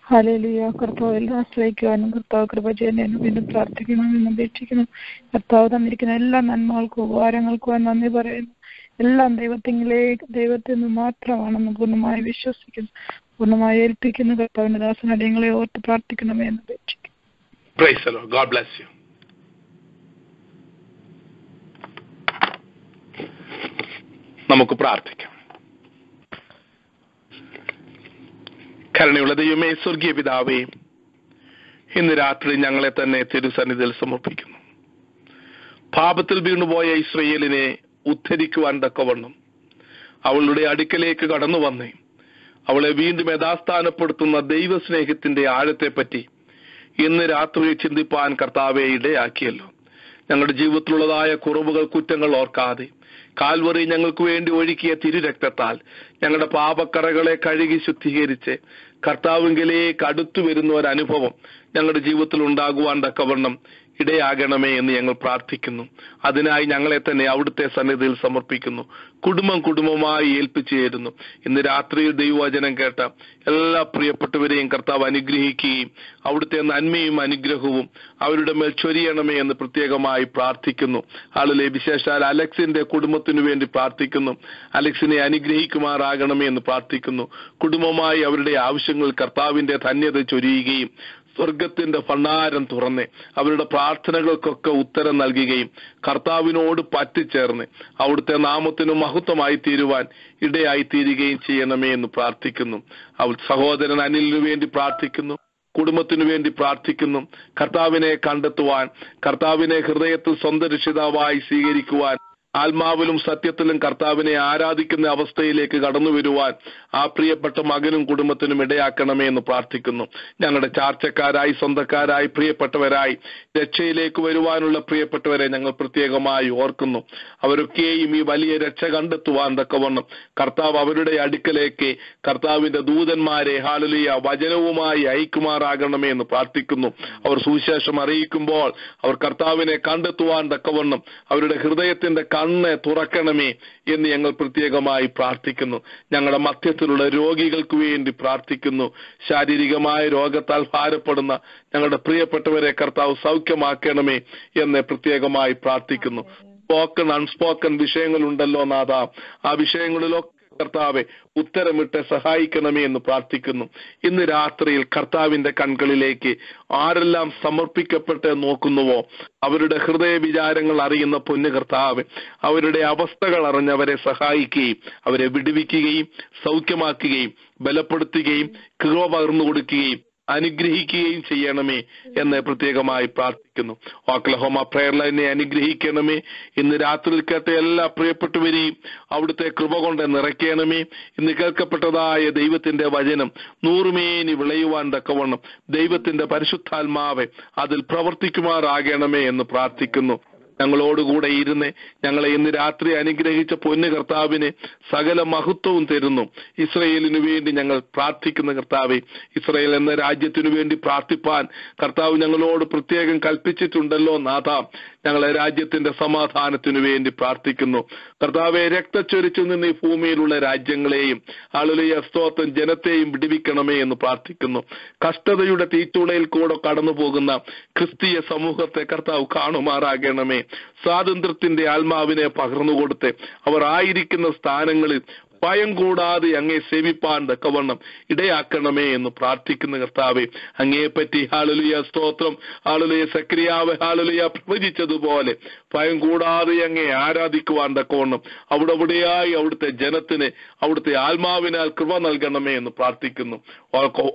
ഹലേലിയ കർത്താവിൽ ആശ്രയിക്കുവാനും കർത്താവ് കൃപ ചെയ്യുന്നതിനും വീണ്ടും പ്രാർത്ഥിക്കണമെന്ന് അപേക്ഷിക്കുന്നു. കർത്താവ് തന്നിരിക്കുന്ന എല്ലാ നന്മകൾക്കും ഉപകാരങ്ങൾക്കും നന്ദി പറയുന്നു. എല്ലാം ദൈവത്തിങ്ങളെ ദൈവത്തിൽ നിന്ന് മാത്രമാണെന്ന് പൂർണമായി വിശ്വസിക്കുന്നു. പൂർണമായി ഏൽപ്പിക്കുന്നു. കർത്താവിന്റെ ദാസനടയങ്ങളെ ഓർത്ത് പ്രാർത്ഥിക്കണമേ എന്ന് അപേക്ഷിക്കുന്നു. നമുക്ക് പ്രാർത്ഥിക്കാം. കരുണയുള്ള ദൈവമേ സ്വർഗീയ പിതാവേ ഇന്ന് രാത്രി ഞങ്ങളെ തന്നെ തിരുസന്നിധിയിൽ സമർപ്പിക്കുന്നു. പാപത്തിൽ വീണുപോയ ഇസ്രയേലിനെ ഉദ്ധരിക്കുവാൻ തക്കവണ്ണം അവളുടെ അടുക്കലേക്ക് കടന്നു വന്നേ. അവളെ വീണ്ടും യഥാസ്ഥാനപ്പെടുത്തുന്ന ദൈവസ്നേഹത്തിന്റെ ആഴത്തെപ്പറ്റി ഇന്ന് രാത്രി ചിന്തിപ്പാൻ കർത്താവെ ഇടയാക്കിയല്ലോ. ഞങ്ങളുടെ ജീവിതത്തിലുള്ളതായ കുറവുകൾ കുറ്റങ്ങൾ ഓർക്കാതെ കാൽവറി ഞങ്ങൾക്ക് വേണ്ടി ഒഴുക്കിയ തിരുരക്തത്താൽ ഞങ്ങളുടെ പാപക്കറകളെ കഴുകി ശുദ്ധീകരിച്ച് കർത്താവിങ്കിലേക്ക് അടുത്തു വരുന്ന ഒരു അനുഭവം ഞങ്ങളുടെ ജീവിതത്തിൽ ഉണ്ടാകുവാൻ തക്കവണ്ണം ഇടയാകണമേ എന്ന് ഞങ്ങൾ പ്രാർത്ഥിക്കുന്നു. അതിനായി ഞങ്ങളെ തന്നെ അവിടുത്തെ സന്നിധിയിൽ സമർപ്പിക്കുന്നു. കുടുംബം കുടുംബമായി ഏൽപ്പിച്ചു തരുന്നു ഇന്ന് രാത്രിയിൽ ദൈവവചനം കേട്ട എല്ലാ പ്രിയപ്പെട്ടവരെയും കർത്താവ് അനുഗ്രഹിക്കുകയും അവിടുത്തെ നന്മയും അനുഗ്രഹവും അവരുടെ മേൽ ചൊരിയണമേ എന്ന് പ്രത്യേകമായി പ്രാർത്ഥിക്കുന്നു. ആളിലെ വിശേഷാൽ അലക്സിന്റെ കുടുംബത്തിനു വേണ്ടി പ്രാർത്ഥിക്കുന്നു. അലക്സിനെ അനുഗ്രഹിക്കുമാറാകണമേ എന്ന് പ്രാർത്ഥിക്കുന്നു. കുടുംബമായി അവരുടെ ആവശ്യങ്ങൾ കർത്താവിന്റെ ധന്യത ചൊരിയുകയും സ്വർഗത്തിന്റെ ഭണ്ഡാരം തുറന്ന് അവരുടെ പ്രാർത്ഥനകൾക്കൊക്കെ ഉത്തരം നൽകുകയും കർത്താവിനോട് പറ്റിച്ചേർന്ന് അവിടുത്തെ നാമത്തിന് മഹത്വമായി തീരുവാൻ ഇടയായി തീരുകയും ചെയ്യണമേ എന്ന് പ്രാർത്ഥിക്കുന്നു. അവൾ സഹോദരൻ അനിലിനു വേണ്ടി പ്രാർത്ഥിക്കുന്നു. കുടുംബത്തിനു വേണ്ടി പ്രാർത്ഥിക്കുന്നു. കർത്താവിനെ കണ്ടെത്തുവാൻ കർത്താവിനെ ഹൃദയത്തിൽ സ്വന്തം രക്ഷിതാവായി സ്വീകരിക്കുവാൻ ആത്മാവിലും സത്യത്തിലും കർത്താവിനെ ആരാധിക്കുന്ന അവസ്ഥയിലേക്ക് കടന്നു വരുവാൻ ആ പ്രിയപ്പെട്ട മകനും കുടുംബത്തിനും ഇടയാക്കണമേ എന്ന് പ്രാർത്ഥിക്കുന്നു. ഞങ്ങളുടെ ചാർച്ചക്കാരായി സ്വന്തക്കാരായി പ്രിയപ്പെട്ടവരായി രക്ഷയിലേക്ക് വരുവാനുള്ള പ്രിയപ്പെട്ടവരെ ഞങ്ങൾ പ്രത്യേകമായി ഓർക്കുന്നു. അവരൊക്കെയും ഈ വലിയ രക്ഷ കണ്ടെത്തുവാൻ തക്കവണ്ണം കർത്താവ് അവരുടെ അടുക്കലേക്ക് കർത്താവിന്റെ ദൂതന്മാരെ ഹാലലിയ വചനവുമായി അയക്കുമാറാകണമേ എന്ന് പ്രാർത്ഥിക്കുന്നു. അവർ സുവിശേഷം അറിയിക്കുമ്പോൾ അവർ കർത്താവിനെ കണ്ടെത്തുവാൻ തക്കവണ്ണം അവരുടെ ഹൃദയത്തിന്റെ കണ്ണ് തുറക്കണമേ എന്ന് ഞങ്ങൾ പ്രത്യേകമായി പ്രാർത്ഥിക്കുന്നു. ഞങ്ങളുടെ മധ്യത്തിലുള്ള രോഗികൾക്ക് വേണ്ടി പ്രാർത്ഥിക്കുന്നു. ശാരീരികമായ രോഗത്താൽ ഭാരപ്പെടുന്ന ഞങ്ങളുടെ പ്രിയപ്പെട്ടവരെ കർത്താവ് സൗഖ്യമാക്കണമേ എന്ന് പ്രത്യേകമായി പ്രാർത്ഥിക്കുന്നു. സ്പോക്കൺ അൺസ്പോക്കൺ വിഷയങ്ങളുണ്ടല്ലോ നാഥ. ആ വിഷയങ്ങളിലൊക്കെ കർത്താവെ ഉത്തരമിട്ട് സഹായിക്കണമേ എന്ന് പ്രാർത്ഥിക്കുന്നു. ഇന്ന് രാത്രിയിൽ കർത്താവിന്റെ കൺകളിലേക്ക് ആരെല്ലാം സമർപ്പിക്കപ്പെട്ട് നോക്കുന്നുവോ അവരുടെ ഹൃദയ വിചാരങ്ങൾ അറിയുന്ന പൊന്നു കർത്താവ് അവരുടെ അവസ്ഥകൾ അറിഞ്ഞവരെ സഹായിക്കുകയും അവരെ വിടുവിക്കുകയും സൗഖ്യമാക്കുകയും ബലപ്പെടുത്തുകയും കൃപ പകർന്നു കൊടുക്കുകയും അനുഗ്രഹിക്കുകയും ചെയ്യണമേ എന്ന് പ്രത്യേകമായി പ്രാർത്ഥിക്കുന്നു. ഓക്ലഹോമ പ്രയർ ലൈനെ അനുഗ്രഹിക്കണമേ. ഇന്ന് രാത്രിയിൽ കേട്ട എല്ലാ പ്രിയപ്പെട്ടവരെയും അവിടുത്തെ കൃപ കൊണ്ട് നിറയ്ക്കണമേ. ഇന്ന് കേൾക്കപ്പെട്ടതായ ദൈവത്തിന്റെ വചനം നൂറുമേനി വിളയുവാൻ തക്കവണ്ണം ദൈവത്തിന്റെ പരിശുദ്ധാത്മാവെ അതിൽ പ്രവർത്തിക്കുമാറാകണമേ എന്ന് പ്രാർത്ഥിക്കുന്നു. ഞങ്ങളോടുകൂടെ ഇരുന്ന് ഞങ്ങളെ ഇന്ന് രാത്രി അനുഗ്രഹിച്ച പൊന്നു കർത്താവിന് സകല മഹത്വവും തരുന്നു. ഇസ്രയേലിനു വേണ്ടി ഞങ്ങൾ പ്രാർത്ഥിക്കുന്ന കർത്താവെ ഇസ്രയേൽ എന്ന രാജ്യത്തിനു വേണ്ടി പ്രാർത്ഥിപ്പാൻ കർത്താവ് ഞങ്ങളോട് പ്രത്യേകം കൽപ്പിച്ചിട്ടുണ്ടല്ലോ നാഥ. ഞങ്ങളെ രാജ്യത്തിന്റെ സമാധാനത്തിനു വേണ്ടി പ്രാർത്ഥിക്കുന്നു. കർത്താവെ രക്തച്ചൊരിച്ചു നിന്ന് ഈ ഭൂമിയിലുള്ള രാജ്യങ്ങളെയും ആളുലിയ സ്തോത്രം ജനത്തെയും വിടിവിക്കണമേ എന്ന് പ്രാർത്ഥിക്കുന്നു. കഷ്ടതയുടെ തീറ്റുളയിൽ കൂടെ കടന്നു പോകുന്ന ക്രിസ്തീയ സമൂഹത്തെ കർത്താവ് കാണുമാറാകണമേ. സ്വാതന്ത്ര്യത്തിന്റെ ആത്മാവിനെ പകർന്നുകൊടുത്ത് അവർ ആയിരിക്കുന്ന സ്ഥാനങ്ങളിൽ ഭയം കൂടാതെ അങ്ങേ സേവിപ്പാൻ തക്കവണ്ണം ഇടയാക്കണമേ എന്ന് പ്രാർത്ഥിക്കുന്ന കർത്താവെ അങ്ങേപ്പറ്റി ഹാളുലിയ സ്തോത്രം ഹാളുലിയ സക്രിയാവ് ഹാളുലിയ പ്രവചിച്ചതുപോലെ ഭയം കൂടാതെ അങ്ങേ ആരാധിക്കുവാൻ തക്കവണ്ണം അവിടെ അവിടെയായി അവിടുത്തെ ജനത്തിന് അവിടുത്തെ ആത്മാവിനാൽ കൃപ നൽകണമേ എന്ന് പ്രാർത്ഥിക്കുന്നു.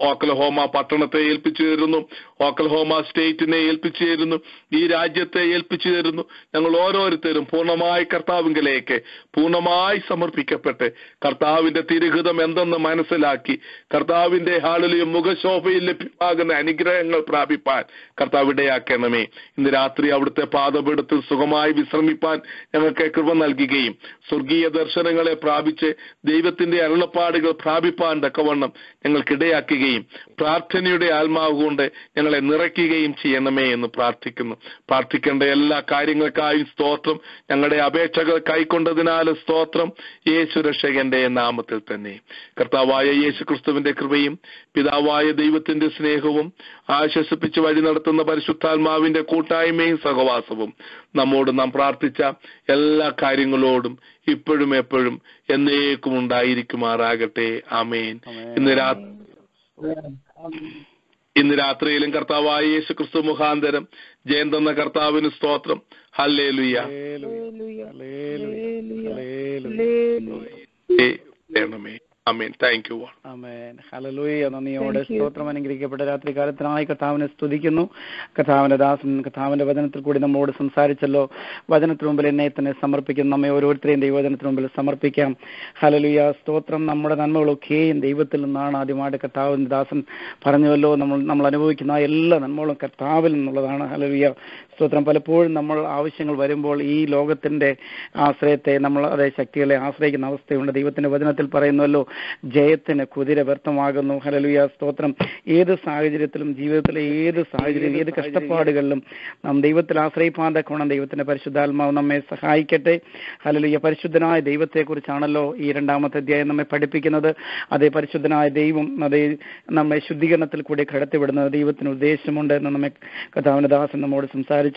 ഓക്കൽഹോമ പട്ടണത്തെ ഏൽപ്പിച്ചു തരുന്നു ഓക്ലഹോമ സ്റ്റേറ്റിനെ ഏൽപ്പിച്ചു തരുന്നു ഈ രാജ്യത്തെ ഏൽപ്പിച്ചു തരുന്നു. ഞങ്ങൾ ഓരോരുത്തരും പൂർണമായി കർത്താവിങ്കലേക്ക് പൂർണമായി സമർപ്പിക്കപ്പെട്ട് കർത്താവിന്റെ തിരുഹിതം എന്തെന്ന് മനസ്സിലാക്കി കർത്താവിന്റെ ഹാളിലെയും മുഖശോഭയിൽ ലഭ്യമാകുന്ന അനുഗ്രഹങ്ങൾ പ്രാപിപ്പാൻ കർത്താവ് ഇടയാക്കണമേ. ഇന്ന് രാത്രി അവിടുത്തെ പാദപീഠത്തിൽ സുഖമായി വിശ്രമിപ്പാൻ ഞങ്ങൾക്ക് കൃപ നൽകുകയും സ്വർഗീയ ദർശനങ്ങളെ പ്രാപിച്ച് ദൈവത്തിന്റെ അരുളപ്പാടുകൾ പ്രാപിപ്പാൻ തക്കവണ്ണം ഞങ്ങൾക്കിടയാക്കുകയും പ്രാർത്ഥനയുടെ ആത്മാവ് കൊണ്ട് ഞങ്ങളെ നിറയ്ക്കുകയും ചെയ്യണമേ എന്ന് പ്രാർത്ഥിക്കുന്നു. പ്രാർത്ഥിക്കേണ്ട എല്ലാ കാര്യങ്ങൾക്കായും സ്തോത്രം. ഞങ്ങളുടെ അപേക്ഷകൾ കൈക്കൊണ്ടതിനാൽ സ്തോത്രം. യേശു രക്ഷകന്റെ നാമത്തിൽ തന്നെ. കർത്താവായ യേശു ക്രിസ്തുവിന്റെ കൃപയും പിതാവായ ദൈവത്തിന്റെ സ്നേഹവും ആശ്വസിപ്പിച്ച് വഴി നടത്തുന്ന പരിശുദ്ധാത്മാവിന്റെ കൂട്ടായ്മയും സഹവാസവും നമ്മോട് നാം പ്രാർത്ഥിച്ച എല്ലാ കാര്യങ്ങളോടും ഇപ്പോഴും എപ്പോഴും എന്നേക്കും ഉണ്ടായിരിക്കുമാറാകട്ടെ. അമേൻ ഇന്ന് രാത്രി ഇന്ന് രാത്രിയിലും കർത്താവായ യേശു ക്രിസ്തു മുഖാന്തരം ജയൻ തന്ന കർത്താവിന് സ്തോത്രം. ഹല്ലേ അമീൻ താങ്ക് യു നന്ദിയോടെ സ്തോത്രം അനുഗ്രഹിക്കപ്പെട്ട രാത്രി കാലത്തിനായി കഥാവിനെ സ്തുതിക്കുന്നു. കഥാവിന്റെ ദാസൻ കഥാവിന്റെ വചനത്തിൽ കൂടി നമ്മോട് സംസാരിച്ചല്ലോ. വചനത്തിന് മുമ്പിൽ എന്നെ തന്നെ സമർപ്പിക്കുന്നു. നമ്മെ ഓരോരുത്തരെയും ദൈവവചനത്തിന് മുമ്പിൽ സമർപ്പിക്കാം. ഹലലുയ സ്തോത്രം നമ്മുടെ നന്മകളൊക്കെയും ദൈവത്തിൽ നിന്നാണ് ആദ്യമായിട്ട് കർത്താവിന്റെ ദാസൻ പറഞ്ഞുവല്ലോ. നമ്മൾ നമ്മൾ അനുഭവിക്കുന്ന ആ എല്ലാ നന്മകളും കർത്താവിൽ നിന്നുള്ളതാണ്. ഹല്ലേലൂയ. സ്തോത്രം. പലപ്പോഴും നമ്മൾ ആവശ്യങ്ങൾ വരുമ്പോൾ ഈ ലോകത്തിന്റെ ആശ്രയത്തെ നമ്മൾ അതേ ശക്തികളെ ആശ്രയിക്കുന്ന അവസ്ഥയുണ്ട്. ദൈവത്തിന്റെ വചനത്തിൽ പറയുന്നല്ലോ ജയത്തിന് കുതിര വ്യർത്ഥമാകുന്നു. ഹലലുയ സ്തോത്രം. ഏത് സാഹചര്യത്തിലും ജീവിതത്തിലെ ഏത് സാഹചര്യം ഏത് കഷ്ടപ്പാടുകളിലും നാം ദൈവത്തിൽ ആശ്രയിപ്പാൻ കോണം ദൈവത്തിന്റെ പരിശുദ്ധാത്മാവ് നമ്മെ സഹായിക്കട്ടെ. ഹലലുയ പരിശുദ്ധനായ ദൈവത്തെക്കുറിച്ചാണല്ലോ ഈ രണ്ടാമത്തെ അധ്യായം നമ്മെ പഠിപ്പിക്കുന്നത്. അതേ പരിശുദ്ധനായ ദൈവം അതേ നമ്മെ ശുദ്ധീകരണത്തിൽ കൂടി കടത്തിവിടുന്നത് ദൈവത്തിന് ഉദ്ദേശമുണ്ട് എന്ന് നമ്മെ കഥാവിനദാസൻ ദാസൻ നമ്മോട്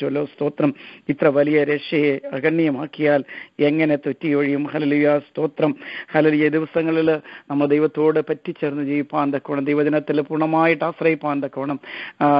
ചൊല്ലോ സ്തോത്രം. ഇത്ര വലിയ രക്ഷയെ അഗണ്യമാക്കിയാൽ എങ്ങനെ തെറ്റിയൊഴിയും? ഹലലിയ സ്തോത്രം. ഹലലിയ ദിവസങ്ങളിൽ നമ്മൾ ദൈവത്തോട് പറ്റിച്ചേർന്ന് ജീവിപ്പാൻ തക്കോണം ദൈവദിനത്തിൽ പൂർണമായിട്ട് ആശ്രയിപ്പാൻ തക്കോണം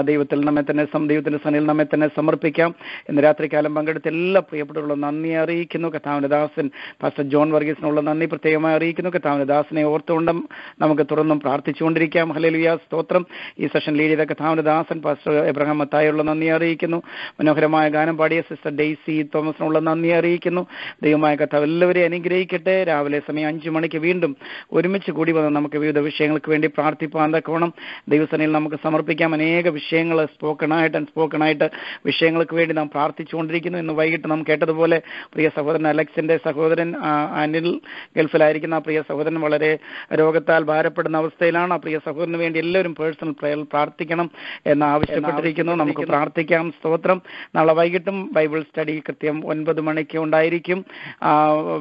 ദൈവത്തിൽ നമ്മെ തന്നെ ദൈവത്തിന്റെ സനയിൽ നമ്മെ തന്നെ സമർപ്പിക്കാം. ഇന്ന് രാത്രികാലം പങ്കെടുത്ത എല്ലാ പ്രിയപ്പെട്ടുള്ള നന്ദി അറിയിക്കുന്നു. കഥാവിന്റെ ദാസൻ പാസ്റ്റർ ജോൺ വർഗീസിനുള്ള നന്ദി പ്രത്യേകമായി അറിയിക്കുന്നു. കഥാവിന്റെ ദാസനെ ഓർത്തുകൊണ്ടും നമുക്ക് തുറന്നും പ്രാർത്ഥിച്ചുകൊണ്ടിരിക്കാം. ഹലലിയ സ്തോത്രം. ഈ സെഷൻ ലീഡ് ചെയ്ത കഥാവിന്റെ ദാസൻ പാസ്റ്റർ എബ്രഹാം മത്തായുള്ള നന്ദി അറിയിക്കുന്നു. മനോഹരമായ ഗാനം പാടിയ സിസ്റ്റർ ഡെയ്സി തോമസിനുള്ള നന്ദി അറിയിക്കുന്നു. ദൈവമായ കഥ എല്ലാവരെയും അനുഗ്രഹിക്കട്ടെ. രാവിലെ സമയം അഞ്ചു മണിക്ക് വീണ്ടും ഒരുമിച്ച് കൂടി വന്ന് നമുക്ക് വിവിധ വിഷയങ്ങൾക്ക് വേണ്ടി പ്രാർത്ഥിപ്പാൻ തക്കോണം ദൈവസനയിൽ നമുക്ക് സമർപ്പിക്കാം. അനേക വിഷയങ്ങൾ സ്പോക്കൺ ആയിട്ട് അൺസ്പോക്കൺ ആയിട്ട് വിഷയങ്ങൾക്ക് വേണ്ടി നാം പ്രാർത്ഥിച്ചുകൊണ്ടിരിക്കുന്നു. ഇന്ന് വൈകിട്ട് നാം കേട്ടതുപോലെ പ്രിയ സഹോദരൻ അലക്സിന്റെ സഹോദരൻ അനിൽ ഗൾഫിലായിരിക്കുന്ന പ്രിയ സഹോദരൻ വളരെ രോഗത്താൽ ഭാരപ്പെടുന്ന അവസ്ഥയിലാണ്. ആ പ്രിയ സഹോദരന് വേണ്ടി എല്ലാവരും പേഴ്സണൽ പ്രയർ പ്രാർത്ഥിക്കണം എന്ന് ആവശ്യപ്പെട്ടിരിക്കുന്നു. നമുക്ക് പ്രാർത്ഥിക്കാം. സ്തോത്രം. നാളെ വൈകിട്ടും ബൈബിൾ സ്റ്റഡി കൃത്യം ഒൻപത് മണിക്ക് ഉണ്ടായിരിക്കും.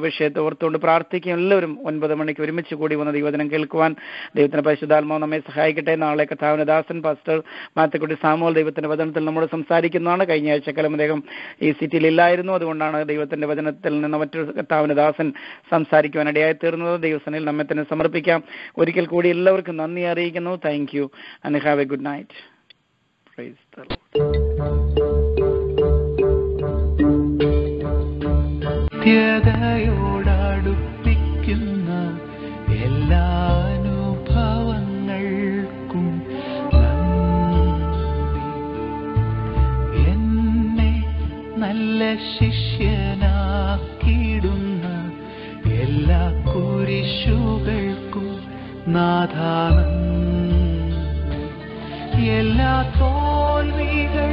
വിഷയത്തെ ഓർത്തുകൊണ്ട് പ്രാർത്ഥിക്കും. എല്ലാവരും ഒൻപത് മണിക്ക് ഒരുമിച്ച് കൂടി വന്ന് ദൈവദിനം കേൾക്കുവാൻ ദൈവത്തിന്റെ പരിശുദ്ധാത്മാവ് നമ്മെ സഹായിക്കട്ടെ. നാളെ കഥാവിന് ദാസൻ പാസ്റ്റർ മാത്തക്കുട്ടി സാമൂൽ ദൈവത്തിന്റെ വചനത്തിൽ നമ്മോട് സംസാരിക്കുന്നതാണ്. കഴിഞ്ഞ ആഴ്ചക്കാലം അദ്ദേഹം ഈ സിറ്റിയിൽ ഇല്ലായിരുന്നു. അതുകൊണ്ടാണ് ദൈവത്തിന്റെ വചനത്തിൽ നിന്ന് മറ്റൊരു കർത്താവിന് ദാസൻ സംസാരിക്കുവാൻ ഇടയായി തീർന്നത്. ദൈവസനയിൽ നമ്മെ തന്നെ സമർപ്പിക്കാം. ഒരിക്കൽ കൂടി എല്ലാവർക്കും നന്ദി അറിയിക്കുന്നു. Thank you and have a good night praise നിത്യതയോടടുപ്പിക്കുന്ന എല്ലാ അനുഭവങ്ങൾക്കും. എന്നെ നല്ല ശിഷ്യനാക്കിയിടുന്ന എല്ലാ കുരിശുകൾക്കും നാഥാനം എല്ലാ തോൽവികൾ